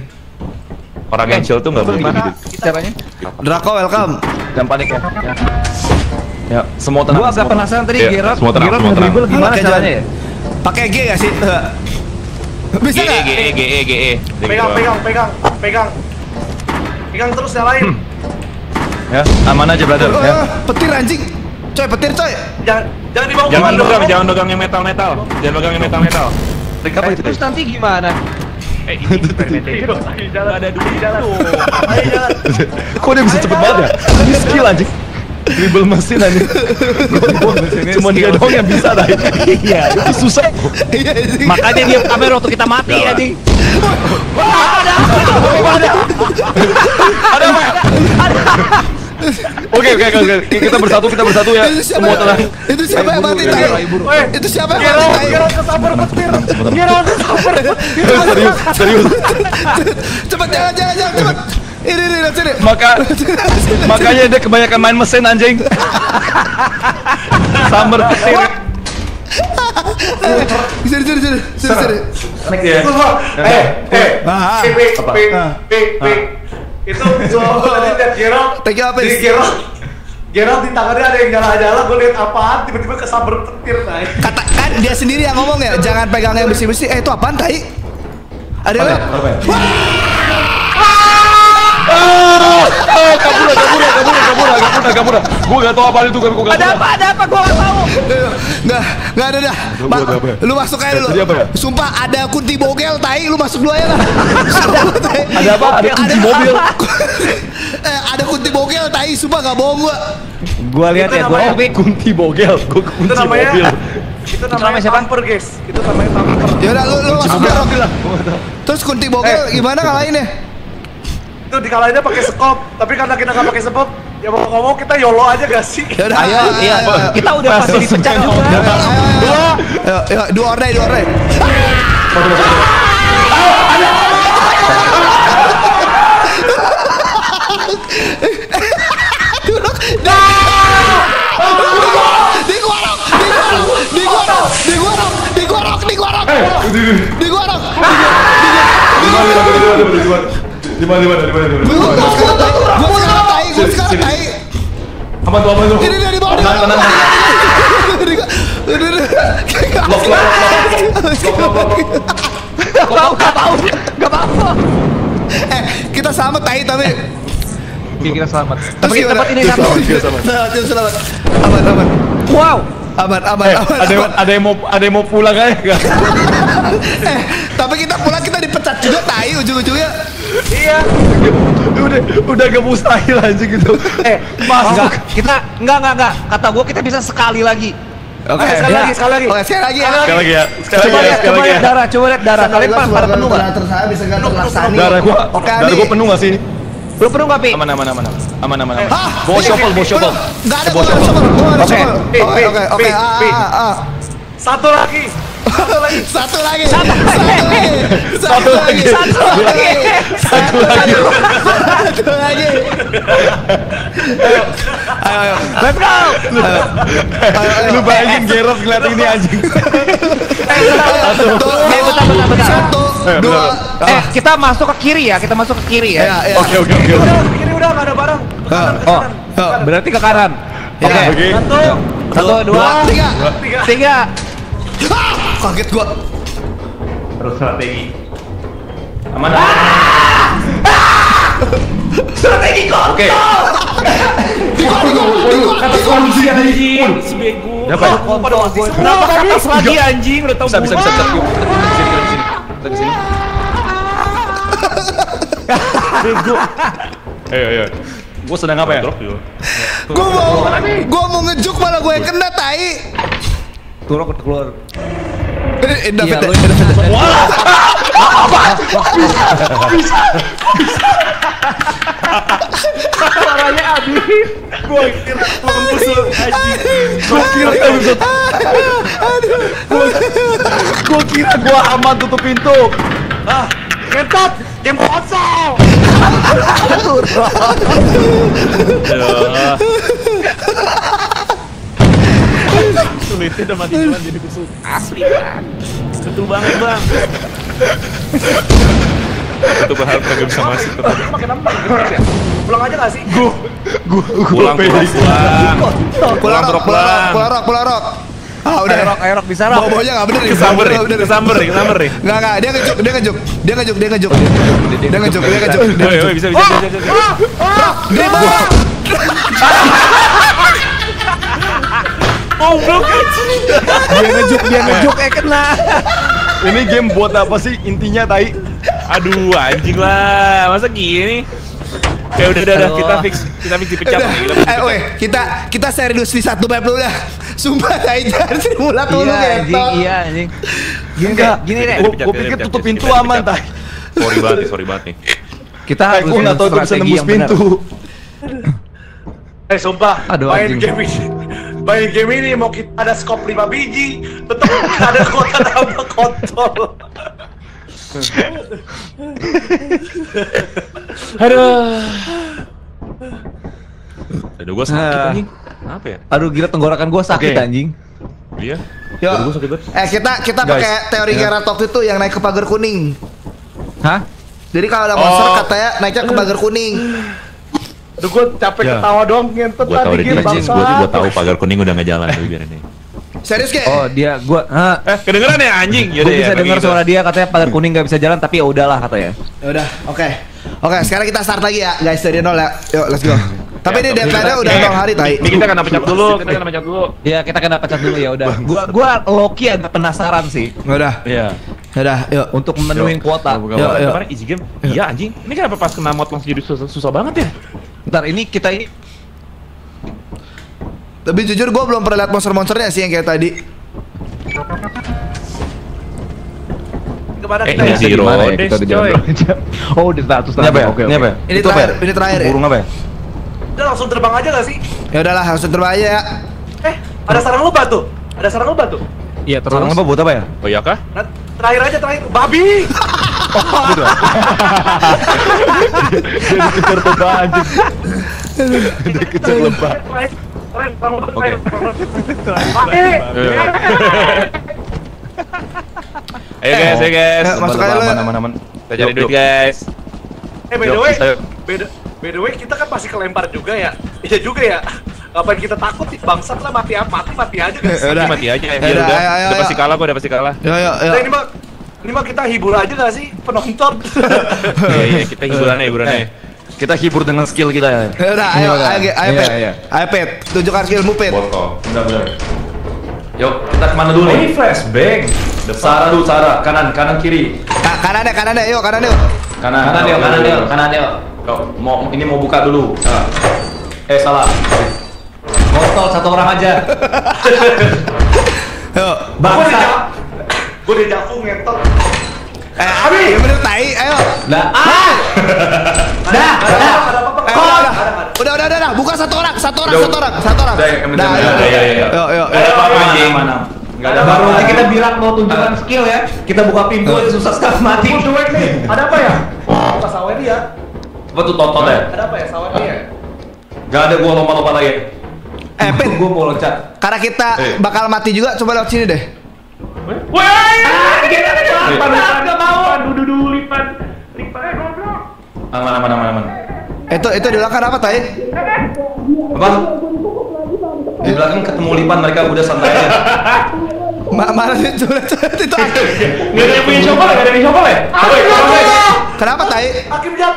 Orang yang chill tuh nggak boleh gitu. caranya? Draco, welcome Jangan panik ya. Ya, semua tenang. Gua agak penasaran tadi Iya, Gerard, semua tenang, Gerard semua tenang. gimana caranya ya? Pakai G gak sih? *laughs* Bisa GE, gak? GE, GE, GE. pegang, pegang, pegang, pegang. Pegang terus nyalain. Ya, aman aja brother ya. Oh, petir anjing Coy, petir coy Jangan jangan dibawa Jangan pegang, dong. jangan pegang yang metal-metal. Jangan pegang yang metal-metal. Apa itu? Terus nanti gimana? Eh, ini. *laughs* Jalan, ada dulu jalan. Ayo jalan. Kok dia bisa cepet banget ya? Ini skill anjing. Dribble mesin anjing. Cuma dia doang yang bisa dah. Iya, itu susah. Iya anjing Makanya dia kamera waktu kita mati anjing. Ada apa? Ada. Oke oke oke oke. kita bersatu kita bersatu ya. Itu siapa Semua yang- tenang. Itu siapa yang mati ayo, buru. Itu siapa yang mati tai? Gerard kesabar petir. Gerard kesabar petir. Serius serius. Cepet jangan jangan jangan cepet Ini lihat sini. Maka makanya dia kebanyakan main mesin anjing. *laughs* Summer ke sini. Sini, sini, sini, sini, sini. Snack ya. Eh, eh. Pi, pi, pi, pi, pi. Itu gua tadi lihat Gerald. You, Apis. Di Gerald. Gerald di tangannya ada yang nyala-nyala, gue lihat apaan, tiba-tiba kesamber petir naik. Kata kan dia sendiri yang ngomong ya, jangan pegang yang besi-besi. Eh, itu apaan, tai? Ada apa? Apa Ah, ah, kabura, kabura, kabura, kabura, kabura, kabura. Gue gak tau apa itu kan gue gak Ada apa, ada apa, gue gak tau. Nggak, nggak ada dah. Ma lu masuk aja dulu. Ya? Sumpah ada kunti bogel, tai, lu masuk dulu aja lah. ada apa? Ada kunti mobil. *laughs* Eh, ada kunti bogel, tai, sumpah gak bohong gue. Gue lihat ya, gue namanya... kunti bogel, gue kunti namanya... mobil. Itu namanya, siapa? Pamper, guys. Itu namanya pamper. Ya udah lu lu masuk dulu. Terus kunti bogel eh, gimana kalau ini? Itu dikalahinnya pakai skop, tapi karena kita nggak pakai skop, ya mau mau kita yolo aja gak sih? Ya udah. Ayo, iya. Kita udah pasti dipecat juga. Ayo, ayo, ayo, ayo, dua ordai, dua ordai. Digorok, digorok, digorok, digorok, digorok, digorok, digorok. Di mana, di mana, di mana, di mana? Di mana, mana, di mana? Gua sekarang tai, gua sekarang tai, gua sekarang tai. Aman tuh, aman tuh. Ini dia di bawah. Tenang, tenang, tenang. Lock, lock, Gak mau, gak mau, gak mau. Eh, kita sama tai tapi Oke, kita selamat. Tapi tempat ini satu. selamat, selamat, terus selamat. Aman, aman, Wow. aman, aman, Eh, aman. ada aman. ada yang mau ada yang mau pulang aja enggak? *laughs* Eh, tapi kita pulang kita dipecat juga tai ujung-ujungnya. Iya. udah udah gak mustahil anjing gitu. Eh, enggak, kita enggak enggak enggak. Kata gua kita bisa sekali lagi. Oke, Eh, sekali ya. lagi, sekali lagi. Oke, sekali lagi ya. Sekali lagi ya. Sekali Coba lagi ya, lihat, sekali coba lagi ya. lihat darah, coba lihat darah. Kalian pada pada penuh enggak? Terus saya bisa gantung laksani. Darah gua, Oke, darah gua penuh gak sih? Lu penuh enggak, Pi? Aman aman aman aman aman aman. aman. Hah? Bawa Ini- shovel, bawa shovel. Enggak ada, Bawa shovel. ada Oke. Oke, oke, Ah, ah, ah. Satu lagi. Satu lagi. Satu lagi. Satu lagi. Satu lagi. Satu lagi. Satu lagi. Satu lagi. Ayo, ayo. Let's go. Lu bayangin Gerard ngeliat ini anjing. Satu, Eh, bentar, bentar, bentar. satu, dua. Eh, kita masuk ke kiri ya, kita masuk ke kiri Ya, ya. ya. Oke oke oke. Udah, ini udah nggak ada barang. Ke kanan, ke Oh, berarti ke kanan. Ya. Oke. Oke. Satu, Satu, dua, tiga. tiga. Ah, kaget gua. Terus strategi. Aman. Strategi kok. Oke. Kata kunci anjing, si bego. Dapat. Kenapa ke atas lagi anjing? Udah tahu Bisa bisa bisa bisa. gua. Yuk, Kita kita ke sini. Kita ke sini. Ayo ayo. Gua sedang apa ya? Gua mau, gua mau ngejuk malah gue kena tai. Turun keluar. David. Iya, ini David. Suaranya Abi. Gua kira mampus lu anjing. Gua kira episode. Gua kira gua aman tutup pintu. Ah, ketot. Game konsol. *laughs* Ya. Sulitnya udah mati cuman jadi kusut. Asli bang. Betul banget bang. Itu berharap kagak bisa masuk terus. Makin apa? ya? Pulang aja nggak sih? Gua gua gua Pulang pulang pulang. Pulang rok, pulang rok, pulang. pulang rok, pulang rok. Ah udah. Aerok, aerok bisa rok. Bawa-bawanya nggak bener nih. Kesamber nih, Bener, kesamber nih, kesamber nih. Nggak nggak, dia ngejuk, dia ngejuk, dia ngejuk, dia ngejuk, dia ngejuk, dia ngejuk, dia Woi, ngejuk. woi, bisa bisa bisa bisa. bisa. Dia bawa. Goblok anjing. Dia ngejuk, dia ngejuk, eh kena. Ini game buat apa sih intinya tai? Aduh, anjing lah. Masa gini? Ya udah udah udah kita fix kita fix dipecat Udah. nih. Kita fix Eh, weh, kita kita serius di satu map dulu dah. Sumpah tai jangan simulat dulu Iya, anjing, ketot. iya anjing. Gini deh, Enggak. gini deh. Gua kita pikir tutup pintu aman tai. Sorry banget nih, sorry banget nih. Kita harus gua tahu bisa strategi nembus yang benar. pintu. Eh sumpah, Aduh, main anjing. game ini, main game ini mau kita ada skop 5 biji, tetap *laughs* ada kuota tambah kontol. *laughs* Aduh. Aduh, gua sakit Ah. anjing. Apa ya? Aduh gila tenggorokan gua sakit Oke. anjing. Iya. Yuk. Aduh, gua sakit banget. Eh kita kita pakai teori. Geralt waktu itu yang naik ke pagar kuning. Hah? Jadi kalau ada monster Oh. katanya naiknya ke pagar kuning. Aduh gue capek Ya. ketawa doang ngentot Gua tadi gitu anjing. bangsa. Gua gua tahu pagar kuning udah nggak jalan biarin deh. Serius ke? Oh dia gua ha, Eh, kedengeran ya anjing? gua bisa dengar suara dia katanya pagar kuning gak bisa jalan tapi ya udahlah katanya. Ya udah, oke. Oke, sekarang kita start lagi ya, guys dari nol ya. Yuk, let's go. Tapi ini deadline-nya udah nol hari, tai. Ini kita kena pencet dulu, kita kena pencet dulu. Ya kita kena pecat dulu ya udah. Gua gua Loki agak penasaran sih Ya Udah, Iya. ya udah, yuk. untuk memenuhi kuota. Yuk, yuk. Kemarin easy game. Iya anjing. Ini kenapa pas kena mod langsung jadi susah, susah banget ya? Ntar ini kita ini Tapi jujur gue belum pernah lihat monster-monsternya sih yang kayak tadi. Ke mana Eh, kita ini ya? sih. Zero ya? Kita di jalan? *laughs* Oh di status Ini apa ya? Oke, Ini oke. apa ya? Ini terakhir, ya? ini terakhir ya. Burung apa ya? Udah langsung terbang aja gak sih? Ya udahlah, langsung terbang aja ya. Eh, ada sarang lebah tuh. Ada sarang lebah tuh. Iya terus. Sarang apa buat apa ya? Oh iya kah? Nah, terakhir aja terakhir. Babi. *laughs* Jadi kejar lebah anjing. Dia kejar lebah Oke. Ayo guys, ayo guys. Eh, masuk aja lu. Aman, aman, aman. Kita cari duit guys. Eh, by the way, by the, way kita kan pasti kelempar juga ya. Iya juga ya. Ngapain kita takut sih bangsat lah mati apa mati mati aja guys. Ya udah. Mati aja ya. Ya udah, udah. pasti kalah, gua udah pasti kalah. Yuk, yuk, yuk. Nah, ini mah ini mah kita hibur aja gak sih penonton? *laughs* Iya, iya, kita hiburannya, hiburannya. Kita hibur dengan skill kita ya. Ya udah, ayo, ayo, ayo, iya, Pet. iya. Ayo, Pet. Tunjukkan skillmu, Pet. Botol. Benar, benar. Yuk, kita ke mana dulu nih? flashbang. Sarah dulu, Sarah. Kanan, kanan, kiri. Ka- Kanannya, kanannya, yuk, kanannya yuk. Kanan, Kanan yuk, kanan yuk, kanan yuk. Yuk, mau ini mau buka dulu. Nah. Eh, salah. Botol satu orang aja. *laughs* Yuk. Bangsa. Gue udah jago ngentot. Eh, Abi, yang bener tai, ayo. Lah, ah. Dah, dah. Eh, udah, udah. Udah, udah, udah, udah. Buka satu orang, satu orang, satu orang, satu orang. Ya, Dah. Udah, ya, ya, ya. Yuk. apa anjing? Mana? Enggak ada Baru aja kita bilang mau tunjukkan skill ya. Kita buka pintu aja susah sekali mati. Cuek nih. Ada apa ya? Apa sawah dia? Apa tuh tonton ya? Ada apa ya sawah dia? Gak ada gua lompat-lompat lagi. Eh, Pet. Gua mau loncat. Karena kita Eh. bakal mati juga, coba lewat sini deh. Aman, aman, aman, aman. Itu itu di belakang apa, Tai? Apa? Di belakang ketemu lipan mereka udah santai aja. Ma mana sih itu. Gak ada yang punya shovel, gak ada yang punya shovel ya? Kenapa, Tai? Hakim jam.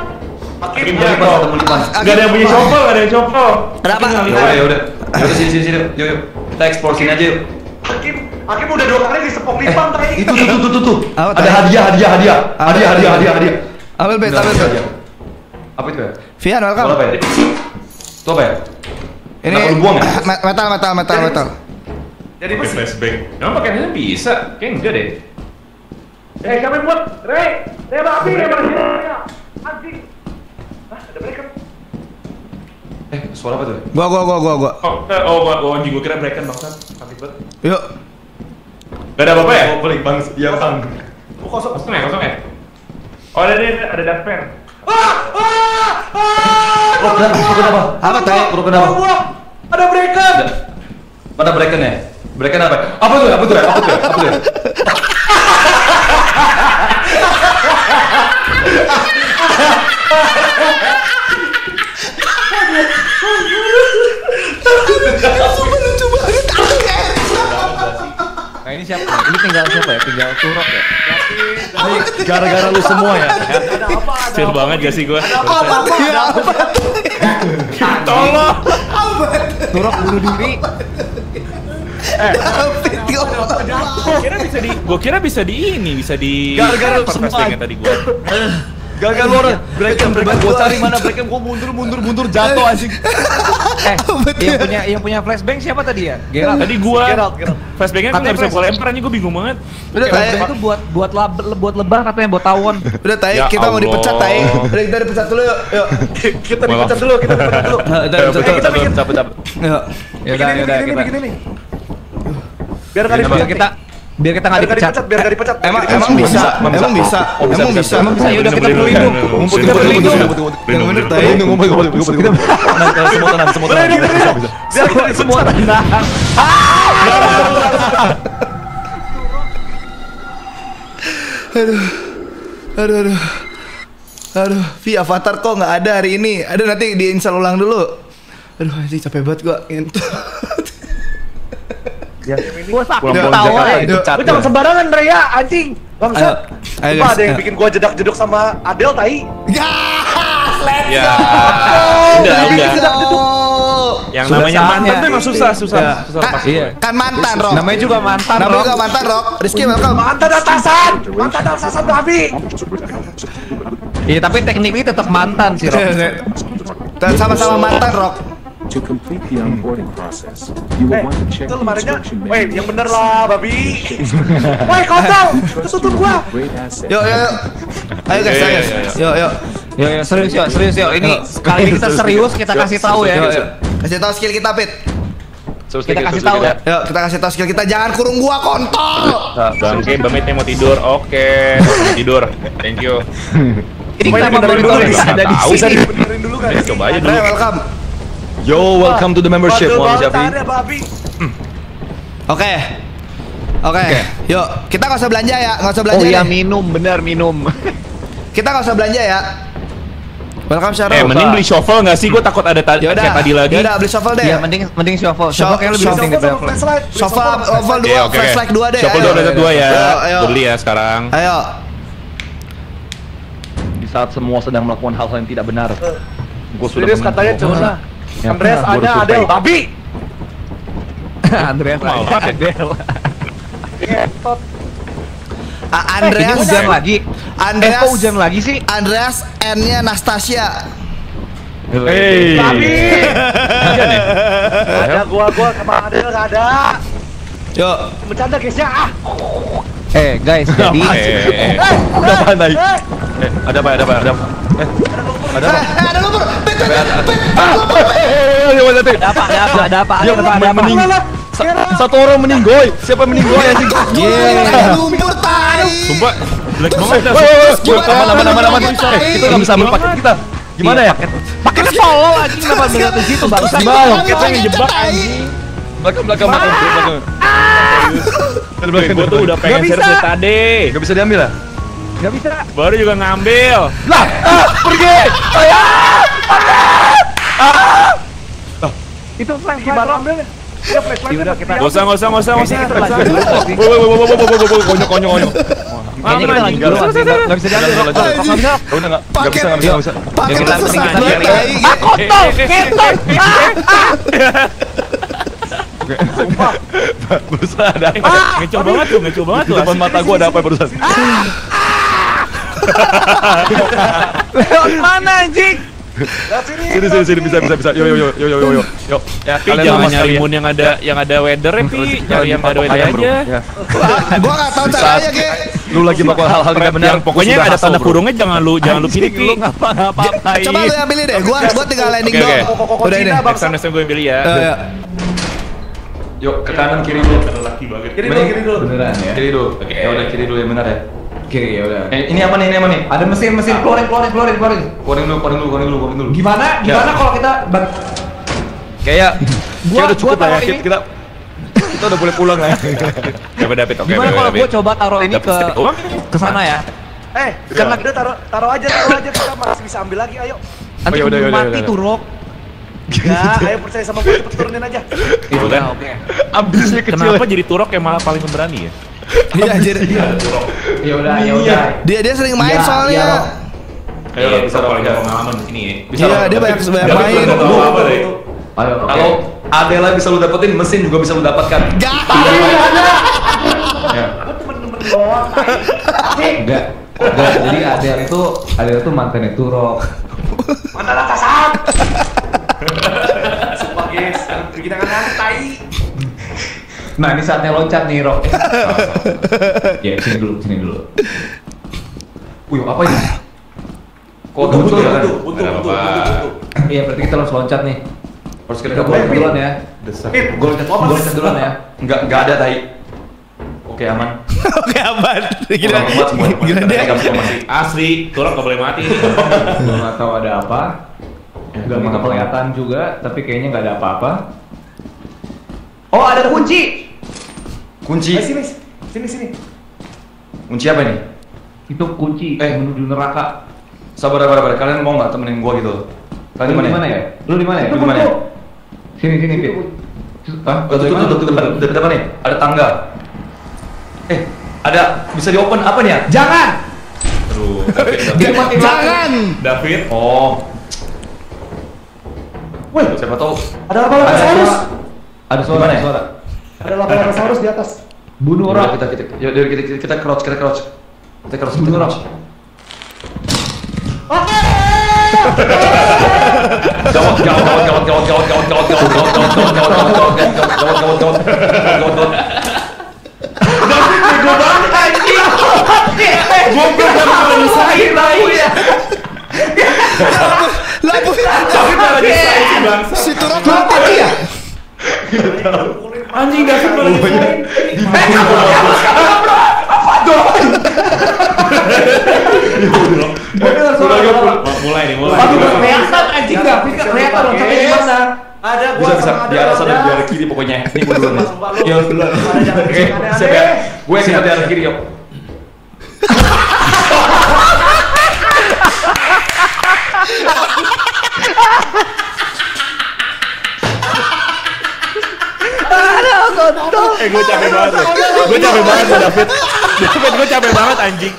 Ketemu lipan, ketemu lipan. Gak ada yang punya shovel, gak ada yang shovel. Kenapa? Ya udah, ya udah. Ya udah sini sini sini. Yuk, yuk. Kita explore sini aja yuk. Hakim Hakim udah dua kali disepok lipan tadi. Itu tuh tuh tuh tuh. tuh. Apa, Ada hadiah, hadiah, hadiah. Hadiah, hadiah, hadiah, hadiah. Ambil Bet, ambil Bet. Apa itu ya? Vian, Itu welcome. apa ya? Itu apa ya? Ini Kenapa lu buang ya? *laughs* me- metal, metal, metal, metal. Jadi besi. flashback. Emang pakaiannya bisa? Kayaknya enggak deh. Eh, siapa yang buat? Rey, Rey babi, Rey babi. Anjing. Hah, ada mereka. Eh, suara apa tuh? Gua, gua, gua, gua, gua. Oh, eh, oh, gua, gua anjing gua kira breakan bangsat. Sakit banget. Yuk. Gak ada apa-apa ya? Balik bang. Iya, bang. Oh, kosong. Kosong ya, kosong ya? Oh, ada ada ada dustpan. Oh, kenapa? Itu kenapa? Apa, Tai? Bro, kenapa? Ada mereka. Ada. Mana breaken ya? Breaken apa? Apa tuh? ya? Apa tuh? ya? Apa tuh? ya? Apa tuh? *laughs* *laughs* ya? Nah ini siapa? Ini tinggal siapa ya? Tinggal turok ya. Ini gara-gara lu semua ya. Ada apa? Apa? banget gak sih gua? Ada apa? Ada apa? Apa? Tolong. Turok bunuh diri. Gua kira bisa di gua kira bisa di ini, bisa di Gara-gara lu semua. tadi gua. *laughs* Gara-gara lu orang breaken, breaken. Gua cari mana breaken, gua mundur, mundur, mundur, jatuh anjing. *laughs* Eh, yang punya yang punya flashbang siapa tadi ya? Geralt. Tadi gua Geralt, Geralt. flashback-nya kan Katanya enggak bisa gua flash- lempar anjing gua bingung banget. Udah, Tai. Itu buat buat lab, buat lebah katanya buat tawon. *laughs* Udah, Tai. Ya Kita mau dipecat, Tai. Udah, kita dipecat dulu, yuk. Yuk. *laughs* Kita dipecat dulu, kita dipecat dulu. Kita bikin Capek, capek. Yuk. Ya udah, ya udah kita. Biar dipecat. kita Biar kita nggak dipecat. dipecat, biar nggak dipecat. Emang Biar emang bisa, emang bisa, emang bisa. Emang bisa, yaudah kita berlindung. Ngumpul, Kita berlindung. Yang bener tadi. ngumpul, ngumpul. Tenang, tenang, semua tenang, semua tenang. Kita dipecat. Semua tenang. Aduh, aduh. Aduh, Vi avatar kok nggak ada hari ini. Aduh nanti diinstal ulang dulu. Aduh, anjing capek banget gua. Ngentut. Gua sakit ketawa. Ya. dipecat. Lu jangan sembarangan Raya, anjing. Bangsat. Ayo, ada yang ayo. bikin gua jedak-jeduk sama Adel tai. Gas, let's Ya. go. Udah, udah. Go. Yang Sudah namanya mantan tuh emang susah, susah, Ya. susah Kan, lepas. Iya. kan mantan, Rock. Namanya juga mantan, Namanya juga mantan, Rock. Rizky, welcome. Mantan atasan, mantan atasan babi. Iya, tapi tekniknya tetap mantan sih, Rock. *laughs* Dan sama-sama mantan, Rock. To complete the onboarding process, you will Eh, want to check the instruction Weh, manual. yang bener lah, babi. Woi, kontol. Tutup gua. Yuk, yuk, yuk. Ayo guys, ayo guys. Yuk, yuk. Yo, yo, serius yo, serius yo. Ini sekali ini kita serius, kita kasih tahu ya. Yuk, yuk. Kasih tahu skill kita, Pit. Kita kasih tahu ya. Yuk, kita kasih tahu skill kita. Jangan kurung gua, kontol. Bangke, Mbak Mitnya mau tidur. Oke, tidur. Thank you. Ini kenapa benerin dulu, bisa ada di sini? Benerin dulu kan. Coba aja dulu. Welcome. Yo, welcome to the membership, Muhammad banget Syafi. babi. Oke. Oke. Yuk, kita nggak usah belanja ya, nggak usah Oh belanja iya, nih. minum, bener minum. *laughs* Kita nggak usah belanja ya. Welcome Syarul. Eh, mending beli shovel nggak sih? Gue takut ada ta- Yaudah, kayak tadi lagi. Yaudah, beli shovel deh. Iya, mending mending. Shuffle, Shuffle kayak lebih penting Shovel daripada sama flashlight. Shovel, shovel sama shovel flashlight. dua, Oke, oke, flashlight dua deh. Shovel dua, flashlight dua ya. Ayo, beli ya sekarang. Ayo. Di saat semua sedang melakukan hal-hal yang tidak benar, gue sudah Serius katanya coba. Ya, Andreas *laughs* ada Adel babi. Andreas Mau aja. apa? Adel. Eh, ini Andreas. hujan lagi. Andreas. Eh, kok hujan lagi sih? Andreas N-nya Nastasia. Hey. Babi. Ada gua gua sama Adel nggak ada. Yuk. Bercanda guys ya. Ah. Eh, guys, jadi *laughs* Eh, eh, eh. Ada apa naik? Eh, Eh, ada apa? Ada apa? Ada apa? Eh, ada apa? Eh, ada lumpur. *laughs* Eh, eh, eh, ada apa? Ada apa? Ada apa? Ada apa? Ada apa? mening- Sa- Satu orang meninggoy. Siapa meninggoy anjing? Ada lumpur tai. Sumpah, jelek banget aman, aman, aman, aman. Eh, kita nggak bisa ambil paket kita. Gimana ya? Pakai tolol anjing kenapa ngeliat di situ? Gimana? Kita yang jebak, anjing. Belakang, belakang, belakang, belakang. Gue tuh udah pengen share dari tadi. Gak bisa diambil ya? Gak bisa. Baru juga ngambil. Lah, ah, pergi. Itu flash Gimana ambilnya? Ya flashlight. Yaudah, kita- Gak usah, gak usah, gak usah, gak usah. Lanjut woi, woi, woi, woi, woi, konyol, konyol, konyol. Kayaknya kita lanjut dulu nggak sih? Nggak nggak bisa. Lanjut, lanjut. Ya udah nggak, nggak Paket. bisa, nggak bisa, nggak bisa. Ya, kita- kita banget cari. tai. Ah, kontol! Kenton! Barusan ada apa? Ngecoh banget tuh, ngecoh banget Di tuh. depan mata gua ada apa barusan? Lewat mana anjing? Sini. Sini, sini, bisa, bisa, bisa. Yo, yo, yo, yo, yo, yo, yo. Yo. Ya, kalian jangan nyari moon yang ada yang ada weather Pi. Nyari yang ada weather aja. Ya. Gua nggak tahu caranya, Ge. Lu lagi melakukan hal-hal tidak benar. Yang pokoknya gua yang ada tanda kurungnya jangan lu jangan lu pilih Pi. Lu ngapa-ngapain? Coba lu yang pilih deh. Gua gua tinggal landing Oke, oke. doang. Kok-kok Udah ini. Next time next time gue yang pilih ya. Yuk, ke kanan kiri dulu. Laki banget. Kiri dulu, kiri dulu. Beneran ya? Kiri dulu. Oke. Ya udah kiri dulu yang benar ya. Kiri ya udah. Eh, ini apa nih? Ini apa nih? Ada mesin mesin keluarin keluarin keluarin keluarin. Keluarin dulu, keluarin dulu, keluarin dulu, keluarin dulu. Gimana? Gimana kalau kita bag- Kayak Gua- kayak udah cukup lah ya. Kita, kita kita udah boleh pulang lah *laughs* ya. Coba David, oke. Gimana kalau gua coba taruh ini Dapat ke ke sana ya? Eh, jangan udah taruh taruh aja, taruh aja kita masih bisa ambil lagi. Ayo. Nanti Oh, yaudah, yaudah, mati yaudah. tuh Rok. Ya, ayo percaya sama gue cepet turunin aja. Itu kan. Oke. Ambisnya kecil. Kenapa jadi turok yang malah paling pemberani ya? Iya, anjir. Ya udah ya udah. Dia dia sering main Iya, iya, soalnya. Rob. Ayo, Iya, bisa bisa, paling pengalaman di sini ya. Bisa Iya, lah. dia banyak banyak main. apa deh. Ayo. oke. Kalau Adela bisa lu dapetin, mesin juga bisa lu dapatkan. Gak. Ya. Enggak. Enggak, jadi Adel itu Adel itu mantan itu Rok. Mana atasan? Guys, kita kan ngantuk tai. Nah, ini saatnya loncat nih, Rok. *laughs* ya, sini dulu, sini dulu. Wih, apa ini? Kok Butuh, butuh butuh, ya? butuh, butuh. Iya, berarti kita harus loncat nih. Harus kita gue loncat duluan ya. Eh, Gue loncat, gue loncat duluan ya. Enggak, enggak ada tai. Oke aman. *laughs* Oke aman. Gila. Gila dia. Asli, turok gak boleh mati nggak tahu ada apa. Gak Gimana, begitu kelihatan juga, tapi kayaknya nggak ada apa-apa. Oh ada kunci. Kunci. Eh, sini, sini, sini. Kunci apa ini? Itu kunci Eh. menuju neraka. Sabar, sabar, sabar. Kalian mau nggak temenin gua gitu? Kalian di mana ya? Lu di mana ya? Lu di mana ya? Sini sini Fit. Hah? Oh, tuh, tuh, tuh, tuh, depan, depan, depan nih. Ada tangga. Eh, ada bisa di open apa nih ya? Jangan. Aduh, Dia mati Jangan. David. Oh. Wih, siapa tahu. Ada apa Ada Saurus? suara. Ada suara, Gimana ada ya? suara. Ada lava Saurus di atas. Bunuh orang. kita kita ya dari kita, kita kita crouch, kita crouch. Kita crouch, kita crouch. Gawat, gawat, gawat, gawat, gawat, gawat, gawat, gawat, gawat, gawat, gawat, gawat, gawat, gawat, gawat, gawat, gawat, gawat, gawat, gawat. Lampu. David malah disain si bangsa. Si Turok mati ya? Anjing David malah disain. Mulai nih, mulai. Kelihatan anjing nggak? Fit kelihatan dong sampai di mana? Ada gua Bisa, bisa. sama Di ada, arah sana, ada. di arah kiri pokoknya. Ini gua duluan nih. Jangan Oke, siap ada. ya. Gue siap di arah kiri, yuk. Eh, gue capek banget. Gue capek banget David. David, gue capek banget anjing.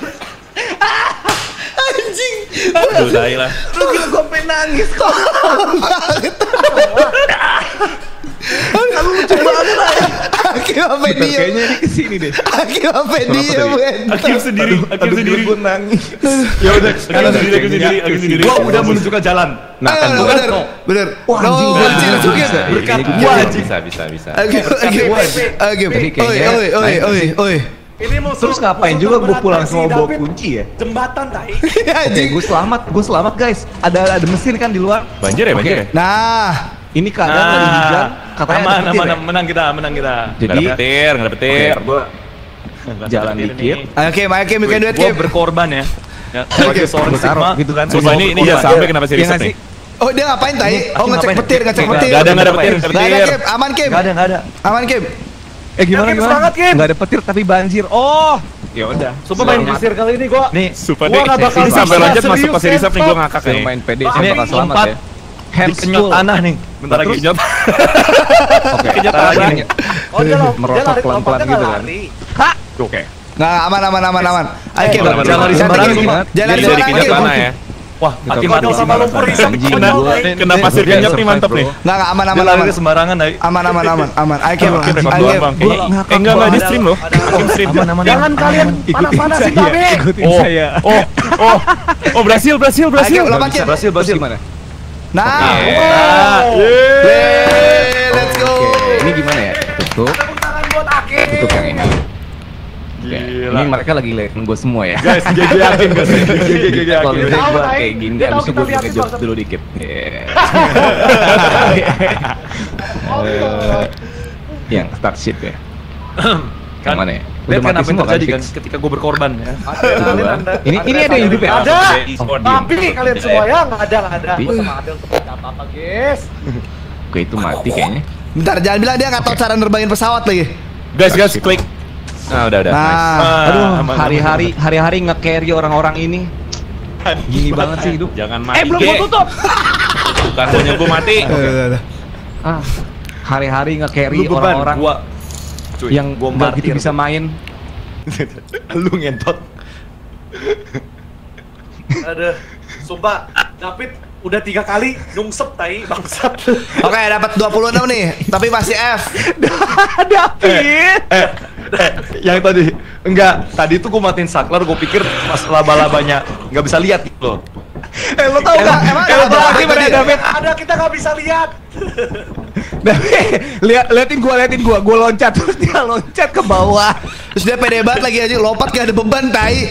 Anjing. Aduh, lah. Lu gila gue pengen nangis kok. banget. Lu lucu banget lah. Hakim apa dia? Kayaknya ini ke sini deh. Hakim apa dia, tadi? Hakim sendiri, Hakim sendiri. gue nangis. *laughs* Ya udah, Hakim sendiri, Hakim sendiri, Hakim sendiri. Gua udah menunjukkan jalan. Nah, kan bener, bener. Wah, anjing, No, gua bisa. Berkat Ini gua bisa. anjing. Bisa, bisa, bisa. Hakim, Hakim. Jadi Oi, oi, oi, oi, oi. Ini musuh. Terus ngapain musuh juga gue pulang sama bawa kunci ya? Jembatan tai. *laughs* Oke, gue selamat, gue selamat guys. Ada ada mesin kan di luar. Banjir ya, banjir ya? Nah, Ini keadaan lagi hujan. Katanya aman, ada petir aman, ya? menang kita, menang kita. Jadi- Nggak ada petir, nggak ada petir. Gue jalan dikit. ayo Kim, ayo Kim, you can do it, Kim. berkorban ya. Ya, sebagai seorang Sigma. gitu kan. Sumpah ini, ini jangan sampai kenapa sih Iya riset nggak nih. Oh, dia ngapain tadi? Oh, ngecek ngapain? petir, ngecek Nggak- petir. Gak ada, gak ada petir, Gak ada, petir. Kim. Aman, Kim. Gak ada, gak ada. Aman, Kim. Eh gimana Kim, gimana? semangat, Kim. Gak ada petir tapi banjir. Oh, ya udah. Sumpah main di circle ini gua. Nih, Sumpah Gua deh, nggak bakal sampai bisa, lanjut masuk serius, ke seri riset nih gue ngakak main PD Bah, sih ini bakal selamat ya. Hand kenyot tanah nih. Bentar lagi kenyot. *laughs* Oke, kenyot tanah nih. Oh, dia merosot pelan-pelan gitu kan. Kak. Oke. Nah, aman aman aman aman. Eh, ayo kita jangan di sembarangan. Jangan di sembarangan ya. Wah, gitu kan. mati mati sama lumpur iseng. Kena pasir kenyot nih mantep nih. Nah, aman, aman, aman aman. sembarangan ayo. Aman aman aman aman. Ayo kita. Ayo. Eh enggak enggak di stream loh. stream. Jangan kalian Panas-panas sih. Ikutin. Oh. Oh. Oh, berhasil berhasil berhasil. Berhasil berhasil mana? Nah, okay. wow. yeah. yeah. let's go. Okay. Ini gimana ya? Tutup. Tutup yang ini. Gila. Ini mereka lagi lihat gue semua ya. Guys, jadi *laughs* yakin guys. Jadi yakin. Kalau misalnya gue kayak gini, dia abis itu gue juga dulu dikit. *laughs* Yang *laughs* start shit ya. Kan yang mana ya? Lihat Udah kan mati apa yang semua kan terjadi kan ketika gue berkorban ya. Ini ini ada yang hidup ya? Ada. E-sport, Tapi kalian semua ya nggak ada nggak ada. Gua sama Adel tuh nggak apa-apa, guys. Oke itu mati kayaknya. Bentar, jangan bilang dia nggak tahu cara nerbangin pesawat lagi. Guys, guys, klik. Nah, udah udah. Nah. nice. Ah, Aduh, hari-hari hari-hari nge-carry orang-orang ini. Gini banget sih hidup. Jangan mati. Eh belum mau tutup. Bukan punya gue mati. Ah, hari-hari nge-carry Lu beban, orang-orang gua cuy, yang gua nggak gitu bisa main. *laughs* Lu ngentot. Aduh, sumpah David udah tiga kali nungsep tai bangsat. *laughs* Oke, dapat 26 nih, tapi masih F. *laughs* David. Eh, yang tadi enggak, tadi tuh gue matiin saklar, gue pikir pas laba-labanya nggak bisa lihat gitu loh. Eh lo tau Emang- gak? emang Eh, lo ada tau apa gak gimana? David? Ada kita nggak bisa lihat. *laughs* David, lihat liatin gua, liatin gua, gua loncat *laughs* terus dia loncat ke bawah. Terus dia pede banget lagi aja lompat kayak ada beban tai.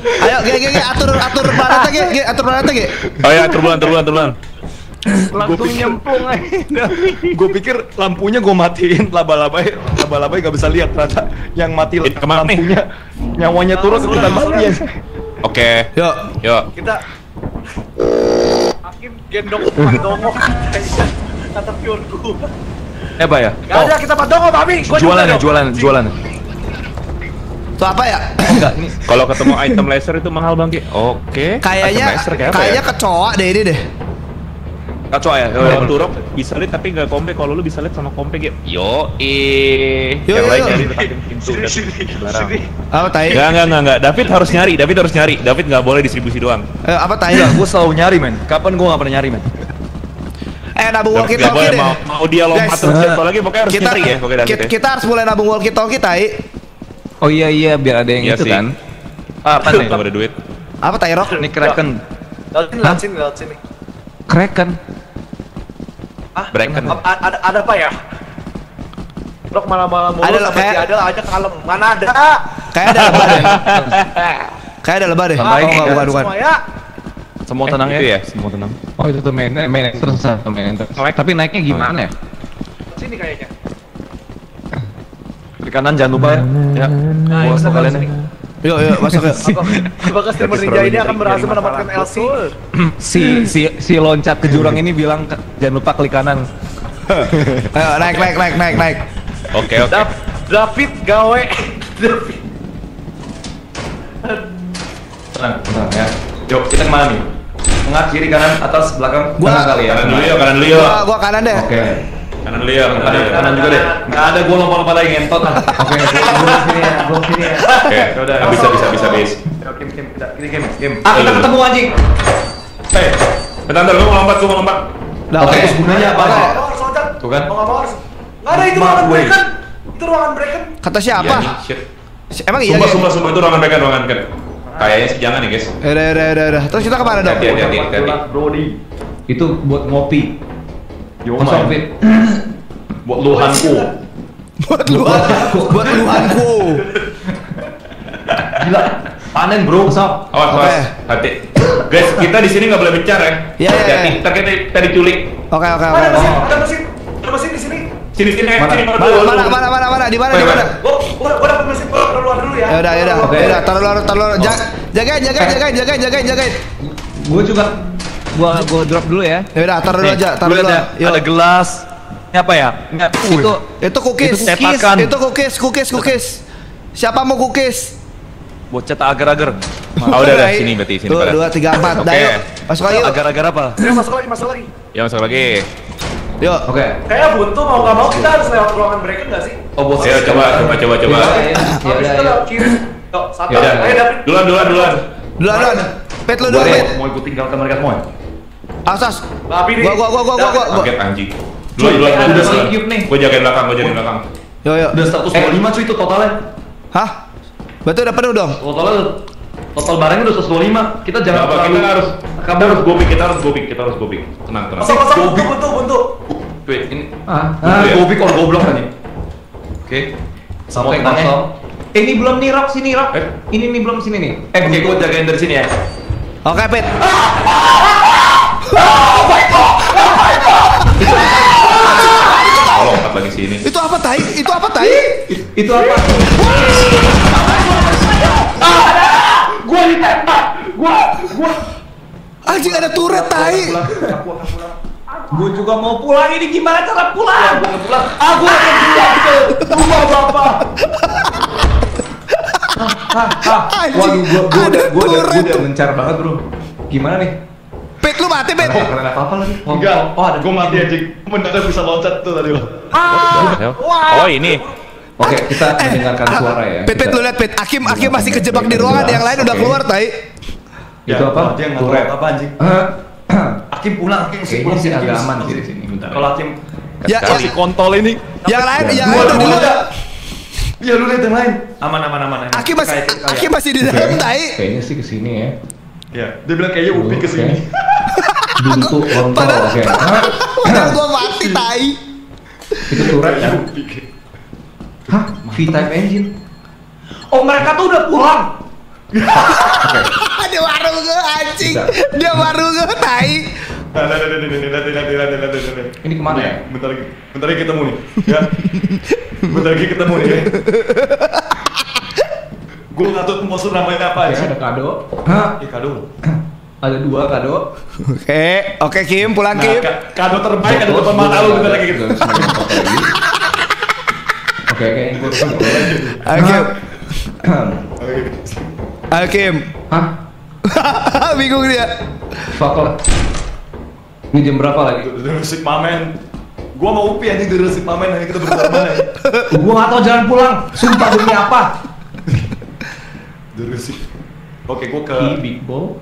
Ayo, ge ge ge atur atur planetnya ge, ge atur planetnya ge. Oh ya, turbulan, turbulan, turbulan. Langsung nyemplung aja. *laughs* Gue pikir lampunya gue matiin, laba-laba laba-laba nggak bisa lihat ternyata yang mati Eh, nih? lampunya nyawanya turun ikutan mati ya. Oke. Yuk. Yuk. Kita Hakim gendong Pandongo *laughs* kata pure gua. Eh, Pak ya? Gak ada kita Pandongo, Mami. Gua Jualan ya, jualan, jualan. Itu apa ya? *coughs* Enggak, ini Kalau ketemu item laser itu mahal bang Ki. Oke. Kayaknya Item laser kayak apa kayaknya ya? kecoa deh ini deh. Kacau ya. Kalau turok bisa lihat tapi nggak kompe. Kalau lu bisa lihat sama kompe gitu. Yo eh. Yo, Yang lain nyari deketin pintu. Sini, dan sini, barang. Apa tai? Enggak enggak enggak enggak. David harus nyari. David harus nyari. David nggak boleh distribusi doang. Eh, apa tai? Enggak, gue selalu nyari men. Kapan gue nggak pernah nyari men? Eh, nabung walkie talkie boleh deh. mau, mau dia lompat terus jatuh lagi pokoknya harus Kita, nyari ya. Pokoknya kita, ya. kita harus mulai nabung walkie talkie tai. Oh iya iya biar ada yang Iya itu kan. Apa nih? Ada duit. Apa tai Rok? Ini Kraken. Lewat sini, lewat sini. Kraken. Ah, Bracken. ada ada apa ya? Rok malam-malam mulu Ada sama kayak- si Adel aja kalem. Mana ada? Kayak ada lebah deh. Kayak ada lebah deh. Santai, Oh, enggak, bukan, bukan. Semua ya. Semua Eh, tenang itu ya. ya? Semua tenang. Oh itu tuh main main entrance atau main entrance. Tapi naiknya gimana ya? Sini kayaknya. Di kanan jangan lupa ya. Ya. Nah, Buat kalian nih. Yuk, yuk, masuk yuk. *laughs* Apakah streamer ninja ini akan berhasil mendapatkan LC? Si si si loncat ke jurang ini bilang "Ke- jangan lupa klik kanan. *laughs* Ayo, naik, naik, naik, naik, naik. Oke oke. David gawe. David. Tenang, tenang ya. Yuk, kita ke mana nih? Tengah, kiri, kanan, atas, belakang. Gua- Tengah kali ya. Kanan dulu yuk, kanan dulu yuk. Gua, gua kanan deh. Oke. Kanan dulu yuk. Kanan Kanan, juga deh. Nggak ada gua lompat-lompat lagi ngentot. ah. *laughs* Oke, gua sini ya, gua sini ya. Oke. Yaudah. Bisa bisa bisa bis. Kita kiri, Kim, Kim. Ah, kita ketemu anjing. Eh, bentar, bentar, gua mau lompat, gua mau lompat. Dah, Oke. oke. Terus gunanya apa sih? Tuh kan. Mau nggak mau harus. Nggak ada itu ruangan gue. breaken. Itu ruangan breaken. Kata Iya, siapa? Emang iya? Sumpah, Ge? sumpah, sumpah itu ruangan mereka, ruangan mereka. Kayaknya sih jangan nih guys. Yaudah, yaudah, yaudah, yaudah. Terus kita ke mana dong? Hati, hati. Brody. Itu buat ngopi. Yo, Kosong fit. Buat luhanku. Buat luan, buat luanku. Gila. Panen, bro. Kosong. Awas, Oke. awas. Hati. Guys, kita di sini nggak boleh bicara ya. Iya, iya, Hati-hati, iya. ntar kita kita diculik. Oke, oke, oke. Ada mesin, oke. ada mesin. Ada mesin di sini. Sini sini, eh, Mana? sini. Mana, mana, mana, mana, mana? Di mana, di mana? Gua gua gua dapat mesin. Gua taruh luar dulu ya. Ya udah, ya udah. Taruh luar. Ya udah, taruh luar, taruh luar. Ja- Jagain, jagain, jagain, jagain, jagain, jagain. Gua juga gua gua drop dulu ya. Ya udah, taruh dulu aja, taruh lu dulu. ya, Yuk. Ada gelas. Ini apa ya? Ini apa? Itu Itu cookies. Itu cetakan. Itu cookies, cookies, cookies. Siapa mau cookies? Buat cetak agar-agar. Oh, *laughs* udah, udah, sini berarti, sini pada. dua, tiga, empat. Dah, yuk. Masuk lagi. Agar-agar apa? Ya, masuk lagi, masuk lagi. Ya masuk lagi. Yuk. Oke. Kayak buntu mau nggak mau kita harus lewat ruangan breaken nggak sih? Oh, buat Ayo coba, coba, coba, coba. Ya, ya, ya, kiri. Yuk, satu. Ya udah. Ayo. Duluan, duluan, duluan. Duluan, duluan. Pet lu dulu. Pet. Mau ikut tinggalkan mereka semua? Babi nih. Gua, gua, gua, gua, gua, gua. Kaget anjing. Ada duluan. si Cube nih. Gue jagain belakang, gue jagain belakang. Yuk, yuk. Udah 125 cuy itu totalnya. Hah? Berarti udah penuh dong? Totalnya total barangnya udah 125. Kita jangan apa, kita harus, kita harus gobik, kita harus gobik, kita harus gobik. Tenang, tenang. Kosong, kosong, buntu, buntu, buntu. Wait, ini Ah, ah, gobik or goblok kan ini. Oke. Tenangnya. kosong. Eh, ini belum nih Rock sini Rock. Eh. Ini nih belum sini nih. Eh, oke, gue jagain dari sini ya. Oke, Pet. Oh, lompat lagi sini. Itu apa tai? Itu apa tai? It- Itu apa? Anjing ada turret tai. Gue juga mau pulang ini gimana cara pulang? Aku akan pulang ke rumah bapak. Anjing, Waduh, gua gua ada udah gua udah, turret gua udah mencar banget bro. Gimana nih? Pet lu mati, Pet. Oh, keren apa apa lagi? Oh, Enggak, Oh, ada. gue mati anjing. Mendadak bisa loncat tuh tadi lo. Oh ini. Oke, kita mendengarkan suara ya. Pet, Pet Kita- lu lihat, Pet. Akim, Akim masih kejebak di ruangan, yang lain udah keluar, tai. Itu apa? Dia Turret. apa anjing. *clears throat* Hah? Hakim pulang, Hakim pulang, sih agak aman sih di sini. Bentar. Kalau Hakim Ya, ya, kasih kontol ini. yang lain, yang Gua lain udah di luar. Iya lu lihat yang lain. Aman aman aman. aman. Akim masih, Akim masih di dalam, tai. Kayaknya sih ke sini Ya, dia bilang kayaknya Upi ke sini. Bintu orang tua, oke. Padahal gua mati, tai. Itu turret ya. Hah? V-type engine? Oh mereka tuh udah pulang. Dia baru ke anjing. Dia baru ke tai. Ini ke mana ya? Bentar lagi, bentar lagi ketemu nih. Ya, bentar lagi ketemu nih. Gue nggak tahu monster namanya apa Oke, aja. ada kado. Hah? Ya kado. *clears throat* Ada dua kado. Oke, oke Kim, pulang Nah, Kim. ka- kado terbaik ada depan mata lu bentar lagi gitu. Oke, oke, gue Ayo Kim. Hah? Bingung dia. Fuck lah. Ini jam berapa lagi? The Rusik Mamen. Gua mau Upi anjing The Rusik Mamen anjing kita berdua mana ya? Gua nggak tahu jalan pulang. Sumpah demi apa? The Rusik. Oke, gua ke Ki Big Ball.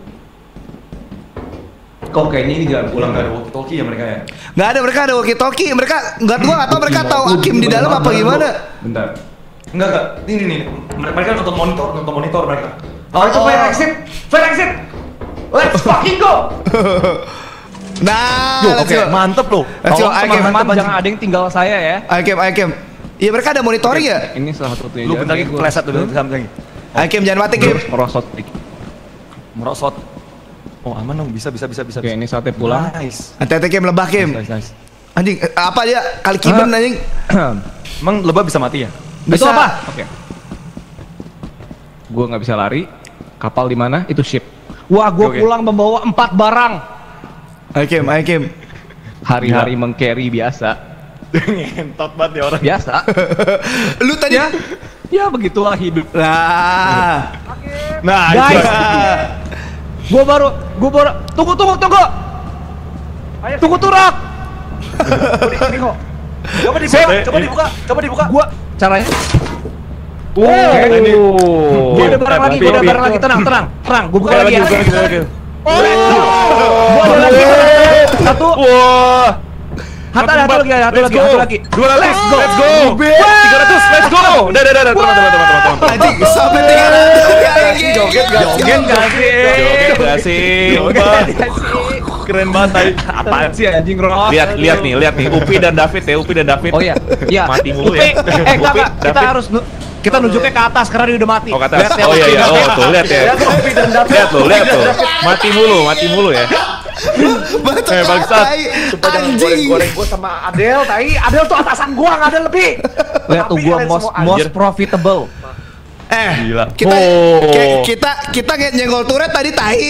Kok kayaknya ini jalan pulang pulang kan? dari walkie talkie ya mereka ya. Nggak ada mereka ada walkie talkie. Mereka nggak tahu mereka tahu Hakim di dalam apa gimana. Bentar. Enggak enggak. Ini nih. Mereka nonton monitor, nonton monitor mereka. Oh, itu fire exit. Fire exit. Let's fucking go. *laughs* Nah, oke, go. mantep loh. Let's go, ayo Kim. Teman-teman jangan ada yang tinggal saya ya. Ayo Kim, ayo Kim. Iya mereka ada monitoring ya? Ini salah satunya. Lu bentar lagi kepleset dulu something. Ayo Kim, jangan mati Kim. Merosot. Merosot. Oh, aman dong, bisa bisa bisa bisa. Oke, ini saatnya pulang. Nice. Hati-hati Kim, lebah Kim. Nice, nice. Anjing, eh, apa dia? Kali kiban Hah? anjing. *clears throat* Emang lebah bisa mati ya? Itu Bisa. apa? Oke. Gua nggak bisa lari. Kapal di mana? Itu ship. Wah, gua Oke. pulang membawa empat barang. Ayo Kim, ayo Kim. Hari-hari mengcarry biasa. Ngentot banget ya orang. Biasa. *laughs* Lu tadi ya, ya begitulah hidup. Nah. Nah, Guys, gua baru, gua baru. Tunggu, tunggu, tunggu. Tunggu turak. Coba dibuka, coba dibuka, coba dibuka. Gua caranya. Wow, ini. Gua ada barang lagi, gua ada barang lagi. Tenang, tenang, tenang. Gua buka lagi ya. Gua ada lagi. Satu. Hatta ada satu lagi, ada satu lagi, satu lagi. Dua ratus. Let's go. Let's go. Tiga ratus. Let's go. Udah, udah, udah, udah. Teman, teman, teman, teman. Anjing, sampai tiga ratus. Joget? Joget sih? Joget sih? Joget Keren banget tadi. Apaan sih anjing rock? Lihat, lihat nih, lihat nih. Upi dan David ya, Upi dan David. Oh iya, iya. Mati mulu Upi, ya. Eh, enggak. Kita harus kita nunjuknya ke atas karena dia udah mati. Oh kata, Lihat ya, oh iya iya, oh tuh lihat ya. Lihat tuh, lihat tuh. Mati mulu, mati mulu ya. *laughs* Batu Eh, bangsat. tai. Sumpah jangan Anjing. goreng-goreng gue sama Adel, tai. Adel tuh atasan gua, nggak ada lebih. Lihat tuh gua kalian most most profitable. Eh, Gila. kita Oh. ki- kita kita nge- nyenggol turret tadi tai.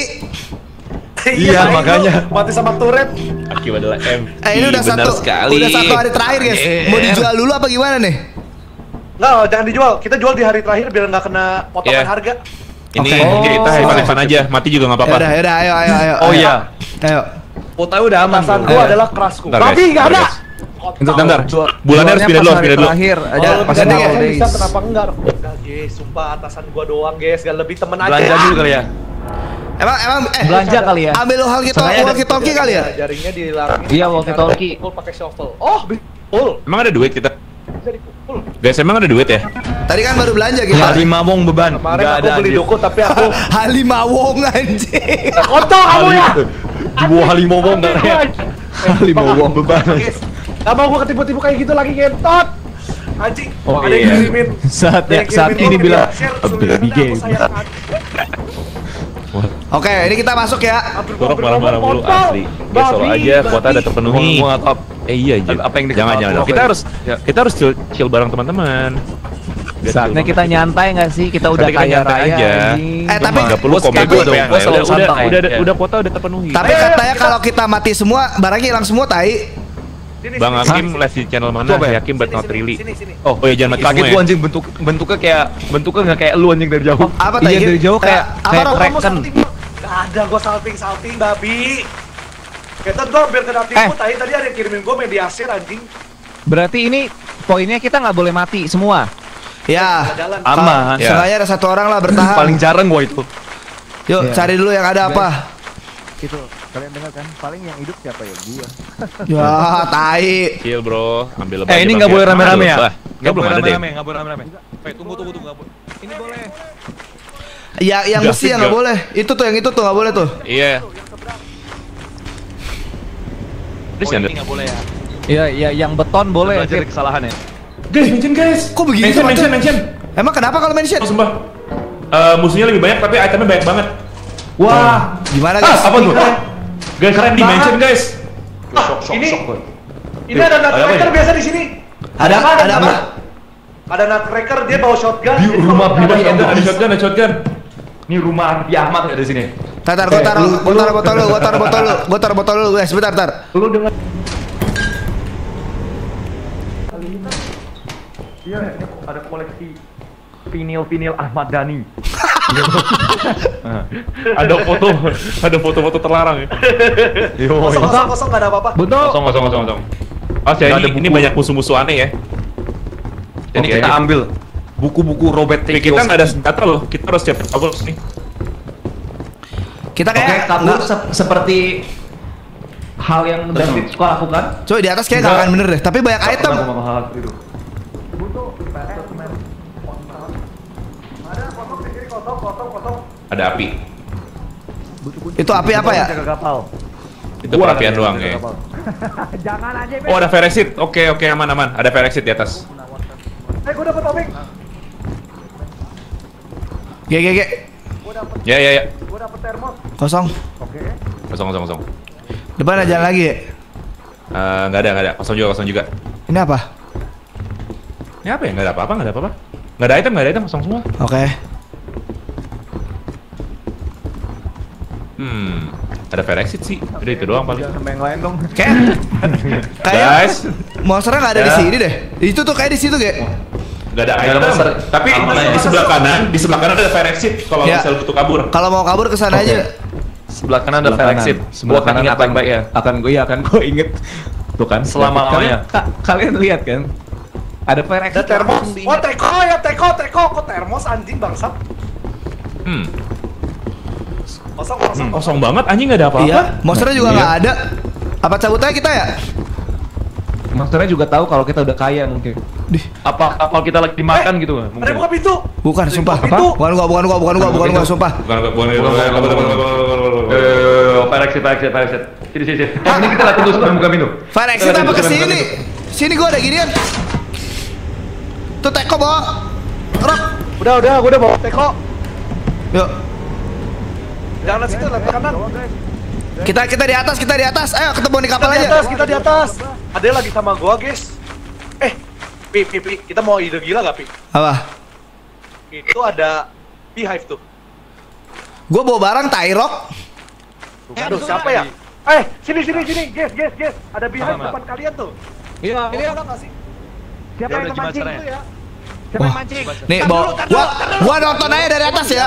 Iya, makanya. Mati sama turret. Aki adalah M. Eh, ini udah Benar satu sekali. udah satu hari terakhir, guys. Mau dijual dulu apa gimana nih? Nggak, jangan dijual. Kita jual di hari terakhir biar nggak kena potongan Iya. harga. Ini Oke. kita Oh. hebat aja, mati juga nggak Ya apa-apa. udah, ya udah, ayo ayo ayo. Oh ayo. iya. Ayo. Kota udah aman. Atasan gua adalah kerasku. Tapi nggak ada. Bentar, bentar. Bulannya harus pindah dulu, harus pindah dulu. Terakhir ada Kalau pas ya? bisa kenapa enggak? Enggak, guys. Sumpah atasan gua doang, guys. Gak lebih temen aja. Belanja dulu kali ya. Emang emang eh belanja kali ya. ambil walkie talkie walkie talkie kali ya? Jaringnya dihilangin. Iya, walkie-talkie. Pukul pakai shovel. Oh, betul. Emang ada duit kita? Bisa dipukul. Guys, emang ada duit ya? Tadi kan baru belanja kita. Lima mong beban. Kemarin Nggak aku ada beli anjir. duku tapi aku *laughs* Halimawong anjing. kotor kamu ya. Di bawah halimawong nggak ya? Halimawong beban. Guys, Gak mau gua ketipu-tipu kayak gitu lagi ngentot. Anjing, Oh, ada yang iya. kirimin. Saatnya Ada yang saat kirimin ini bilang baby bilang, game. Oke, ini kita masuk ya. Turok marah-marah mulu asli. Solo aja kuota udah terpenuhi. Gua. Eh iya, Jin. Apa yang jangan jangan. Kita harus kita harus chill, chill bareng teman-teman. Saatnya kita nyantai nggak sih? Kita udah kaya raya. aja. Eh, tapi- nggak perlu gue dong, Udah udah udah udah kuota udah terpenuhi. Tapi ayo, katanya kalau kita mati semua, barangnya hilang semua tai. Sini, Bang Hakim live di channel mana? Apa ya? Yakin but not really. Oh, oh ya jangan mati Kaget semua gua ya. anjing bentuk bentuknya kayak bentuknya nggak kayak lu anjing dari jauh. Apa Iya tai? dari jauh kayak apa kayak? Gak ada gua salting salting babi. Kita dong biar kena tipu Eh. tadi tadi ada yang kirimin gua mediasir anjing. Berarti ini poinnya kita nggak boleh mati semua. Ya. Jalan. Aman. Ya. Seenggaknya ada satu orang lah bertahan. Paling jarang gua itu. Yuk, Iya. cari dulu yang ada apa. Itu kalian dengar kan? Paling yang hidup siapa ya? Gua. *laughs* Ya, tai. Chill bro, ambil lebah Eh ini nggak ya. boleh rame-rame ya? lebah? Nggak Kayak belum boleh ada deh. rame-rame, nggak boleh rame-rame. Eh tunggu tunggu tunggu. Ini boleh. Ya, yang mesti yang nggak tinggal. boleh. Itu tuh yang itu tuh nggak boleh tuh. Iya. Terus Oh, yang ini nggak boleh ya. Iya, iya yang beton boleh. Belajar kesalahan ya. Guys, mention guys. Kok begitu? Mention, mention, mention. Emang kenapa kalau mention? Oh, sumpah. Eh, musuhnya lebih banyak tapi itemnya banyak banget. Wah, gimana Ah, guys? apa tuh? Guys, Keren dimension banget. guys. Ah, ini ini ada nutcracker ya? biasa di sini. Ada apa? Ada apa? Ada nutcracker dia bawa shotgun. Di rumah pribadi ada shotgun, ada shotgun. Ini rumah Raffi Ahmad ya di sini. Tar, tar, gua taruh, gua taruh botol lu, gua taruh botol lu, gua taruh botol lu, guys, bentar, tar. Lu dengar Iya, ini ada koleksi vinil-vinil Ahmad Dhani. *laughs* Ada foto, ada foto-foto terlarang ya. Yo, Kosong kosong kosong nggak ada apa-apa. betul. Kosong, kosong, kosong, kosong. Oh, jadi Nggak ada ini buku. banyak musuh-musuh aneh ya. Ini Oke. kita ambil buku-buku Robert T. Tapi kita nggak ada senjata loh, kita harus siap kabur nih. Kita kayak kabur se- seperti hal yang David suka lakukan. Coy di atas kayak gak akan bener deh, tapi banyak item. itu. Ada api. Itu api apa ya? Itu perapian doang ya. *laughs* Oh ada fire exit. Oke oke aman aman. Ada fire exit di atas. Eh, gue dapet topik. G G G. Ya ya ya. Gue dapet termos. Kosong. Kosong kosong kosong. Depan ada jalan lagi ya? Eh, Nggak ada nggak ada. Kosong juga kosong juga. Ini apa? Ini apa ya? Nggak ada apa-apa nggak ada apa-apa. Nggak ada item nggak ada item kosong semua. Oke. Hmm. Ada fire exit sih. Udah itu doang paling. Sama yang lain dong. Kayak *laughs* kayak Guys, monsternya nggak ada di Ya. sini deh. Itu tuh kayak di situ kayak. Nggak ada ada item. monster. Tapi Aman di, sebelah kanan, di sebelah kanan ada fire exit. Kalau Ya. misalnya butuh kabur. Kalau mau kabur ke sana aja. Sebelah kanan ada fire kanan. exit. Sebelah kanan ingat akan baik-baik ya. Akan gue ya akan gue inget. Tuh kan. Selama-lamanya. kalian, ka- kalian lihat kan? Ada fire Ada exit. termos. langsung Oh, teko ya, teko, teko. Kok termos anjing bangsat? Hmm. Kosong kosong. Kosong banget. Anjing nggak ada apa-apa. Iya, monsternya juga Iya. nggak ada. Apa cabut aja kita ya? Masternya juga tahu kalau kita udah kaya mungkin. Dih, Apa kapal kita lagi dimakan gitu Ada mungkin. yang buka pintu. bukan sumpah. Apa? Bukan gua, bukan gua, bukan gua, bukan gua, sumpah. Bukan bukan bukan bukan bukan bukan bukan bukan. Eh, fire exit, fire exit, fire exit. Sini, sini, sini. Eh, ini kita lihat tunggu sebelum buka pintu. Fire exit apa ke sini? Sini gua ada ginian. Tuh teko bawa. Udah, udah, gue udah bawa teko. Yuk. Jangan lihat situ, lihat ke kanan. Kita kita di atas, kita di atas. Ayo ketemu di Kita kapal di aja. atas, kita di atas. Ada yang lagi sama gua, guys. Eh, Pi, Pi, Pi, kita mau ide gila gak, Pi? Apa? Itu ada beehive tuh. Gua bawa barang Tyrok. Aduh, siapa ya? Eh, sini, sini, sini, guys, guys, guys. Ada beehive Mana, depan kalian tuh. Iya, Ini ada nggak sih? Siapa yang memancing Itu ya. Wah. Nih, bawa gua gua nonton aja dari atas ya.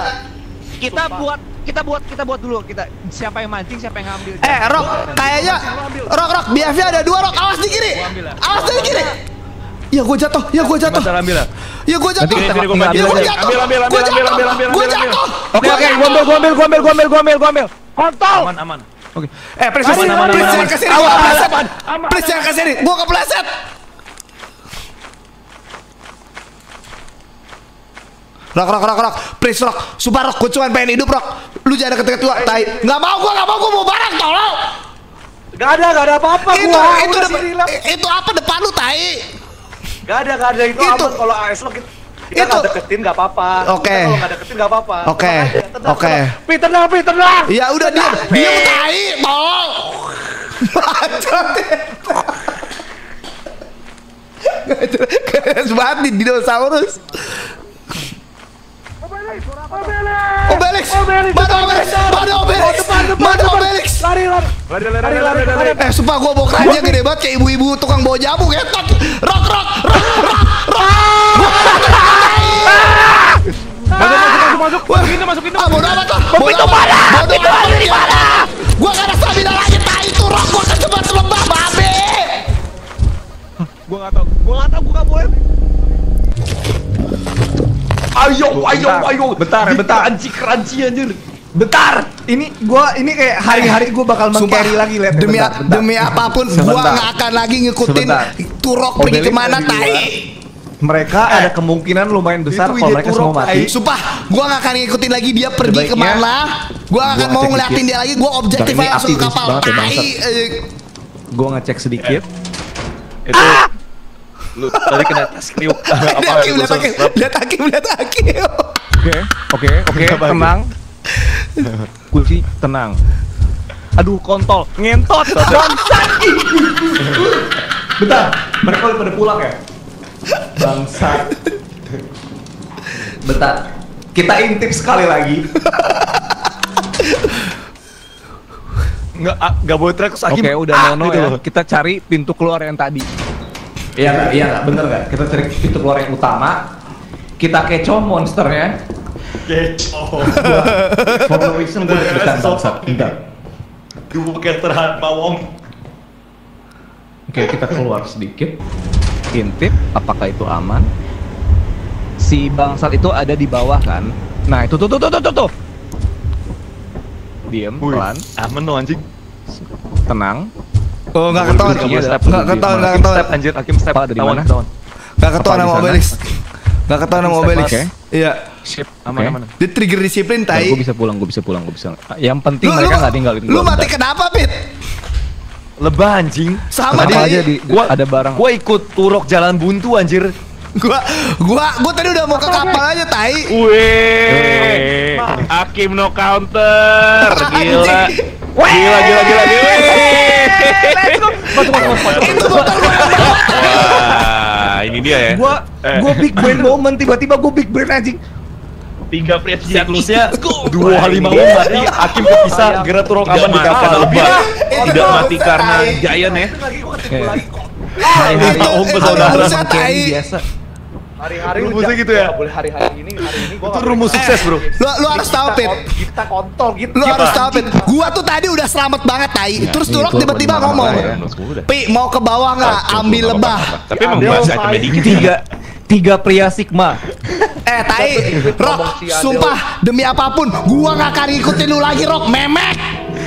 kita buat kita buat kita buat dulu kita siapa yang mancing siapa yang ngambil Eh, Rok, kayaknya Rok, Rok, BF-nya ada dua, Rok. Awas di kiri. Awas di kiri. Ya gua jatuh, ya jatuh. Ambil ya. Ya gua jatuh. Gua Ya bantu. gua Ambil, jatuh. ambil, ambil, Gua ambil, jatuh. ambil, ambil, Gua ambil, ambil. jatuh. Oke, oke, gua ambil, gua ambil, gua ambil, gua ambil, gua ambil, gua ambil. Kontol. Aman, aman. Eh, please, please, please ke sini, Aman, gua aman, kepleset. aman, aman. Please Rok, rok, rok, rok, please rok, sumpah rok, gue cuma pengen hidup rok Lu jangan deket-deket gua, tai Nggak mau, gua nggak mau, gua mau barang, tolong Gak ada, gak ada apa-apa Itu, gua. itu, depan- i- itu apa depan lu, tai Gak ada, gak ada. Itu, Itu. kalau AS lo kita, kita Itu. nggak deketin gak apa-apa. Oke. Kita Kalau nggak deketin gak apa-apa. Oke. Oke. Pi, tenang, Pi, tenang. Ya udah diam, diam tai, tolong *laughs* Keren banget nih dinosaurus Obelix! Mana Obelix? Mana Obelix? Mana Obelix? Lari, lari. Lari, Lari, lari, lari. Eh, sumpah gua bawa keranjang gede banget kayak ibu-ibu tukang bawa jamu ngetot. Rok, rok, rok, rok, rok. Masuk, masuk, masuk, masuk. Pintu, masuk pintu. Ah, bodo amat lah. Bodo amat. Bodo amat di mana? Gua gak ada stamina lagi, tai itu rok gua kecepat lembah, babe. Gua enggak tahu. Gua enggak tahu, gua enggak boleh. Ayo, ayo, ayo. Bentar, bentar. Crunchy, crunchy anjir. Bentar. Ini gua ini kayak hari-hari gua bakal meng-carry lagi lihat. demi bentar, bentar. demi apa pun gua Sebentar. nggak akan lagi ngikutin turok pergi ke mana tai. Mereka ada kemungkinan lumayan besar kalau mereka semua mati. Sumpah, gua gak akan ngikutin lagi dia pergi Sebaiknya ke mana. Gua gak akan gua mau ngeliatin dia lagi. Gua objektif langsung kapal. ya, Tai. eh, Gua ngecek sedikit. Itu lu tadi kena *laughs* kriuk. Lihat Apa Hakim, lihat Hakim, lihat Hakim, lihat Hakim. Oke, oke, oke, tenang. *laughs* Kunci tenang. Aduh, kontol. Ngentot. Bangsat. Bentar, mereka udah pada pulang ya? Bangsat. Bentar. Kita intip sekali lagi. Nggak, ah, nggak boleh terus Hakim. Oke, udah ah, nono gitu ya. loh. Kita cari pintu keluar yang tadi. Iya nggak? Iya nggak? Bener nggak? Kita cari pintu keluar yang utama. Kita keco monsternya. Keco. *laughs* For no reason gue deg-degan bangsat. Bentar. Dua karakter Mawong. Oke, kita keluar sedikit. Intip, apakah itu aman? Si bangsat itu ada di bawah kan? Nah, itu tuh tuh tuh tuh tuh. Diem, pelan, aman lo anjing. tenang. Oh, nggak ketahuan. Iya, step. Nggak ketahuan, nggak Hakim ketahuan. step anjir, Hakim step. Tawan, mana? tawan. Nggak ketahuan sama? Obelix. Nggak ketahuan sama Obelix. Iya. Ship, aman aman. Dia trigger disiplin tai. Gue bisa pulang, gue bisa pulang, gue bisa. Yang penting mereka lu- nggak tinggalin Lu gua, mati kenapa, Pit? Lebah anjing. Sama dia. Gua ada barang. Gua ikut turok jalan buntu anjir. Gua gua gua tadi udah mau ke kapal aja, tai. Wih, Hakim no counter, *laughs* gila, gila, gila, gila, gila. *laughs* Itu motor. Wah, ini dia ya. Gua, gua big brain moment tiba-tiba gua big brain anjing. Tiga pria. Siklusnya dua harimau mati, Hakim kepisah, gerak Tidak aman di mati kapal. lebah. Itu Tidak mati karena giant ya. Hari-hari Itu- om itu bersaudara. rumusnya, tai. biasa. Hari-hari Rumusnya gitu ya? boleh hari-hari ini, hari ini gua Itu rumus sukses, Bro. Lu lu harus tahu, Pit. Kita kontol gitu. Lu harus tahu, Pit. Gua tuh tadi udah selamat banget, tai. Terus itu Turok tiba-tiba ngomong. ya? Pi, mau ke bawah nggak? Ambil lebah. Tapi emang bahasa itemnya dikit. Tiga, tiga pria Sigma. *laughs* Eh, tai. Rok, sumpah demi apa pun, gua nggak akan ngikutin lu lagi, Rok. Memek.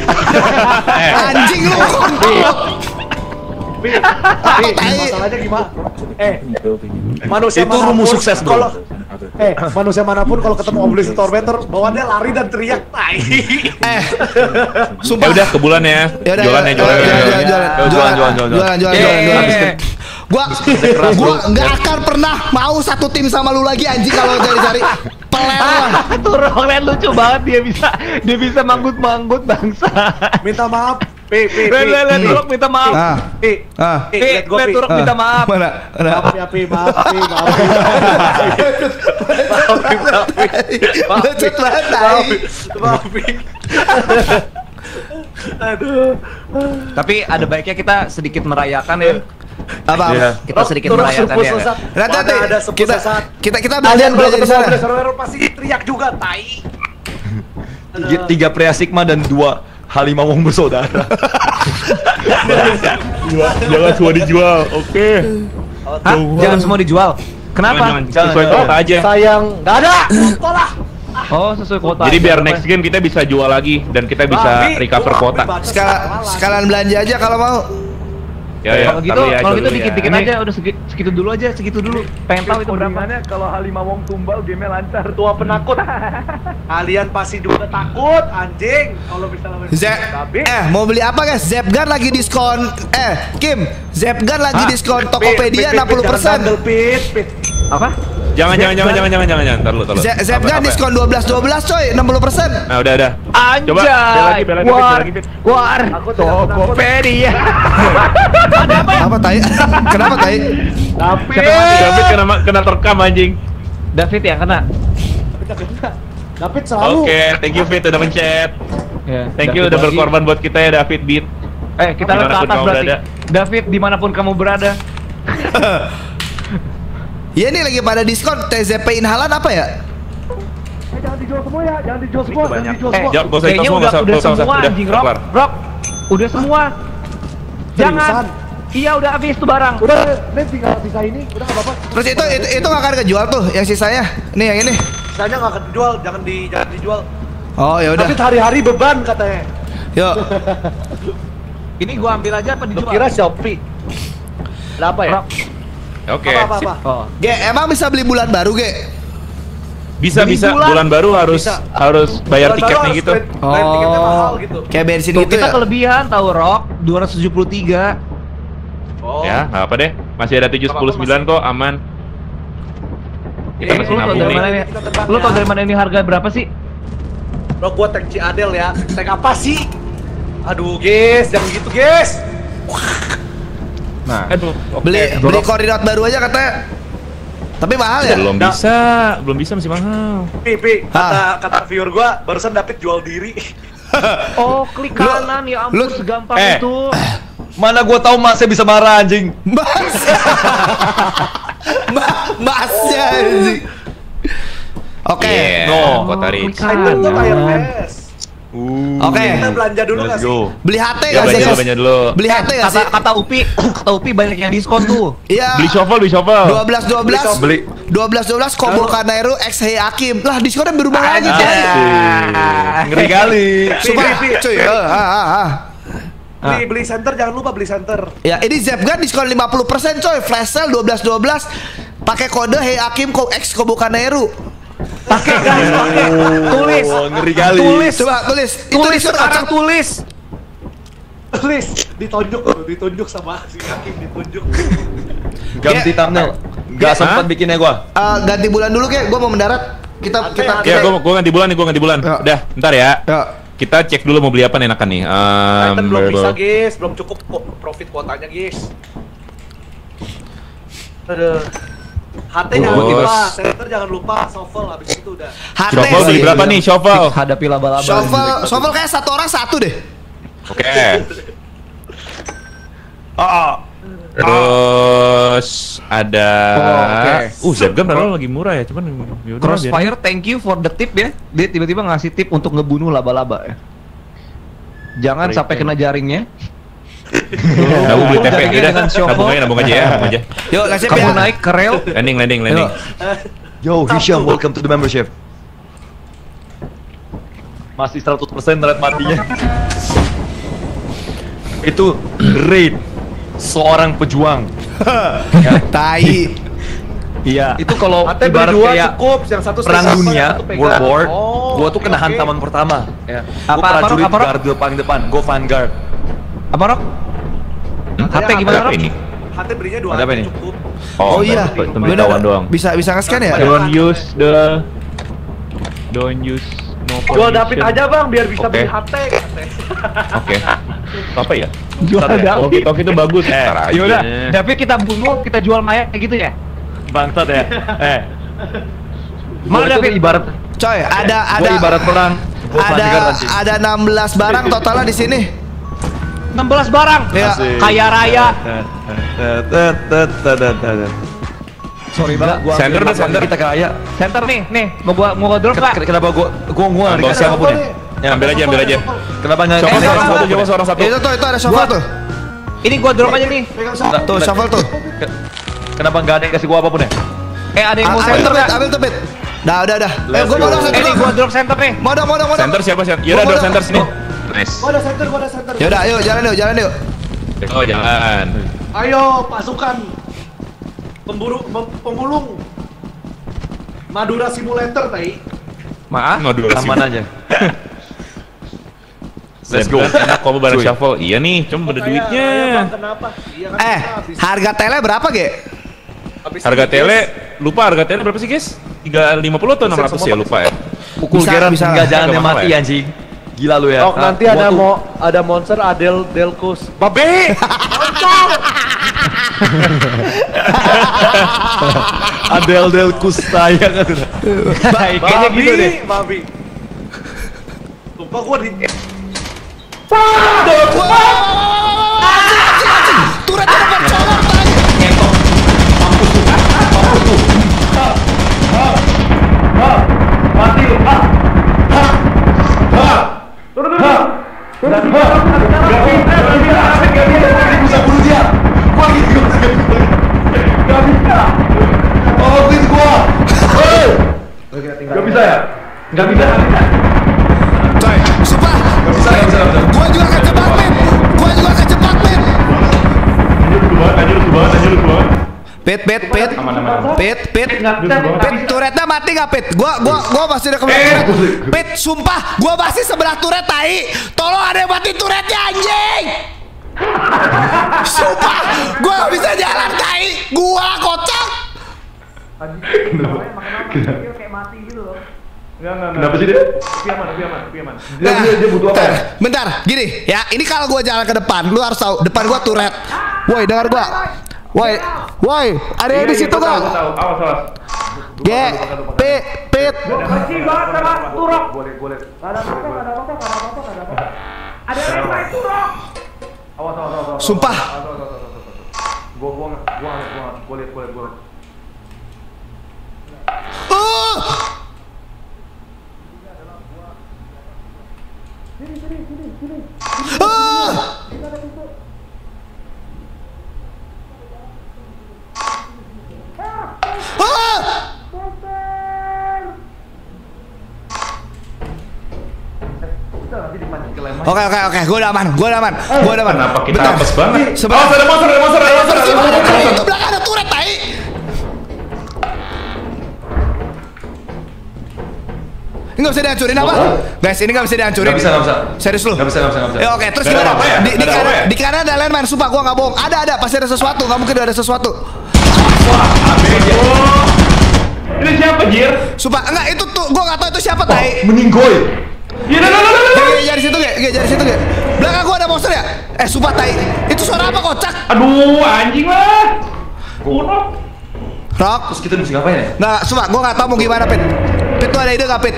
*laughs* Anjing lu *laughs* kontol. Apa *laughs* tai? Masalahnya gimana? Eh, manusia Itu rumus sukses, bro. Kalau eh, manusia mana pun kalau ketemu Obelisk Tormentor, bawaannya lari dan teriak tai. Eh, Ya *laughs* sumpah. udah ke bulan ya. Ya Jualan ya, jualan jualan, ya. jualan, jualan, Jualan, jualan, jualan, jualan. jualan, jualan, jualan. Gua, gua nggak akan pernah mau satu tim sama lu lagi anjing kalau cari-cari lah. Turok lihat lucu banget dia bisa dia bisa manggut-manggut bangsa. Minta maaf. P, P, P. Lihat lihat lihat Turok minta maaf. Ah, P. ah. P, Eh, lihat gua lihat P. Turok minta maaf. Mana? Mana? Maaf ya P, maaf P, maaf. Lecet banget, tai. Maaf P. Aduh. Tapi ada baiknya kita sedikit merayakan ya. Apa? Iya. Kita sedikit Turun merayakan ya. Nanti ada kita kita kita belajar Kalian kalau belajar di ketemu sana. Pasti teriak juga tai. Tiga, tiga pria Sigma dan dua harimau bersaudara. *laughs* Jangan semua dijual, oke. Hah? Jangan semua dijual. Kenapa? Jangan, jangan. Sesuai kota aja. Sayang, nggak ada. Tolak. Oh, sesuai kota. Jadi biar next game kita bisa jual lagi dan kita bisa recover kota. Sekal, sekalian belanja aja kalau mau. Ya ya. Kalau gitu, ya, kalau gitu ya. dikit-dikit Ini- aja udah segi- segitu dulu aja, segitu dulu. Pengen tahu itu berapa? kalau harimau tumbal game lancar. Tua penakut. *laughs* Kalian pasti juga takut, anjing. Kalau misalnya Zep, eh mau beli apa guys? Zepgar lagi diskon. Eh, Kim, Zepgar lagi diskon Pit, Tokopedia pit, pit, 60%. jangan bandel, Pit, Pit. Apa? Jangan jangan jangan jangan jangan jangan jangan. Ntar lu, ntar lu. Ze- Apa- Zepgar apa ya? diskon 12 12 coy, 60%. Nah, udah udah. Anjay. Coba, bel lagi, bel lagi, bel war, lagi, war, Aku tidak Tokopedia. Apa tai? Kenapa tai? Tapi David kena kena terkam anjing. David yang kena. David selalu Oke, thank you Fit udah mencet. Ya, Thank you David udah lagi. berkorban buat kita ya David Beat. Eh, kita lihat ke atas berarti. berada. David, di mana pun kamu berada. *laughs* Ya ini lagi pada diskon TZP Inhalan apa ya? Eh, jangan dijual semua ya, jangan dijual semua, jangan dijual Eh, semua. Jangan, gak usah kayaknya udah, gak usah, udah gak usah, semua anjing, udah Rock. Rock, udah semua. Jangan. Iya, udah habis tuh barang. Udah, Nen tinggal sisa ini, udah nggak apa-apa. Terus itu itu, itu gak akan kejual tuh yang sisanya. Nih yang ini. Sisanya nggak akan dijual, jangan di jangan dijual. Oh ya udah. Tapi hari-hari beban katanya. Yuk. *laughs* Ini gua ambil aja apa Lu dijual? kira Shopee? Ada apa ya? Rock. Oke. Apa apa sip. apa? Oh. Ge, emang bisa beli bulan baru, Ge? Bisa Beli bisa bulan. bulan baru harus Bisa. harus bayar Bulan tiketnya harus gitu. bayar- bayar tiketnya mahal gitu. Kayak bensin Tuh, gitu kita ya. kelebihan tahu Rock 273. Oh. Ya, nggak apa deh. Masih ada 799 kok aman. Kita Eh, masih tau nabung dari nih. mana ini? Lu tau ya. dari mana ini harga berapa sih? Bro, gua tank Ciadel ya. Tank apa sih? Aduh, guys, jangan gitu, guys. Nah, Aduh, oke. Beli beli koordinat baru aja katanya. Tapi mahal ya? Belum bisa, belum bisa masih mahal. Pi, pi, kata kata viewer gua barusan David jual diri. *laughs* Oh, klik kanan ya ampun lu- segampang eh. itu. *laughs* Mana gua tahu masnya bisa marah anjing. Mas. *laughs* Ma masnya anjing. Oke. Iya, no. gua tarik. Klik IRS. Oke. Kita belanja dulu Let's nggak sih? go. Beli HT Ya gak sih? belanja dulu, belanja. Beli HT gak Kata sih? kata Upi, kata Upi banyak yang diskon tuh. Iya. Beli shovel, beli shovel. 12 12 Beli. 12 12 Kobo Kanairu X Hei Hakim. Lah diskonnya berubah lagi coy. Ngeri kali. Sumpah, cuy. Ah, ah, ah, ah. Beli beli center jangan lupa beli center. Ya, ini Zepgun diskon 50% coy. Flash sale 12 12 pakai kode Hei Hakim Ko X Kobo Kanairu. Pakai guys, pakai. Tulis. Oh, ngeri kali. Tulis. Coba tulis. Itu Tulis sekarang tulis. Tulis, ditunjuk tuh, ditunjuk sama si Hakim ditunjuk. Ganti Kayak- thumbnail. Gak sempat bikinnya gua. Eh, ganti bulan dulu kek, gua mau mendarat. Kita kita oke. Ya, gua, gua ganti bulan nih, gua ganti bulan. Ya. Udah, bentar ya. Ya. Kita cek dulu mau beli apa nih enakan nih. Um, belum bisa, guys. Belum cukup kok profit kuotanya, guys. Aduh. HT jangan Bos. lupa, center jangan lupa, shovel habis itu udah. HT Shovel beli berapa nih shovel? hadapi laba-laba. Shovel, shovel kayak satu orang satu deh. Oke. *laughs* Terus ada Oh, oke. Uh, padahal lagi murah ya, cuman Crossfire, thank you for the tip ya. Dia tiba-tiba ngasih tip untuk ngebunuh laba-laba ya. Jangan sampai kena jaringnya. *laughs* gua beli TP shovel. Nabung aja, nabung aja ya, nabung aja. Yuk, nasib Kamu naik ke rel. Landing, landing, landing. Yo, Hisham, welcome to the membership. Masih 100% red matinya. *laughs* Itu rate seorang pejuang. *laughs* Tai. Iya. Itu kalau ibarat dua kayak cukup, yang satu perang dunia. World War, Oh, gua tuh kena oke. hantaman pertama. Ya. Apa- Gua apa, prajurit apa, Rok? garda paling depan, go vanguard. Apa Rok? HT gimana Apa Rok? ini? HT belinya dua Ada apa HT ini? cukup. Oh, iya. Pemberitahuan doang. Bisa bisa nge-scan ya? Don't use the Don't use no Jual David aja bang, biar bisa Oke. beli HT. Oke. Apa ya? Jual ya. David. Oke, oke itu bagus. Eh, aja. Yaudah, David kita bunuh, kita jual mayat kayak gitu ya. Bangsat ya. Eh. Mana David? ibarat Coy, ada ada ibarat perang. Ada ada 16 barang totalnya di sini. 16 barang. Ya. Kaya raya. Sorry banget, gua Center dah, center. kita kaya. Center nih, nih. Mau gua mau gua drop enggak? ken- Kenapa gua gua gua nggak Ambil dikasih siapa apa pun ya? Ya, ambil aja, ambil aja. Kenapa nggak Coba seorang satu, coba seorang satu. Itu tuh itu ada shovel tuh. Ini gua drop aja nih. Tuh shovel tuh. Ke- Kenapa nggak ada yang kasih gua apa pun ya? Eh ada yang mau Ambil center enggak? ambil tuh. Dah, udah, udah. Eh, gua mau dong Eh satu nih dong. gua drop center nih. Mau dong, mau dong, mau dong. Center siapa sih? Ya udah, mau center sini. Nice. Gua ada center, gua ada center. Ya udah, ayo jalan yuk, jalan yuk. Oh, jangan. Ayo pasukan pemburu pem- pemulung Madura Simulator tai. Maaf. Ngadu Aman aja. *laughs* Let's go. Enak kamu bareng shuffle. Iya nih, cuma ada Kayak- duitnya. Iya kan Eh, harga tele berapa, Ge? habis Harga tele, lupa harga tele berapa sih guys? 350 atau 600 ya lupa ya? Pukul Bisa, Gerard bisa. nggak jangan mati ya? anjing. Gila lu ya. Oh, nanti Gua ada mau ada monster Adel Delkus. Babe. *laughs* Adel Del Kustaya kan. Kayaknya gitu deh. Babi. Sumpah gua di Turret Coy, sumpah. Gua juga kejebak, Pit. Gua juga kejebak, Pit. Pit, pit, pit, pit, pit, pit, turretnya mati gak pit? Gua, gua, gua masih udah kembali turret. Pit, sumpah, gua masih sebelah turret tai. Tolong ada yang mati turretnya anjing. Sumpah, gua gak bisa jalan tai. Gua kocak. Enggak, enggak, Kenapa sih dia? Tapi aman, tapi aman, tapi aman. Dia, dia, dia butuh apa bentar, ya? bentar, gini ya. Ini kalau gua jalan ke depan, lu harus tahu depan gua turret. Woi, dengar gua. Woi, woi, ada yang di Iya, iya, situ nggak? tahu. Awas, awas. G, P, Pit. Benci banget sama turok. Boleh, boleh. Ada apa-apa, ada apa-apa, ada apa-apa, ada apa-apa. Ada yang lain turok. Awas, awas, awas. awas. Sumpah. Gua, gua, gua, gua, gua, gua lihat, gua lihat, gua lihat. Uh! Ah! Ah! Oke oke oke, gue udah aman, gue udah aman, gue udah aman. Kenapa kita apes banget? Awas, ada monster, ada monster, ada monster, ada monster. Itu belakang ada turret tai. Ini nggak bisa dihancurin apa? Guys, ini nggak bisa dihancurin. Nggak bisa, nggak bisa. Serius lu? Nggak bisa, nggak bisa, nggak bisa. Ya oke, terus gimana? ya? Di, kanan, ya? di kanan ada landmine, sumpah gua nggak bohong. Ada ada, pasti ada sesuatu. Nggak mungkin ada sesuatu. Ini siapa, Jir? Sumpah, enggak itu tuh gua nggak tahu itu siapa tai. Meninggoy. Iya, nah, nah, nah, nah, nah. Gak, dari situ gak, gak, dari situ gak. Belakang gua ada monster ya? Eh, sumpah tai. Itu suara apa kocak? Aduh, anjing lah. Kuno. Rock. Terus kita mesti ngapain ya? Nggak, sumpah gua nggak tahu mau gimana Pit. Pit tuh ada ide nggak Pit?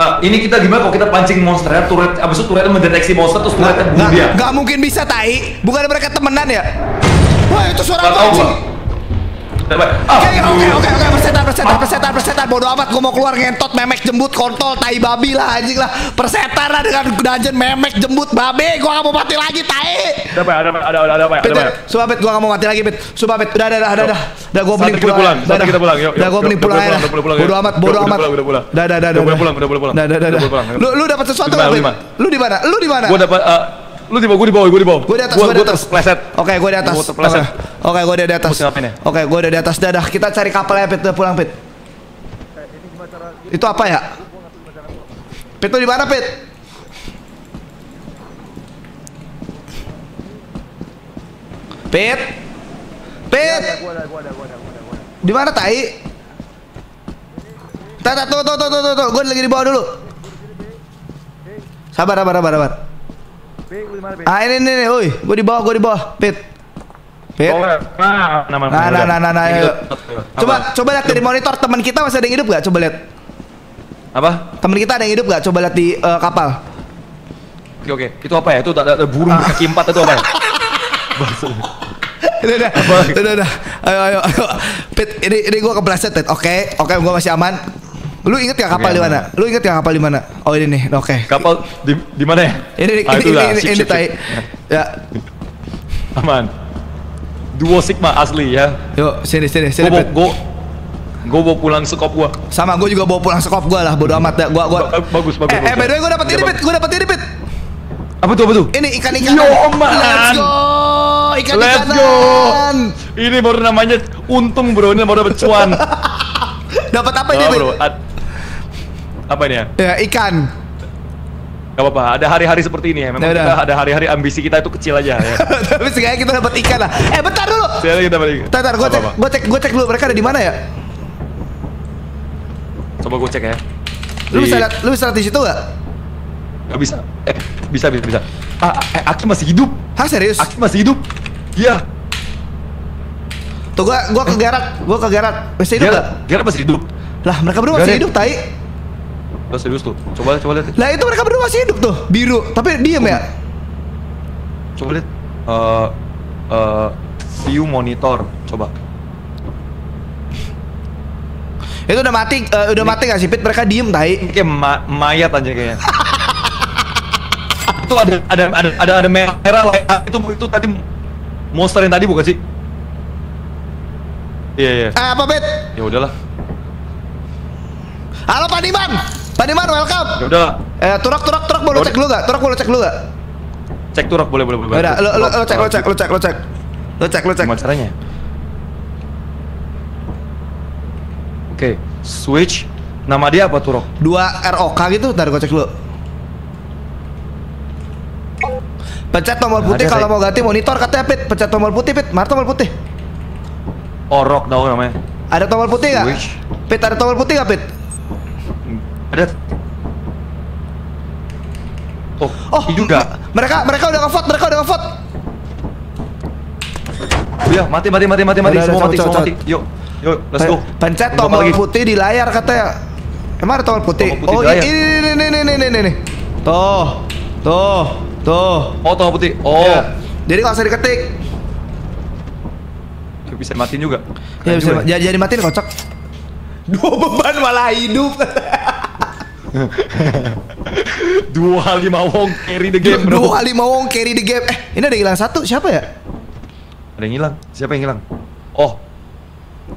Ah, ini kita gimana kalau kita pancing monsternya, turret, abis itu turretnya mendeteksi monster terus turretnya bunuh dia. nggak mungkin bisa tai. Bukan mereka temenan ya? Wah itu suara apa Oke oke oke oke persetan persetan persetan persetan bodo amat gua mau keluar ngentot memek jembut kontol tai babi lah anjing lah persetan lah dengan dungeon memek jembut babi gua gak mau mati lagi tai Ada apa? ya? Ada apa? Ada ada apa? ya? Ada ya? Sumpah Pit, gua gak mau mati lagi Pit Sumpah Pit, udah, udah, udah, udah, udah Udah, Saatnya mending kita pulang Udah, kita pulang, yuk, Udah, yuk, mending udah pulang udah pulang, Bodo amat, Udah bodo amat pulang, udah Udah pulang, udah boleh pulang. Dah, dah, dah, Udah dah. boleh pulang. Lu, lu dapat sesuatu nggak? Lu di mana? Lu di mana? Gua dapat uh, lu di bawah, gua di bawah, gua di bawah. Gue di atas, gua, gue di atas. terpleset. Oke, gue di atas. Terpleset. Oke, gue udah di atas. Ya? Oke, gue udah di atas. Dadah, kita cari kapal ya, Pit. Udah pulang, Pit. Itu apa ya? Pit, lu di mana, Pit? Pit? Pit? Di mana, Tai? Tata, tuh, tuh, tuh, tuh, tuh, tuh. Gue lagi di bawah dulu. Sabar, sabar, sabar, sabar. Ah ini ini, nih, woi, gue di bawah, gue di bawah, Pit. Pit. Oh, nah, Nah, nah, nah, nah, nah, Coba, coba lihat dari monitor teman kita masih ada yang hidup gak? Coba lihat. Apa? Teman kita ada yang hidup gak? Coba lihat di eh, kapal. Oke, oke. Itu apa ya? Itu ada, ada burung Ah. kaki empat itu apa ya? *laughs* udah, udah, udah, udah. Ayo, ayo, ayo. Pit, ini, ini gue kepleset, Pit. Oke, oke, gue masih aman. Lu inget gak kapal di mana? Lu inget gak kapal di mana? Oh ini nih, oke. Kapal di di mana ya? Ini, ini, Ah, ini, ini, Sip, ini, sip, tai. sip. Ya, Aman. Duo Sigma asli ya. yuk, sini, sini, sini, Pit. gue gue bawa pulang sekop gua. Sama gue juga bawa pulang sekop gue lah, bodo amat ya. Gua, gua. Ba- bagus, bagus, Eh, eh, bagus. by the way, gue dapet ini, Iya, Pit. Gue dapet ini, Pit. Apa tuh apa tuh? Ini ikan-ikan. Yo, man. Let's go. Ikan-ikanan. Let's go. Ini baru namanya untung bro, ini baru dapat cuan. *laughs* Dapat apa ini, bro. Apa ini ya? Ya, ikan. Gak apa-apa, ada hari-hari seperti ini ya. Memang Ya udah. kita ada hari-hari ambisi kita itu kecil aja ya. *laughs* Tapi seenggaknya kita dapat ikan lah. Eh, bentar dulu. Sekali kita balik. Bentar, gue cek, gue cek, gue cek dulu mereka ada di mana ya? Coba gue cek ya. Lu bisa lihat, lu bisa lihat di situ gak? Gak bisa. Eh, bisa, bisa, bisa. Ah, eh, Aki masih hidup. Hah serius? Aki masih hidup. Iya. Tuh gua, gua ke Gerard, gua ke Gerard. Masih hidup Dia, gak? dia masih hidup. Lah mereka berdua masih hidup, tai. Lo serius tuh. Coba coba lihat. Lah itu mereka berdua masih hidup tuh, biru. Tapi diem ya. Coba lihat. Eh eh view monitor. Coba. Itu udah mati, eh, udah mati gak sih Pit? Mereka diem, tai. Kayak ma- mayat aja kayaknya. *laughs* itu ada ada ada ada ada merah lah. Ah, Itu itu tadi monster yang tadi bukan sih? Iya iya. Eh apa Pit? Ya udahlah. Halo Pak Diman. Pak Diman, welcome. Ya udahlah. Eh, turak, turak, turak, boleh cek dulu gak? Turak, boleh cek dulu gak? Cek turak boleh boleh boleh. Udah, lo, lo, lo cek, lo cek, lo cek, lo cek. Lo cek, lo cek. Gimana caranya? Oke, switch. Nama dia apa Turok? Dua ROK gitu, ntar gue cek dulu. Pencet tombol putih kalau mau ganti monitor katanya Pit. Pencet tombol putih Pit. Mana tombol putih? Orok tau namanya. Ada tombol putih gak? Switch. Pit ada tombol putih gak Pit? Ada. Oh, Oh, juga. Mereka mereka udah ngevote, mereka udah ngevote. Iya, mati mati mati mati mati Udah, semua mati semua mati. Yuk. Yuk, let's go. Pen- Pencet tombol putih di layar katanya. Emang ada tombol putih? Tombol putih oh, ini ini ini ini ini ini. Tuh. Tuh. Tuh. Oh, tombol putih. Oh. Ya. Jadi nggak usah diketik. Bisa matiin juga. Ya Keren bisa juga. jadi, jadi matiin kocak. Dua beban malah hidup. Dua lima wong carry the game, bro. Dua kali mau carry the game. Eh, ini ada yang hilang satu. Siapa ya? Ada yang hilang. Siapa yang hilang? Oh.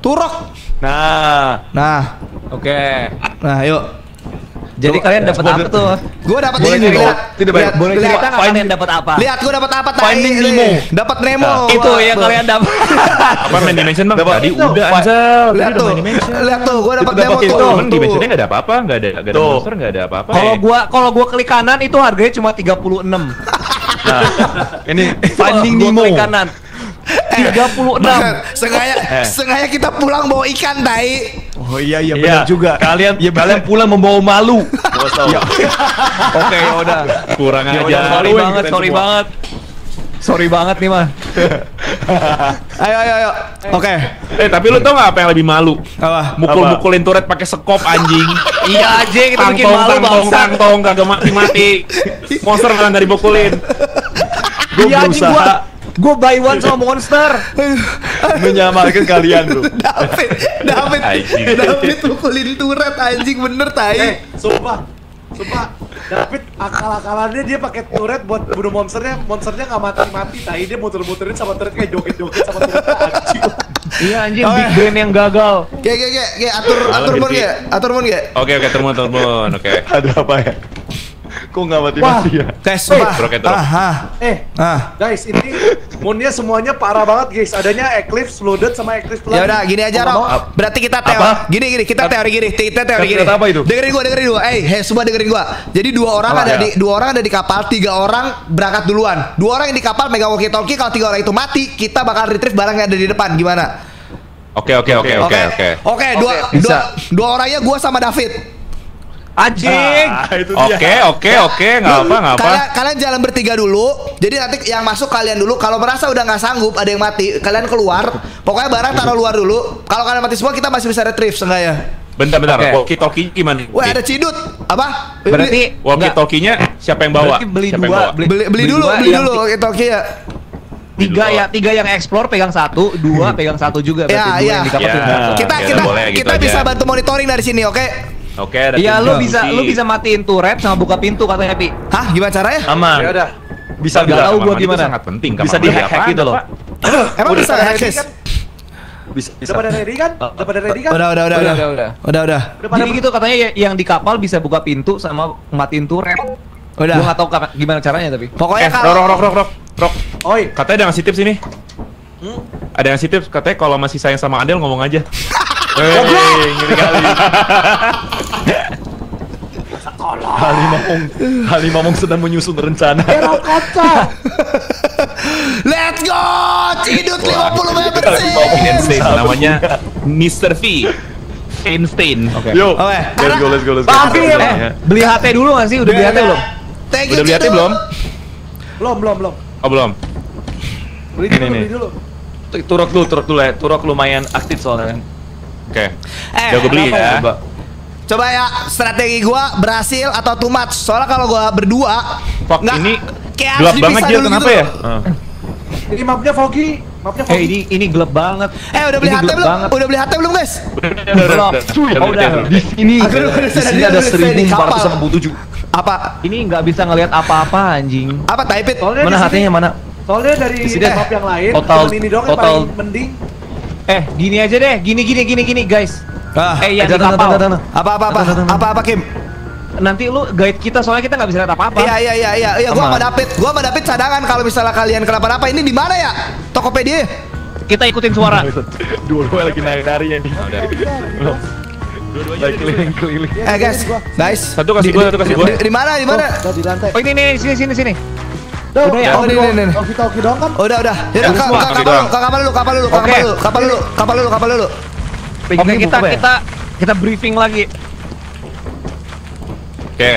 Turok. Nah. Nah, Oke. nah yuk. Jadi kalian dapat apa tuh? Gue dapat Boleh ini. Lihat, Tidak lihat, baik. Boleh lihat. Kalian dapat apa? Lihat gue dapat apa tadi? Finding. Nemo. Dapat Nemo. Itu Wah, yang kalian dapat. *laughs* Apa main dimension bang? Tadi itu. udah. Ansel. Lihat tuh. Lihat tuh, gue dapat Itu Nemo tuh. itu. Emang dimensionnya nggak ada apa-apa, nggak ada nggak ada Tuh. monster, nggak ada apa-apa. Kalau gua kalau gua klik kanan itu harganya cuma 36. Nah. *laughs* Ini Finding Gua Nemo. Klik kanan. 36. Bahkan, sengaja, Eh. sengaja kita pulang bawa ikan tai. Oh iya iya Iya, benar juga. Kalian ya kalian pulang membawa malu. Iya. Oke, ya udah. kurang Ya aja. sorry Maluin banget, sorry semua. banget. Sorry banget nih mah. *laughs* Ayo, ayo, ayo. Oke. Eh tapi lu tau nggak apa yang lebih malu? Apa? Mukul-mukulin turret pakai sekop anjing. *laughs* Iya aja kita bikin malu bangsa. tangtong, kagak mati-mati. *laughs* Monster malah nggak dipukulin. Gue Iya anjing gua. berusaha Gua buy one *laughs* sama monster. menyamakan kalian, bro. *laughs* David, David. *laughs* David mukulin turret anjing bener Eh, tai. sumpah. Sumpah, David akal-akalannya dia pakai turret buat bunuh monsternya, monsternya nggak mati-mati, tai dia muter-muterin sama turret kayak joget-joget sama turret anjing. Iya anjing Oke. big brain yang gagal. Ge, ge, ge, atur, atur mon ge, atur mon ge. Oke oke turun turun oke. Ada apa ya? Kok nggak mati-mati ya? Guys, sumpah. Roket, roket. Ah, ah, Eh, ah. guys, ini moonnya semuanya parah banget guys. Adanya Eclipse, Flooded, sama Eclipse Flood. Ya udah, gini aja, Rok. Berarti kita teori. Apa? Gini, gini, kita teori gini. Kita teori gini. Apa itu? Dengerin gua, dengerin gua. Eh, hey, semua dengerin gua. Jadi dua orang Apa? ada Ya. di dua orang ada di kapal, tiga orang berangkat duluan. Dua orang yang di kapal megang walkie-talkie. Kalau tiga orang itu mati, kita bakal retrieve barang yang ada di depan. Gimana? Oke oke oke oke oke. Oke, dua, dua, dua orangnya gua sama David. Anjing. Ah, itu dia. Oke oke oke nggak apa nggak apa. Kalian, kalian jalan bertiga dulu. Jadi nanti yang masuk kalian dulu. Kalau merasa udah nggak sanggup, ada yang mati, kalian keluar. Pokoknya barang taruh luar dulu. Kalau kalian mati semua, kita masih bisa retrieve seenggaknya. Bentar bentar. Oke. Walkie talkie gimana? Wah, ada cidut. Apa? Berarti Walkie talkie-nya siapa yang bawa? Beli siapa yang dua, bawa? beli, beli beli dulu, beli dulu ti- walkie-talkie ya. Tiga ya, tiga yang explore pegang satu, dua pegang satu juga. Ya, Berarti dua iya. yang di kapal Ya. Kita ya kita udah, boleh gitu kita aja. bisa bantu monitoring dari sini, oke? Oke. ada Iya, lu bisa lu bisa matiin turret sama buka pintu katanya Pi. Hah, gimana caranya? Aman. Ya udah. Bisa bisa. tahu gua gimana. sangat penting. Bisa apaan, gitu loh. *coughs* Emang bisa ready kan? Bisa bisa. Udah pada ready kan? Udah pada ready kan? Udah, udah, udah, Udah, udah. udah, Udah, udah. Udah pada Jadi gitu katanya ya- yang di kapal bisa buka pintu sama matiin turret. Udah. Gua nggak tahu gimana caranya tapi. Pokoknya Eh, kalau rok rok rok rok. Rok. Oi, Katanya ada ngasih tips ini. Hmm? Ada yang ngasih tips katanya kalau masih sayang sama Adel ngomong aja. *laughs* Goblok. Ngiri kali. Halimamong Halimamong sedang menyusun rencana. Hero kaca. *laughs* Let's go! Cidut 50 meter sih. Einstein namanya Mr. V. Einstein. Oke. Yo. Oke. Let's go, let's go, let's go. Eh, beli HT dulu nggak sih? Udah beli HT belum? Thank you, Udah beli Cidut. belum? Belum, belum, belum. Oh belum. Beli Ini dulu, nih. beli dulu. Turok dulu, turok dulu ya. Turok lumayan aktif soalnya kan. Oke. Eh, Udah gue beli ya. Coba. Coba ya strategi gua berhasil atau too much. Soalnya kalau gua berdua Fuck, nggak- ini kayak gelap banget dulu kenapa gitu ya? loh. Ini mapnya foggy. Mapnya Eh foggy. ini ini gelap banget. Eh udah beli Ini HT belum? banget. Udah beli HT belum guys? Belum. Oh, udah. Di sini, di sini dia ada udah sana di kapal. 1467. Apa? Ini nggak bisa ngelihat apa-apa anjing. Apa type it? Mana hatinya mana? Soalnya dari map yang lain, total- ini doang total- paling mending. Eh, gini aja deh. Gini gini gini gini guys. Ah, Eh yang di kapal. jangan, jangan. apa apa apa? Apa apa Kim? Nanti lu guide kita soalnya kita nggak bisa lihat apa-apa. Iya iya iya iya iya gua sama David. Gua sama David cadangan kalau misalnya kalian kenapa-napa. Ini di mana ya? Tokopedia. Kita ikutin suara. *laughs* Dua-dua lagi narik-narinya nih. Nah, udah. Lagi keliling-keliling. Eh guys, guys. Satu kasih Di- gua, satu kasih gua. Di, mana? Di mana? Di lantai. Oh ini nih sini sini sini. Udah, Udah ya? Oh, ini, ini. Oki Toki doang kan? Udah udah. Ya Ya, udah, ka- semua, ka- kami kapal dulu, kapal dulu, kapal dulu, kapal dulu, kapal dulu, kapal dulu, kapal dulu. Oke kita kita kita briefing lagi. Oke.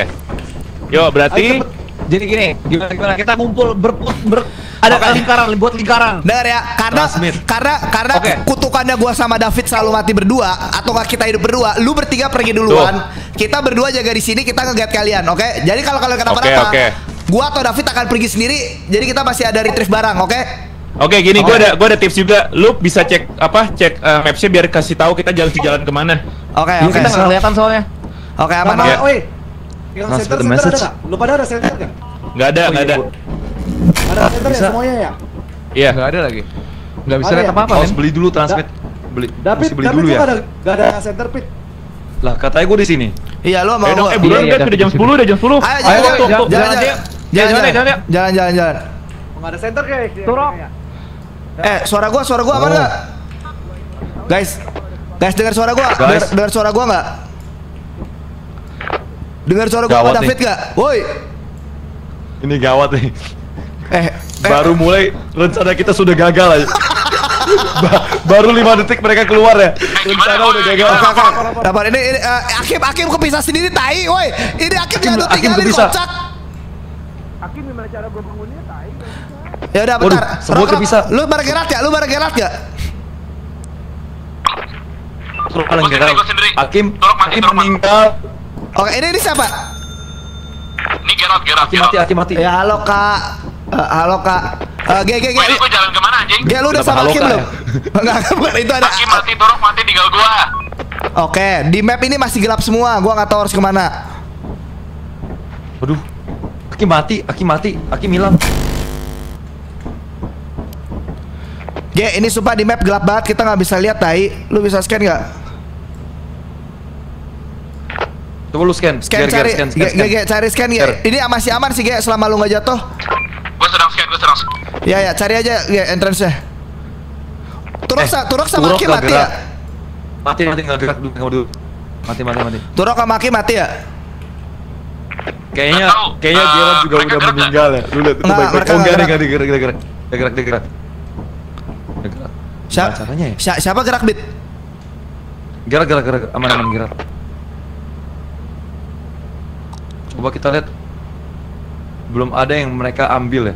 Yo, berarti Jadi gini, gimana gimana kita ngumpul ber, ber ada Oke. lingkaran, buat lingkaran. Dengar ya, karena Transmit. karena karena Oke. kutukannya gua sama David selalu mati berdua atau nggak kita hidup berdua, lu bertiga pergi duluan, kita berdua jaga di sini, kita ngegat kalian, oke? Jadi kalau kalian kenapa-napa, Oke, oke. Gua atau David akan pergi sendiri, jadi kita masih ada retrieve barang, oke? Oke, gini gua ada gua ada tips juga. Lu bisa cek apa? Cek eh, mapsnya biar kasih tahu kita jalan jalan ke mana. Oke, Iya, oke. kita nggak kelihatan soalnya. Oke, aman. Sama, Ya. oi. Yang center center ada message. nggak? Lu pada ada center nggak? Nggak ada, nggak ada. Ada center ya Bisa. semuanya ya? Iya. Nggak ada lagi. Nggak bisa lihat ya? apa-apa, Harus beli dulu transmit. Beli, David, beli David dulu ya. nggak ada nggak ada center pit. Lah katanya gue di sini. Iya, lu mau Eh, eh buruan Iya, kan iya, udah jam David, 10, udah jam 10. Ayo, Ayo, jalan, tuh, jalan, jalan, jalan jalan, jalan, Jalan, jalan, jalan, jalan, jalan, jalan. Nggak ada center kayak. Turok. Eh, suara gua, suara gua aman Oh. nggak? Guys, guys dengar suara gua, Guys. dengar, dengar suara gua nggak? Dengar suara gua. David nggak? Woi, Ini gawat nih. eh, eh, Baru mulai rencana kita sudah gagal aja. Ba- baru 5 detik mereka keluar ya. Rencana udah gagal. Oke, oke. Dapat ini, ini eh, Akim, Akim kepisah sendiri tai, woi. Ini Akim Akim- jangan Akim tinggalin kepisah. kocak. Ya udah bentar. semua Rok, Rok, kepisah. Lu bareng Gerard ya? Lu bareng Gerard ya? Paling sendiri, gua sendiri. Hakim, Hakim meninggal. Oke, ini ini siapa? Ini Gerard, Gerard, Hakim mati, Hakim mati. Ya halo Kak. Eh, halo Kak. Eh, Ge, Ge, Ge. Wah, ini gua jalan ke mana anjing? Ge, lu udah sama halo, Akim Kak, belum? *laughs* Enggak, *laughs* bukan itu ada. Hakim mati, Turok mati, tinggal gua. Oke, di map ini masih gelap semua. Gua nggak tahu harus ke mana. Waduh. Hakim mati, Hakim mati, Hakim hilang. Ge, ini sumpah di map gelap banget. Kita nggak bisa lihat tai. Lu bisa scan nggak? Coba lu scan, Scan Ger, cari. scan, Ge, scan, Ge, scan. Ge, cari scan Ge. Ini masih aman sih Ge selama lu nggak jatuh. Gua sedang scan, gua sedang scan. Ya ya, cari aja Ge entrance-nya. Turok, Eh, sa- Turok sama nggak mati gerak. ya? Mati, mati, nggak gerak dulu, dulu. Mati, mati, mati. Turok sama Akim mati ya? Kayaknya, kayaknya Eh, Gerard juga udah gerak meninggal ya. Lu lihat itu baik-baik. Oh, nggak enggak, gerak. enggak, gerak, gerak. Gerak, gerak. Dia gerak. Siapa? Caranya ya? Si- siapa gerak bit? Gerak, gerak, gerak. Aman, aman, gerak. Coba kita lihat. Belum ada yang mereka ambil ya.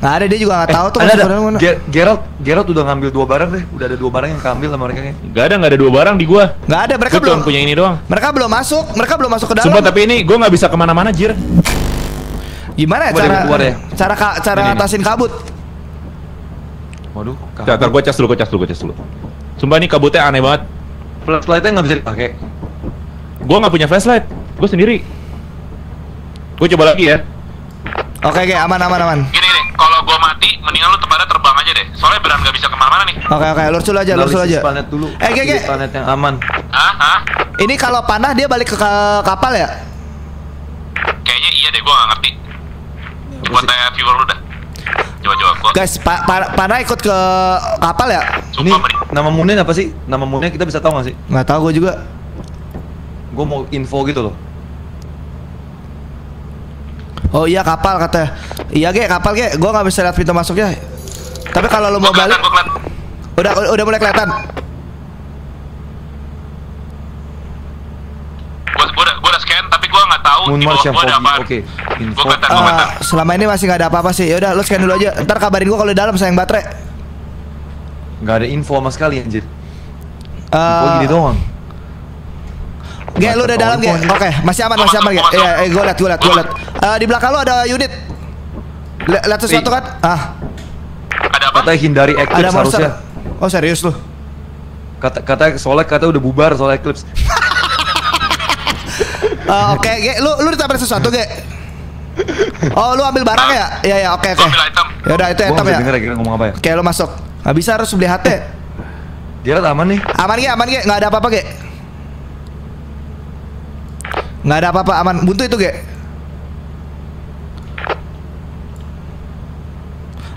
Nggak ada dia juga nggak tahu tuh ada, ada. barang mana. Ge- Gerald, Gerald udah ngambil dua barang deh. Udah ada dua barang yang keambil sama mereka kayaknya. Nggak ada, nggak ada dua barang di gua. Nggak ada, mereka Gua belum. punya ini doang. Mereka belum masuk, mereka belum masuk ke dalam. Sumpah tapi ini gua nggak bisa ke mana-mana jir. Gimana ya Coba cara keluar ya. cara ka- cara Ini, ini. ngatasin kabut? Waduh, Ntar, ntar gua cas dulu, gua cas dulu, gua cas dulu. Sumpah ini kabutnya aneh banget. flashlightnya nggak bisa dipakai. Gua nggak punya flashlight. Gua sendiri. Gua coba lagi ya. Oke, oke, aman aman aman. Gini nih, kalau gua mati, mendingan lu pada terbang aja deh. Soalnya beneran nggak bisa ke mana-mana nih. Oke, oke, lurus dulu aja, lurus aja. planet dulu. Eh, Ge, Ge. Pilih planet yang aman. Hah? Hah? Ini kalau panah dia balik ke ka- kapal ya? Kayaknya iya deh, gua nggak ngerti. Coba tanya viewer lu dah. Coba coba gua. Guys, pa- pa- panah ikut ke kapal ya? Ini Sumpah mending. nama moonnya apa sih? Nama moonnya kita bisa tahu nggak sih? Nggak tahu gue juga. Gue mau info gitu loh. Oh iya kapal kata. Iya ge kapal ge. Gue nggak bisa lihat pintu masuknya. Tapi kalau lu mau Gua balik, gua udah udah mulai kelihatan. Gua, gua, udah, gua udah scan, tapi gua nggak tahu Moon March yang gua. Oke, info. Gua kelihatan, gua Eh, selama ini masih nggak ada apa-apa sih. Ya udah, lu scan dulu aja. Ntar kabarin gue kalau di dalam sayang baterai. Nggak ada info sama sekali anjir. Eh, Info gini doang. Ge, lu udah dalam ge. Oke, masih aman, masih aman ge. Iya, eh, gue liat, gue liat, gue liat. Eh, di belakang lu ada unit. Li- Lihat sesuatu kan? Ah, Ada apa? Katanya hindari ada Eclipse monster. harusnya. Oh serius lu? Kata kata soalnya kata udah bubar soal Eclipse. Eh, *laughs* Oke, ge, lu lu ditabrak sesuatu ge. Oh, lu ambil barang ya? Iya, ya, oke, oke. Item. Ya udah, itu nggak ya. denger ya ngomong apa ya. Oke, lu masuk. Bisa harus beli HT. Gerald aman nih. Aman ge, aman ge, nggak ada apa-apa ge. Nggak ada apa-apa, aman. Buntu itu ge.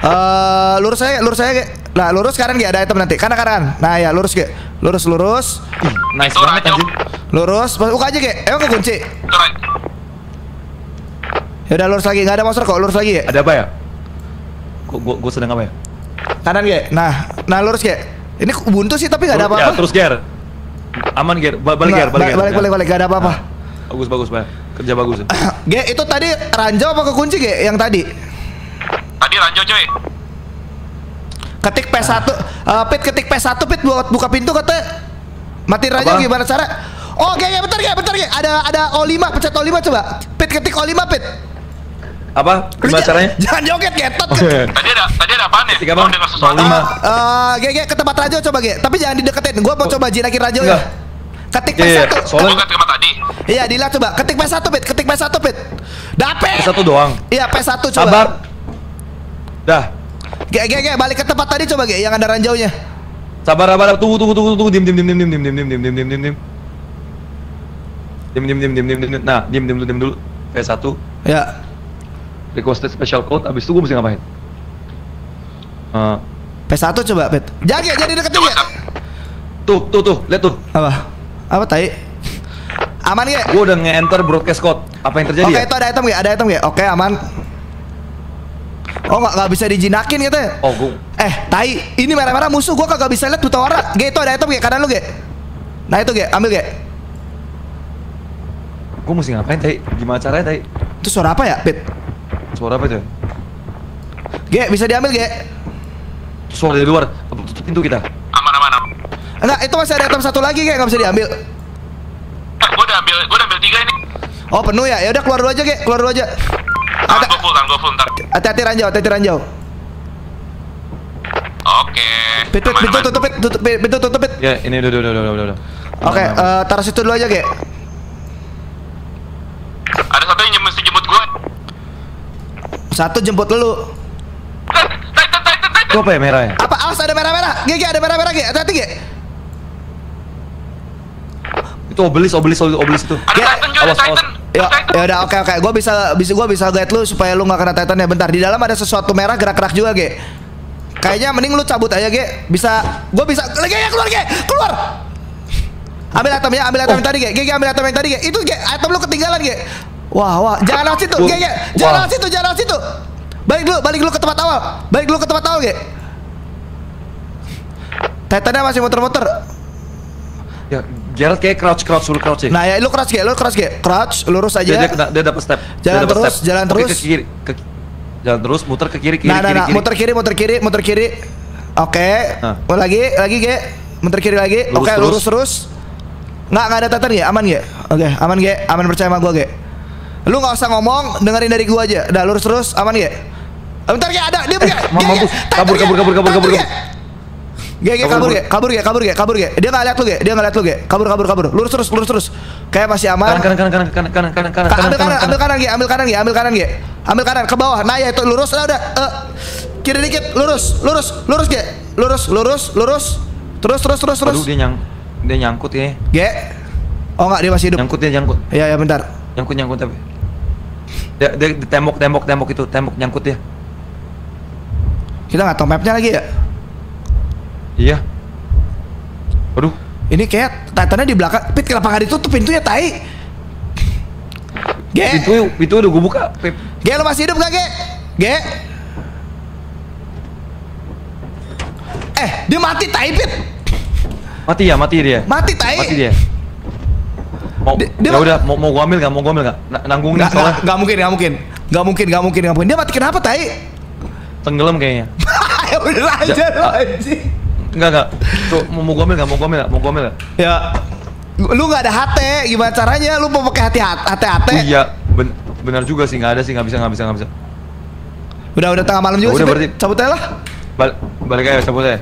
Eh, lurus saya, lurus saya ge. Nah, lurus kanan ge, ada item nanti. Kanan kanan. Nah, ya lurus ge. Lurus lurus. Nice Itu banget anjir. Lurus, buka aja ge. Emang kekunci. Itu right. Ya udah lurus lagi, nggak ada monster kok. Lurus lagi ge. Ada apa ya? Gue gua, gua sedang apa ya? Kanan ge. Nah, nah lurus ge. Ini buntu sih tapi nggak ada Ya, apa-apa. terus Ger. Aman Ger. Ba- Balik Ger, balik Ger. balik, Ya. balik, balik, nggak ada apa-apa. Bagus bagus Pak. Kerja bagus. ya. *coughs* Ge, itu tadi ranjau apa kekunci Ge yang tadi? Tadi ranjau coy. Ketik P1 eh, Pit ketik P1 Pit buat buka pintu kata Mati ranjau Apa? gimana cara? Oh, Ge, Ge, bentar Ge, bentar Ge. Ada ada O5, pencet O5 coba. Pit ketik O5 Pit. Apa? Lu Gimana j- caranya? *laughs* Jangan joget Getot. Oke. Tadi ada tadi ada apaan ya? Ketik apa? Oh. 05. Eh, Ge, Ge, ke tempat ranjau coba Ge. Tapi jangan dideketin. Gua mau coba jinakin ranjau ya. Ketik Iya, iya. P1. Soalnya Bukan tempat tadi. Iya, dilihat coba. Ketik P1 Pit, ketik P1 Pit. Dapet. satu doang. Iya, P1 coba. Sabar. Dah. Ge, Ge, Ge, balik ke tempat tadi coba Ge yang ada ranjaunya. Sabar, sabar. Tunggu, tunggu, tunggu, tunggu. Dim, dim, dim, dim, dim, dim, dim, dim, dim, dim, dim, dim, dim. Dim, dim, dim, dim, dim, dim, dim. Nah, dim, dim, dim dulu. P1. Ya. Requested special code. Abis itu gue mesti ngapain? Eh, P1 coba, Pit. Jangan Ge, jadi deketin Ge. tuh, tuh, tuh. Lihat tuh. Apa? Apa tai? Aman Ge? Gue udah nge-enter broadcast code. Apa yang terjadi Oke, ya? itu ada item Ge, ada item Ge. Oke, aman. Oh, nggak nggak bisa dijinakin gitu ya? Oh, gue Eh, tai, ini merah-merah musuh gua kagak bisa lihat buta warna. Ge, itu ada item Ge, kanan lu Ge. Nah, itu Ge, ambil Ge. gue mesti ngapain, Tai? Gimana caranya, Tai? Itu suara apa ya, Pit? Suara apa itu? ya? Ge, bisa diambil Ge. Suara dari luar. Tutup pintu kita. Aman aman. aman. Enggak, itu masih ada item satu lagi Ge, nggak bisa diambil. Gua udah ambil gua udah ambil tiga ini. Oh, penuh ya? Ya udah keluar dulu aja Ge, keluar dulu aja. Tangan gua full, gua full ntar. Hati-hati ranjau, hati-hati ranjau. Oke. Pit, Pit, Aman, pintu aman. tutup, Pit, tutup, Pit, pintu tutup, Pit. Ya, ini udah, udah, udah, udah, udah. Oke, eh, taruh situ dulu aja Ge. Ada satu yang mesti jemput gua. Satu jemput dulu. Eh, Titan, Titan, Titan. Itu apa ya merah ya? Apa? Awas ada merah-merah. Ge, Ge, ada merah-merah Ge. Hati-hati Ge. Itu obelis, obelis, obelis itu. Ada Ya, Titan awas. Titan. Ya, ya udah oke oke. Gua bisa bisa gua bisa guide lu supaya lu nggak kena Titan ya. Bentar, di dalam ada sesuatu merah gerak-gerak juga, Ge. Kayaknya mending lu cabut aja, Ge. Bisa gua bisa lagi ya keluar, Ge. Keluar. Ambil item ya, ambil item yang tadi, Ge. Ge, ambil item yang tadi, Ge. Itu, Ge, item lu ketinggalan, Ge. Wah, wah, jangan lewat situ, Ge, Ge. Jangan lewat situ, jangan lewat situ. Balik dulu, balik dulu ke tempat awal. Balik dulu ke tempat awal, Ge. Titannya masih muter-muter. Ya, Gerald kayak crouch, crouch, suruh crouch ya. Nah, ya lu crouch, Ge. Lu crouch, Ge. Crouch, lurus aja. dia, dia, dia dapat step. Dia Jalan dapat terus, jalan Oke, terus. ke kiri, ke, jalan terus, muter ke kiri, kiri, nah, nah, kiri, nah, kiri. muter kiri, muter kiri, muter kiri. Oke. Nah. Oh, lagi, lagi, Ge. Muter kiri lagi. Oke, terus. lurus terus. Nggak, nggak ada tatan ya? Aman, Ge? Oke, aman, Ge. Aman percaya sama gua, Ge. Lu nggak usah ngomong, dengerin dari gua aja. Udah lurus terus, aman, Ge? Eh, Bentar, Ge, ada. Dia. Ge, mampus. Kabur, kabur, kabur, kabur, Titan, kabur, Ge. Ge, kabur, Ge. Kabur, Ge. Kabur, Ge. Kabur, Ge. Dia nggak lihat lu, Ge. Dia nggak lihat lu, Ge. Kabur, kabur, kabur. Lurus terus, lurus terus. Kayak masih aman. Kanan, kanan, kanan, kanan, kanan, kanan, kanan, Ka- kanan, ambil kanan, kanan, ambil kanan, Ge, ambil kanan, Ge, ambil kanan, Ge. Ambil kanan ke bawah. Nah, ya itu lurus lah udah. Eh, kiri dikit, lurus, lurus, lurus, Ge. Lurus, lurus, lurus. Terus, terus, terus, terus. Aduh, dia nyang, dia nyangkut ya. Ge. Oh enggak, dia masih hidup. Nyangkut dia, nyangkut. Iya, ya bentar. Nyangkut, nyangkut tapi. Dia, dia di tembok, tembok, tembok itu, tembok nyangkut dia. Kita nggak tahu mapnya lagi ya. Iya. Aduh, Ini kayak Titannya di belakang. Pit kenapa nggak ditutup pintunya, tai? Ge. pintu, pintu udah gue buka. Pip. Ge, lu masih hidup gak, Ge? Ge. Eh, dia mati, tai, Pit. Mati ya, mati dia. Mati, tai. Mati dia. Mau, Dia- dia ya udah, mau, mau gua ambil nggak? Mau gua ambil nggak? Na- Nanggungin Nggak, nggak, soalnya nggak mungkin, nggak mungkin. Nggak mungkin, nggak mungkin, nggak mungkin. Dia mati kenapa, tai? tenggelam kayaknya. *laughs* ya udah aja ah. anjing. Enggak enggak. Tuh mau, mau gua ambil nggak? Mau gua ambil nggak? Mau gua ambil nggak? Ya. Lu nggak ada HT, gimana caranya? Lu mau pakai hati hati hati? Oh iya, ben, benar juga sih nggak ada sih nggak bisa nggak bisa nggak bisa. Udah udah tengah malam juga sih. udah, berarti- Cabut aja lah. Balik balik aja cabut aja.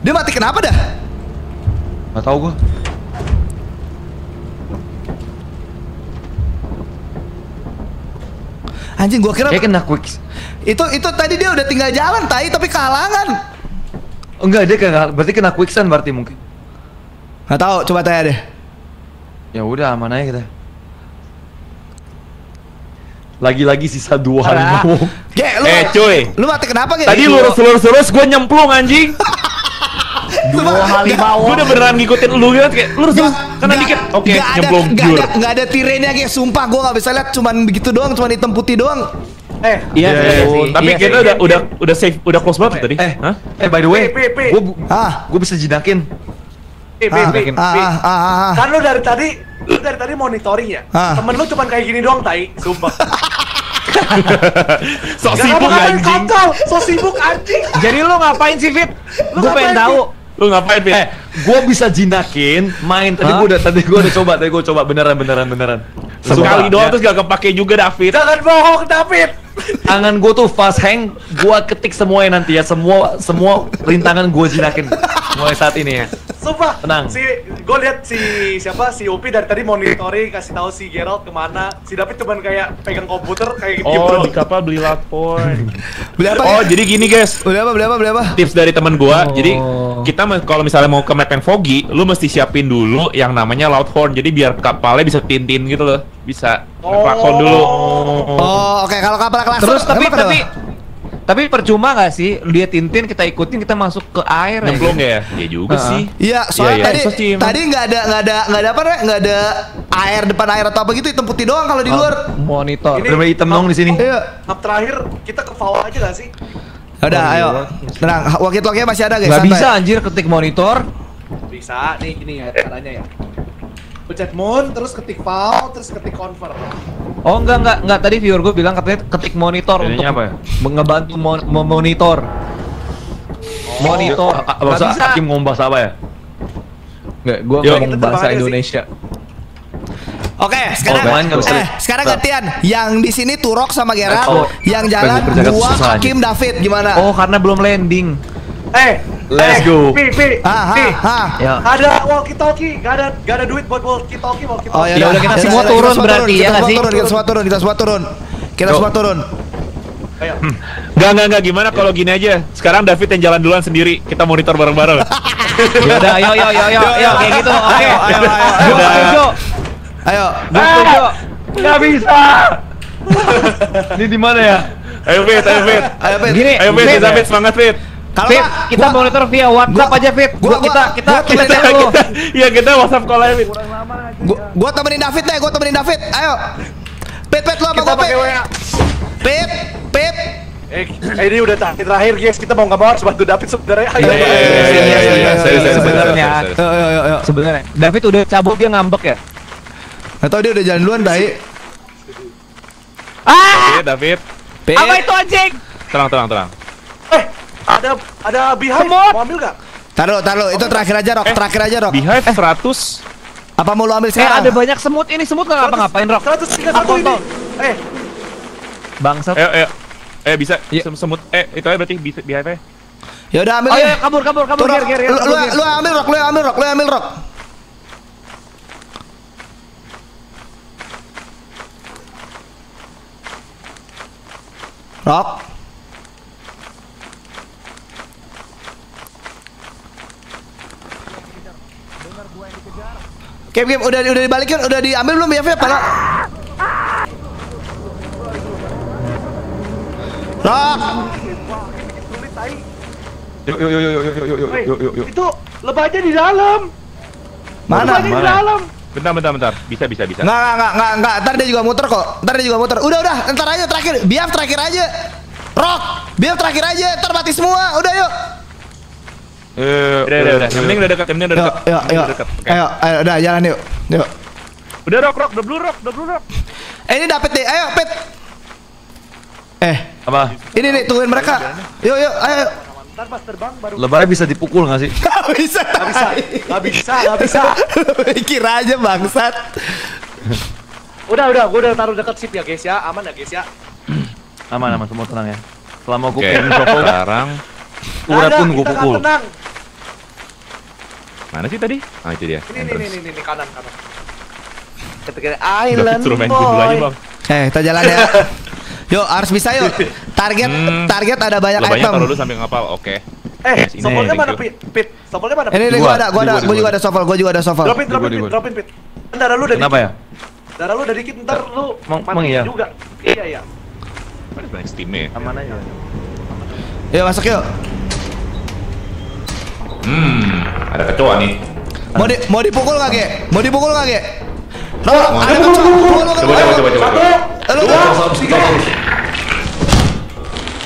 Dia mati kenapa dah? Nggak tahu gua. Anjing gua kira Kayak kena quick. itu itu tadi dia udah tinggal jalan tai tapi kehalangan. Enggak dia kena berarti kena quicksand berarti mungkin. Nggak tahu, coba tanya deh. Ya udah aman aja kita. Lagi-lagi sisa dua Alah. harimau. Ge, lu Eh, cuy. Lu mati kenapa, Ge? Tadi lurus lurus lurus gue nyemplung anjing. *laughs* Dua halimau. Gue udah beneran ngikutin lu gitu kayak lurus lurus kanan dikit. Oke, Gak ada, nyemplung gak ada, gak ada tirenya kayak sumpah gue gak bisa lihat cuman begitu doang, cuman hitam putih doang. Eh, Iya, Iya, iya, sih. Tapi Iya kita sih. udah udah udah safe, udah close banget tadi. Eh, Hah? eh by the way, Pi, pi, pi. gua bu- Ah, gua bisa jinakin. Pi, Pi, ah, Pi, ah, Pi. ah, ah, ah. Kan lu dari tadi lu dari tadi monitoring ya? Ah. Temen lu cuman kayak gini doang, tai. Sumpah. *laughs* Sok sibuk anjing. kontol, so sibuk anjing. Jadi lu ngapain sih Fit? Lu Gue pengen ngapain, tahu. Lu ngapain, Fit? Eh, gue bisa jinakin main tadi gue udah tadi gue udah coba tadi gue coba beneran beneran beneran. Sekali doang terus gak kepake juga David. Jangan bohong, David. Tangan gue tuh fast hang, gue ketik semuanya nanti ya semua semua rintangan gue jinakin mulai saat ini ya. Sumpah. Tenang. Si gue lihat si siapa si Upi dari tadi monitoring kasih tahu si Gerald ke mana. Si David cuman kayak pegang komputer kayak gitu. Oh, di kapal beli point. *laughs* Beli apa? Oh, ya? jadi gini guys. Beli apa? Beli apa? Beli apa? Tips dari teman gua. Oh. Jadi kita kalau misalnya mau ke map yang foggy, lu mesti siapin dulu yang namanya loud horn. Jadi biar kapalnya bisa tintin gitu loh. Bisa Oh. klakson dulu. Oh, oke kalau kapal kelas Terus tapi tapi tapi percuma gak sih dia Tintin kita ikutin kita masuk ke air ya? Nyemplung ya? Ya juga Heeh. sih. Iya, soalnya Iya, iya. tadi Susah sih emang. tadi nggak ada nggak ada nggak ada apa namanya nggak ada air depan air atau apa gitu hitam putih doang kalau di luar. Monitor. Ini- Bener-bener hitam dong di sini. Iya. Hub terakhir kita ke FAO aja gak sih? Udah, ayo. Tenang, walkie talkie masih ada guys. Gak santai. bisa anjir ketik monitor. Bisa, nih gini ya caranya ya. Pencet moon, terus ketik FAO, terus ketik convert. Oh enggak enggak enggak tadi viewer gue bilang katanya ketik monitor untuk Jadinya apa ya? ngebantu mon- memonitor. Monitor. A- a- Nggak Bahasa bisa. Hakim ngomong bahasa apa ya? Enggak, gua Yuk. ngomong Kita bahasa. Indonesia. Oke, sekarang main nggak bisa. eh, sekarang gantian. Yang di sini Turok sama Gerard, Oh. yang jalan gua. Hakim, David gimana? Oh, karena belum landing. Eh, Let's eh, go. Pi, Pi, Ah, Pi. ah, ah. Ya. Ada walkie talkie, gak ada gak ada duit buat walkie talkie, walkie Oh talkie. ya, udah, kita ya semua udah, turun semua berarti, ya kita nggak semua sih? turun, kita semua turun, kita semua turun. Kita semua turun. Ayo. Enggak, enggak, enggak. Gimana kalau gini aja? Sekarang David yang jalan duluan sendiri. Kita monitor bareng-bareng. *laughs* Ya udah, ayo ayo ayo ayo ayo kayak gitu. Oke. Ayo, ayo, ayo, ayo. Ayo. Gua setuju. Gak bisa. Ini di mana ya? ayo Fit, ayo Fit. Ayo. Gini, Ayo Fit, Fit. David semangat Fit. Kalau Fit, kita gua- monitor via WhatsApp gua- aja Fit. gua- Gua, gua- kita kita gua kita temenin dulu. kita, iya kita WhatsApp call aja Fit. gua, gua temenin David deh, gua temenin David. Ayo. Pit, Pit, lu Kita gua, Pit. Pit, Pit. Eh, eh, ini udah terakhir terakhir guys, kita mau nggak mau harus bantu David sebenarnya. Ayo, Iya, ayo, iya, ayo, iya, iya, iya, iya, Sebenarnya. Sebenarnya David udah cabut dia ngambek ya. Atau dia udah jalan duluan, Dai. David, David. Pit. Apa itu anjing? Tenang, tenang, tenang. Eh, ada ada behind. Semut. Mau ambil nggak? Taruh, taruh. Itu terakhir aja, Rok. Eh, Terakhir aja, Rok. Behive 100. Apa mau lu ambil Eh sekarang? ada banyak semut ini semut nggak ngapa-ngapain Rok? 131 ini. Eh, Bangsat. Ayo, ayo. Eh bisa Iya. sem- semut. Eh itu aja berarti Be- Behive. Ya udah ambil Oh deh. iya kabur kabur kabur Tuh, ger ger. Lu, lu, ambil Rok, lu ambil Rok, lu ambil Rok. Rok. Game game udah udah dibalikin, udah diambil belum ya, Rok. sulit tai. Yuk yuk yuk yuk yuk yuk yuk yuk yuk yuk. itu lebahnya di dalam. Mana? Lebahnya di Mana? dalam. Bentar, bentar, bentar. Bisa, bisa, bisa. Nggak, nggak, nggak, nggak, nggak. Ntar dia juga muter kok. Ntar dia juga muter. Udah, udah. Ntar aja terakhir. Biar terakhir aja. Rock. Biar terakhir aja. Ntar mati semua. Udah, yuk. Eh, Udah, udah, udah. Yang penting udah dekat, yang penting udah Yuk, dekat. yuk, yuk. udah dekat. Oke. Ayo, ayo, udah jalan yuk. Yuk. Udah rock, rock, double rock, double rock. Eh, ini dapet nih. Ayo, Pit. Eh, Apa? ini nih tungguin mereka. Yuk, yuk, ayo. Ntar pas terbang baru. Lebarnya bisa dipukul nggak sih? *laughs* Gak bisa. Gak bisa, gak bisa, gak bisa. *laughs* Mikir aja bangsat. Udah, udah, gue udah taruh dekat sip ya guys ya, aman ya guys ya. Aman aman semua tenang ya. Selama gue pengen sekarang urat pun ada, gue pukul. tenang. Mana sih tadi? Ah itu dia. Ini, ini, entrance. ini, ini, ini, kanan, kanan. Ketika David Island suruh main gundul aja Boy. bang. Eh, kita jalan ya. *laughs* Yuk, harus bisa yuk. Target, Hmm. target ada banyak item. taruh dulu sambil ngapal. Oke. Eh, Yes, ini, sofolnya thank mana. Pit? Pit, sofolnya mana? Ini, gua ada, gua ada, gua, juga ada shovel, gua juga ada shovel. Dropin, dropin, Pit, dropin, Pit. Darah lu udah Kenapa ya? Darah lu udah dikit, ntar lu mati iya? juga. Iya, iya. Ada banyak steamnya. ya. Aman aja. Yuk, masuk yuk. Hmm, ada kecoa nih. Mau di, mau dipukul nggak, Ge? Mau dipukul nggak, Ge? Mau ada kecoa. pukul, Pukul, Coba, coba, coba, coba. Eh, lu-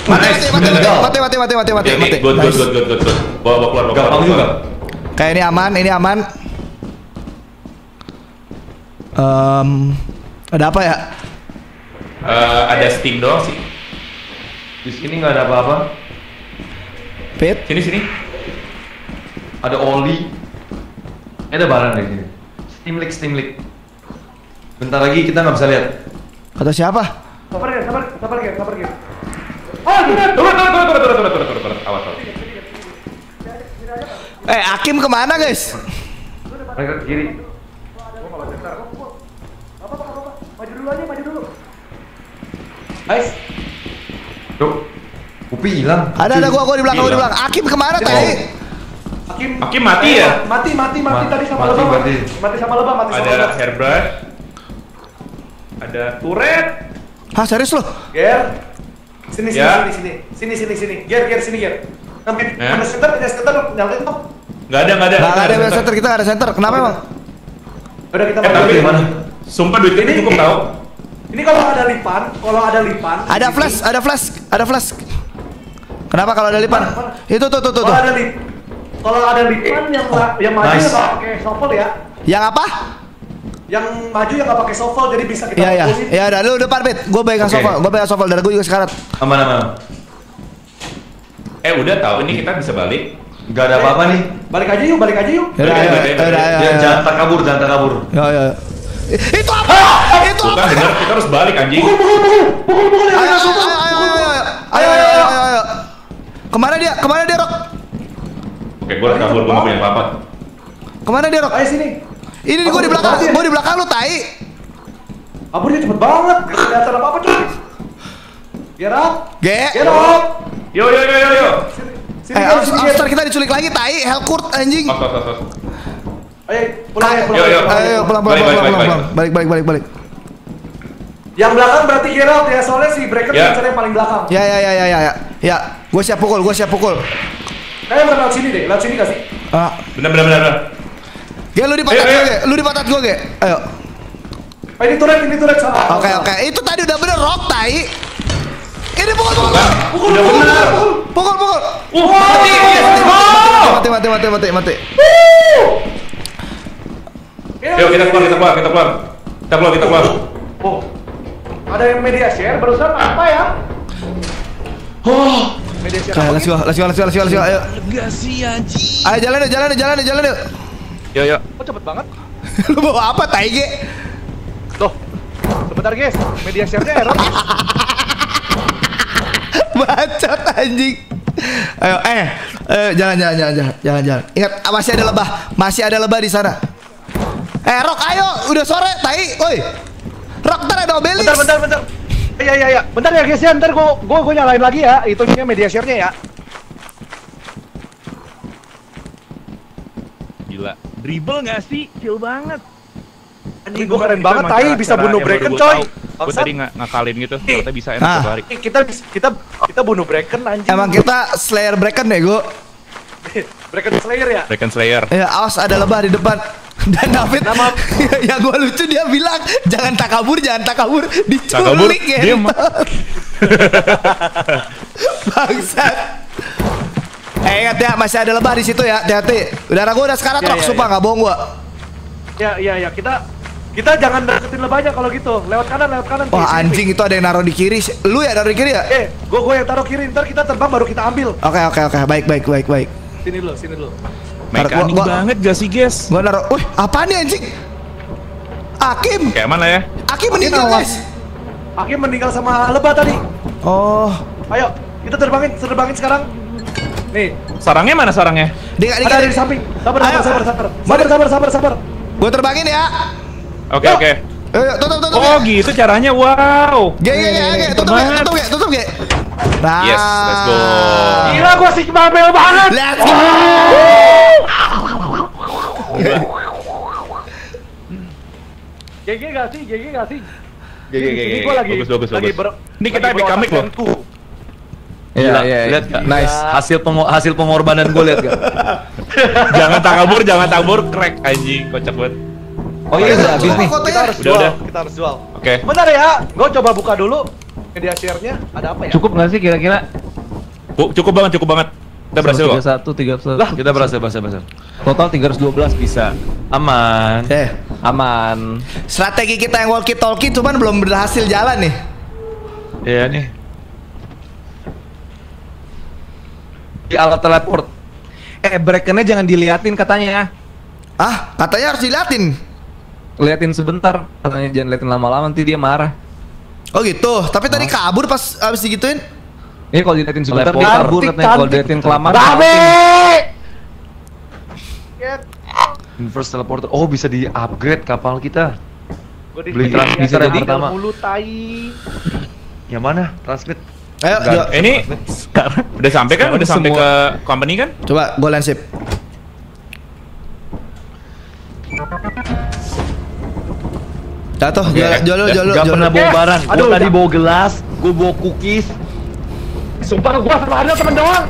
Mati, mati, mati, mati, mati, mati, mati, mati, good, good, good, good, good, good. Bawa, bawa keluar, bawa keluar. Gampang juga. Kayak ini aman, ini aman. Em, ada apa ya? Eh, ada Steam doang sih. Di sini nggak ada apa-apa. Pit? Sini sini. Ada oli. Eh, ada barang di sini. Steam leak, steam leak. Bentar lagi kita nggak bisa lihat. Kata siapa? Sabar ya, sabar, sabar ya, sabar ya. Oh, turun, turun, turun, turun, turun, turun, turun, turun, turun. Awas, awas. Eh, Akim ke mana guys? Mereka ke kiri. Maju dulu aja, maju dulu. Guys. Tuh. Upi hilang. Ada ada gua gua di belakang gua di belakang. Akim ke mana tadi? Hakim, Hakim mati ya? Mati, mati, mati Ma- tadi sama mati lebah. berarti. Mati sama lebah, mati sama Ada lebah. hairbrush. Ada turret. Hah serius lo? Ger. Sini, sini, Ya. sini, sini. Sini, sini, sini. Ger, ger, sini, ger. Ngambil, Eh? ngambil center, punya center, nyalain tuh. Ada, nggak ada. Ada center. kita nggak ada center. Kenapa emang? Udah kita Eh, tapi maju. mana? Sumpah duit Ini- cukup tahu. Ini kalau ada lipan, kalau ada lipan. Ada di flash, ada flash, ada flash. Kenapa kalau ada lipan? Itu tuh tuh tuh. Kalau tuh. ada lip, kalau ada lipan yang la- yang maju Nice. yang nggak pakai shuffle ya. Yang apa? Yang maju yang nggak pakai shuffle jadi bisa kita Iya iya. pukulin. Ya udah lu depan Pit. Gua pegang Oke. sofa, gua pegang sofa darah gua juga sekarat. Aman, aman. Eh, udah tahu ini kita bisa balik. Nggak ada apa-apa nih. Balik aja yuk, balik aja yuk. Ya udah, Udah, ayo, udah, ayo, udah, udah, ayo, Ya, ayo. jangan tak kabur, jangan tak kabur. Ya ya. Itu apa? Itu Bukan apa? bener, kita harus balik anjing. Ayo ayo ayo ayo ayo ayo. Ayo ayo ayo ayo. ayo. Ke mana dia? Ke mana dia, Rok? Oke, gua harus kabur, gua nggak punya apa-apa. Ke mana dia, Rok? Ayo sini. Ini nih gua di belakang, gua di belakang lu, tai. Kaburnya cepet banget, gak kelihatan apa-apa cuy. Get up, Ge. get up. Yo yo yo yo yo. Sini, Eh. Auster kita diculik lagi, tai. Helkurt anjing. Os, os, os. Ayo, pulang ya, pulang. Yo, yo. pulang. Ayo, pulang, pulang, pulang, balik, pulang, balik, pulang. Balik, balik, balik, balik. Yang belakang berarti out ya, soalnya si breaker Ya. yeah. yang paling belakang. Ya, ya, ya, ya, ya, ya. Ya, gue siap pukul, gue siap pukul. Kayaknya bukan lewat sini deh, lewat sini gak sih? Ah, Bener bener bener. bener. Ge, lu di patat Ayo, gue, ayo. Ge. Lu di patat gue, Ge. Ayo. Oh, ini turret, ini turret. Salah, Oke, oke. Itu tadi udah bener rock, tai. Ini pukul, pukul, Bukan. pukul. Udah pukul, bener. pukul, Pukul, pukul. Uh, mati. Mati, mati, mati, mati, mati. Yuk kita keluar, kita keluar, kita keluar. Kita keluar, kita keluar. Oh, ada yang media share barusan apa ya? Oh. Media apa? let's go, let's go, let's go, let's go, let's go. Ayo. Ayo jalan deh, jalan deh, jalan deh, jalan deh. Yo yo. Kok cepet banget? *laughs* Lu bawa apa, tai, Ge? Tuh, sebentar guys, media share-nya error. *laughs* Bacot anjing. Ayo, eh, eh, jalan, jalan, jalan, jalan, jalan, jalan. Ingat, ah, masih ada lebah, masih ada lebah di sana. Eh, Rok, ayo, udah sore, tai, oi. Rok, ntar ada obelis. Bentar, bentar, bentar. Iya, iya, iya. Bentar ya guys ya, ntar gua, gua, gua nyalain lagi ya. Itunya media share-nya ya. Gila. Dribble nggak sih? Chill banget. Anjing, gua keren banget, tai bisa bunuh Bracken, coy. Gue tadi nggak ngakalin gitu, ternyata bisa enak Ah. kebalik. Eh, Kita kita kita bunuh Bracken anjing. Emang kita Slayer Bracken ya, gue. *laughs* Bracken Slayer ya? Bracken Slayer. Ya, awas ada lebah di depan. *laughs* Dan David, Nama- *laughs* yang gue lucu dia bilang jangan takabur, jangan takabur, Takabur, diculik ya. diem. *laughs* Bangsat. Eh ingat ya masih ada lebah di situ ya, hati-hati. Udara gue udah sekarang Ya, trok, ya, sumpah ya. nggak bohong gua. Ya, iya, iya. Kita kita jangan deketin lebahnya kalau gitu. Lewat kanan, lewat kanan. Wah sini. anjing itu ada yang naruh di kiri. Lu ya naruh di kiri ya? Eh, gua gua yang taruh kiri, ntar kita terbang baru kita ambil. Oke oke oke, baik baik baik baik. Sini dulu, sini dulu. Mekanik Gua- gua- banget gak sih guys? Gua naruh. Wih, apaan nih anjing? Akim, Kayak mana ya? Akim meninggal awas. guys. Hakim meninggal sama lebah tadi. Oh, Ayo, kita terbangin, terbangin sekarang. Nih, Sarangnya mana sarangnya? dia di ada kiri. di samping. Sabar, sabar, sabar, sabar. Sabar, sabar, sabar, sabar. Gua terbangin ya. Oke Yuk. oke. Ayo, yuk, tutup tutup. Oh ya. gitu caranya, wow. Ge ge ge ge, tutup ge, tutup ge, tutup ge. Nah. Yes, let's go. Gila gua sih babel banget. Let's go. GG gak sih? GG gak sih? GG, Ini GG. gua lagi Bagus, bagus, lagi ber- Ini kita epic comic loh. aksenku. Iya, iya, lihat iya. Nice. Hasil pengo- hasil pengorbanan gue lihat gak? *laughs* jangan takabur, jangan takabur, crack anjing, kocak banget. Oh iya udah habis nih. Kita harus Udah, jual, udah. kita harus jual. Oke. Bentar ya, gua coba buka dulu media share-nya. Ada apa ya? Cukup nggak sih kira-kira? Bu, cukup banget, cukup banget. Kita berhasil kok. 31, 31. Lah, kita berhasil, berhasil, berhasil. Total 312 bisa. Aman. Eh, Aman. Strategi kita yang walkie talkie cuman belum berhasil jalan nih. Iya nih. Di alat teleport. Eh, breakernya jangan diliatin katanya. Ah, katanya harus diliatin. Liatin sebentar. Katanya jangan liatin lama-lama nanti dia marah. Oh gitu. Tapi tadi kabur pas abis digituin. Ini kalau diliatin sebentar dia kabur katanya. Kalau diliatin kelamaan. Babe! Inverse teleporter. Oh, bisa di-upgrade kapal kita. Beli transmitter yang pertama. Yang mana? Transmit. Ayo, Eh, ini udah sampai kan? Udah sampai semua- ke company kan? coba gue lansip. Jatuh, Iya, jolo, jolo, Gak jolo. pernah bawa Eh, barang. Gue aduh, tadi bawa gelas, gue bawa cookies. Sumpah gua sama Adel temen doang.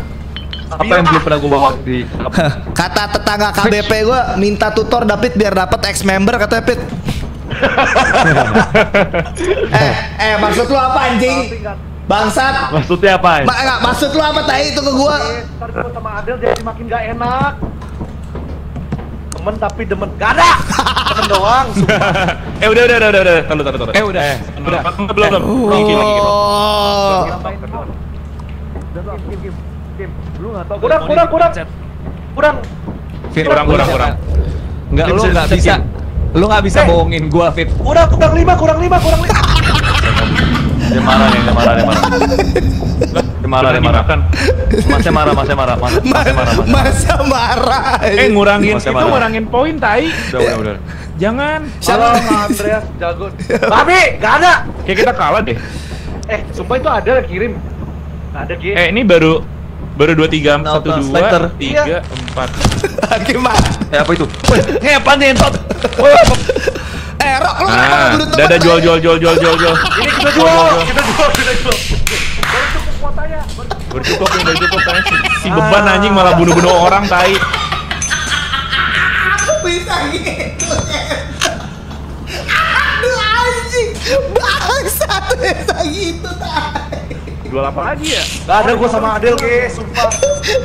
Apa yang belum pernah gue bawa *laughs* di *laughs* Kata tetangga KBP gue minta tutor David biar dapat ex member katanya Pit. *laughs* eh, eh maksud lu apa anjing? Bangsat. Maksudnya apa? Ma enggak, maksud lu apa tadi itu ke gua? Ntar gua sama Adel jadi makin gak enak. Temen tapi demen. Gak ada! Temen doang. *laughs* eh udah udah udah udah udah. Taruh taruh taruh. Eh udah. Udah. Belum belum. Lagi lagi lagi. Oh. Kurang, kurang, kurang. Kurang. Fit, Kurang, kurang, kurang. Enggak, lu Fit, nggak fit, bisa. Lu nggak bisa Eh. bohongin gua, Fit. Kurang, kurang lima, kurang lima, kurang lima. Dia marah nih, dia marah, dia marah. Dia marah, dia marah. Masnya marah, masnya marah, masnya Ma- masnya marah, masnya marah. masa marah? Eh ngurangin Masih itu marah. ngurangin poin tai. Udah, udah, udah. Jangan. Halo, Kak Andreas, jago. Babi, gak ada. Kayak kita kalah deh. Eh, sumpah itu ada kirim. Gak ada, Ki. Eh ini baru baru dua tiga satu dua tiga empat. *laughs* Gimana? Eh, apa itu? Apaan nih, Entot? Eh, Rok, lu kenapa Nah, nggak buru udah ada jual jual jual jual jual jual. Ini kita jual, kita jual, kita jual. Baru cukup kuotanya. baru- Bercukup nih, udah cukup. Si, si beban anjing malah bunuh-bunuh orang tai. Bisa gitu. Aduh anjing. Bangsat bisa gitu tai. Jual apa lagi ya? Gak ada gua sama Adel, Ki, sumpah.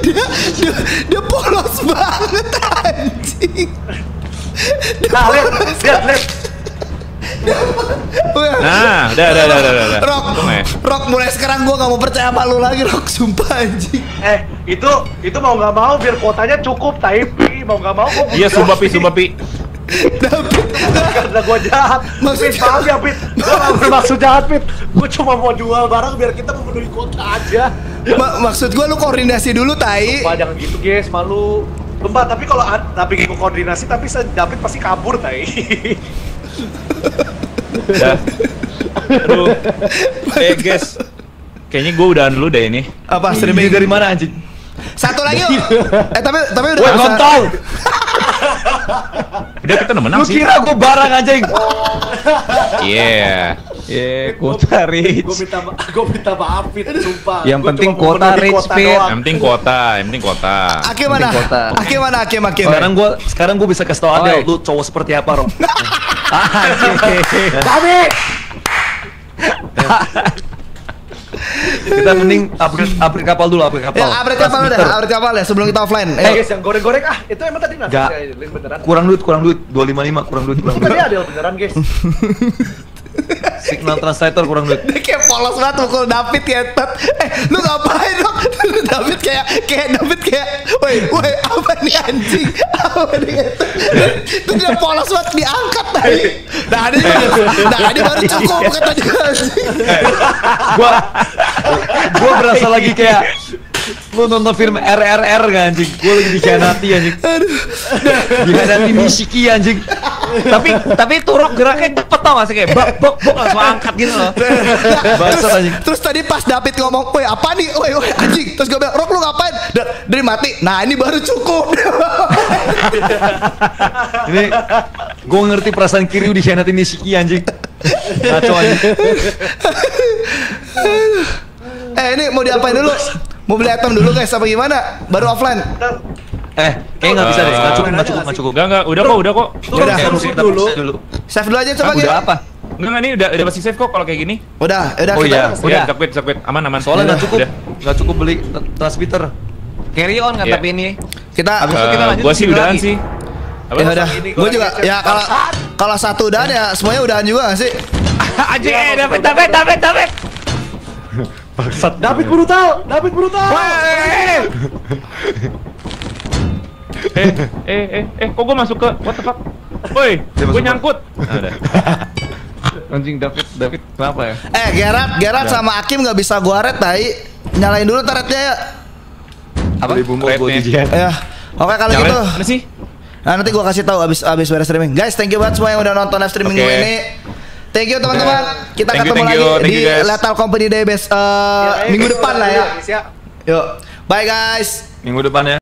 Dia, dia, dia polos banget anjing. Nah, lihat, lihat, lihat. Nah, udah udah udah udah udah. Rok, Untung ya. Rok mulai sekarang gua nggak mau percaya sama lu lagi Rok, sumpah anjing. Eh, itu itu mau nggak mau biar kuotanya cukup, tapi mau nggak mau gua Iya, sumpah pi, sumpah pi. karena gua jahat. Maksud- Pit, maaf ya, Pit. Gua nggak bermaksud jahat, Pit. Gua cuma mau jual barang biar kita memenuhi kuota aja. Ma- maksud gua lu koordinasi dulu tai. Sumpah jangan gitu, guys, malu. Sumpah, tapi kalau tapi gua koordinasi tapi David pasti kabur, tai. *laughs* Dah. Aduh. Eh guys. Kayaknya gue udahan dulu deh ini. Apa streaming dari mana anjing? Satu lagi yuk. Eh tapi tapi udah Woi, kontol! Udah kita udah menang Lu sih. kira gue barang anjing? Iya. Yeah, kuota rich. Gua minta gua minta maaf, sumpah. Yang Gua penting kuota rich, kuota doang. Yang penting kota, yang penting kota. Hakim mana? Hakim mana? Hakim Hakim. Sekarang gue sekarang gue bisa kasih tau Adel, lu cowok seperti apa, Rom? *laughs* Babi! Kita mending upgrade, upgrade kapal dulu, upgrade kapal. Ya, upgrade kapal udah, Transmitter. upgrade kapal ya sebelum kita offline. Eh, Ayo. guys, yang goreng-goreng ah, itu emang tadi nasi saya link beneran. Kurang duit, kurang duit. 255 kurang duit, kurang duit. tadi ada beneran, guys. *laughs* Signal translator kurang duit. Dia kayak polos banget mukul David ya Tet. Eh lu ngapain dong? *laughs* David kayak Kayak David kayak Woi woi apa nih anjing? Apa nih Itu dia polos banget diangkat tadi. Nah ini Nah ini baru cukup kata dia. Anjing Gua gua berasa lagi kayak lu nonton film RRR gak anjing? Gua lagi dikhianati anjing. Dikhianati Mishiki anjing. tapi tapi turok geraknya cepet tau gak sih kayak bok bok bok langsung angkat gitu loh. Terus, anjing. terus tadi pas David ngomong Woi apa nih Woi woi anjing Terus gue bilang Rok lu ngapain Da- Dari mati Nah ini baru cukup *laughs* Ini gua ngerti perasaan Kiryu dikhianati Mishiki anjing. Ngaco anjing. Eh ini mau diapain dulu Mau beli item dulu guys apa gimana Baru offline Eh, kayaknya nggak bisa deh. Nggak cukup, nggak cukup, nggak cukup. Enggak enggak, udah kok, udah kok. Ya udah, save dulu. Save dulu aja coba Udah apa? Enggak enggak, ini udah udah pasti safe kok kalau kayak gini. Udah udah Oh kita iya. Udah, Udah. sirkuit, sirkuit. Aman aman. Soalnya nggak Udah, cukup, udah. nggak cukup beli transmitter. Carry on kan Iya. tapi ini. Kita Abis itu kita Eh, lanjut gua sih udahan sih. Apa? Ya udah, gue gua juga ya kalau kalau satu udahan ya semuanya udahan juga sih? *laughs* Anjing, eh, David, David, David, David. Bangsat. David brutal, David brutal. Eh, eh, eh, eh, kok gue masuk ke what the fuck? Woi, gue nyangkut. Nah, udah. *laughs* Anjing David, David, kenapa ya? Eh Gerard, Gerard sama Akim nggak bisa gua red tai. Nyalain dulu taretnya ya. Apa? Beli bumbu Rednya. ujian. Ya. Oke kalau gitu. mana sih? Nah, nanti gua kasih tahu abis abis beres streaming. Guys, thank you banget semua yang udah nonton live streaming gue ini. Thank you teman-teman. Kita Thank you, ketemu lagi you, di you. Lethal Company Day bes eh, Ya, minggu kita depan lah ya. ya. Yuk. Bye guys. Minggu depan ya.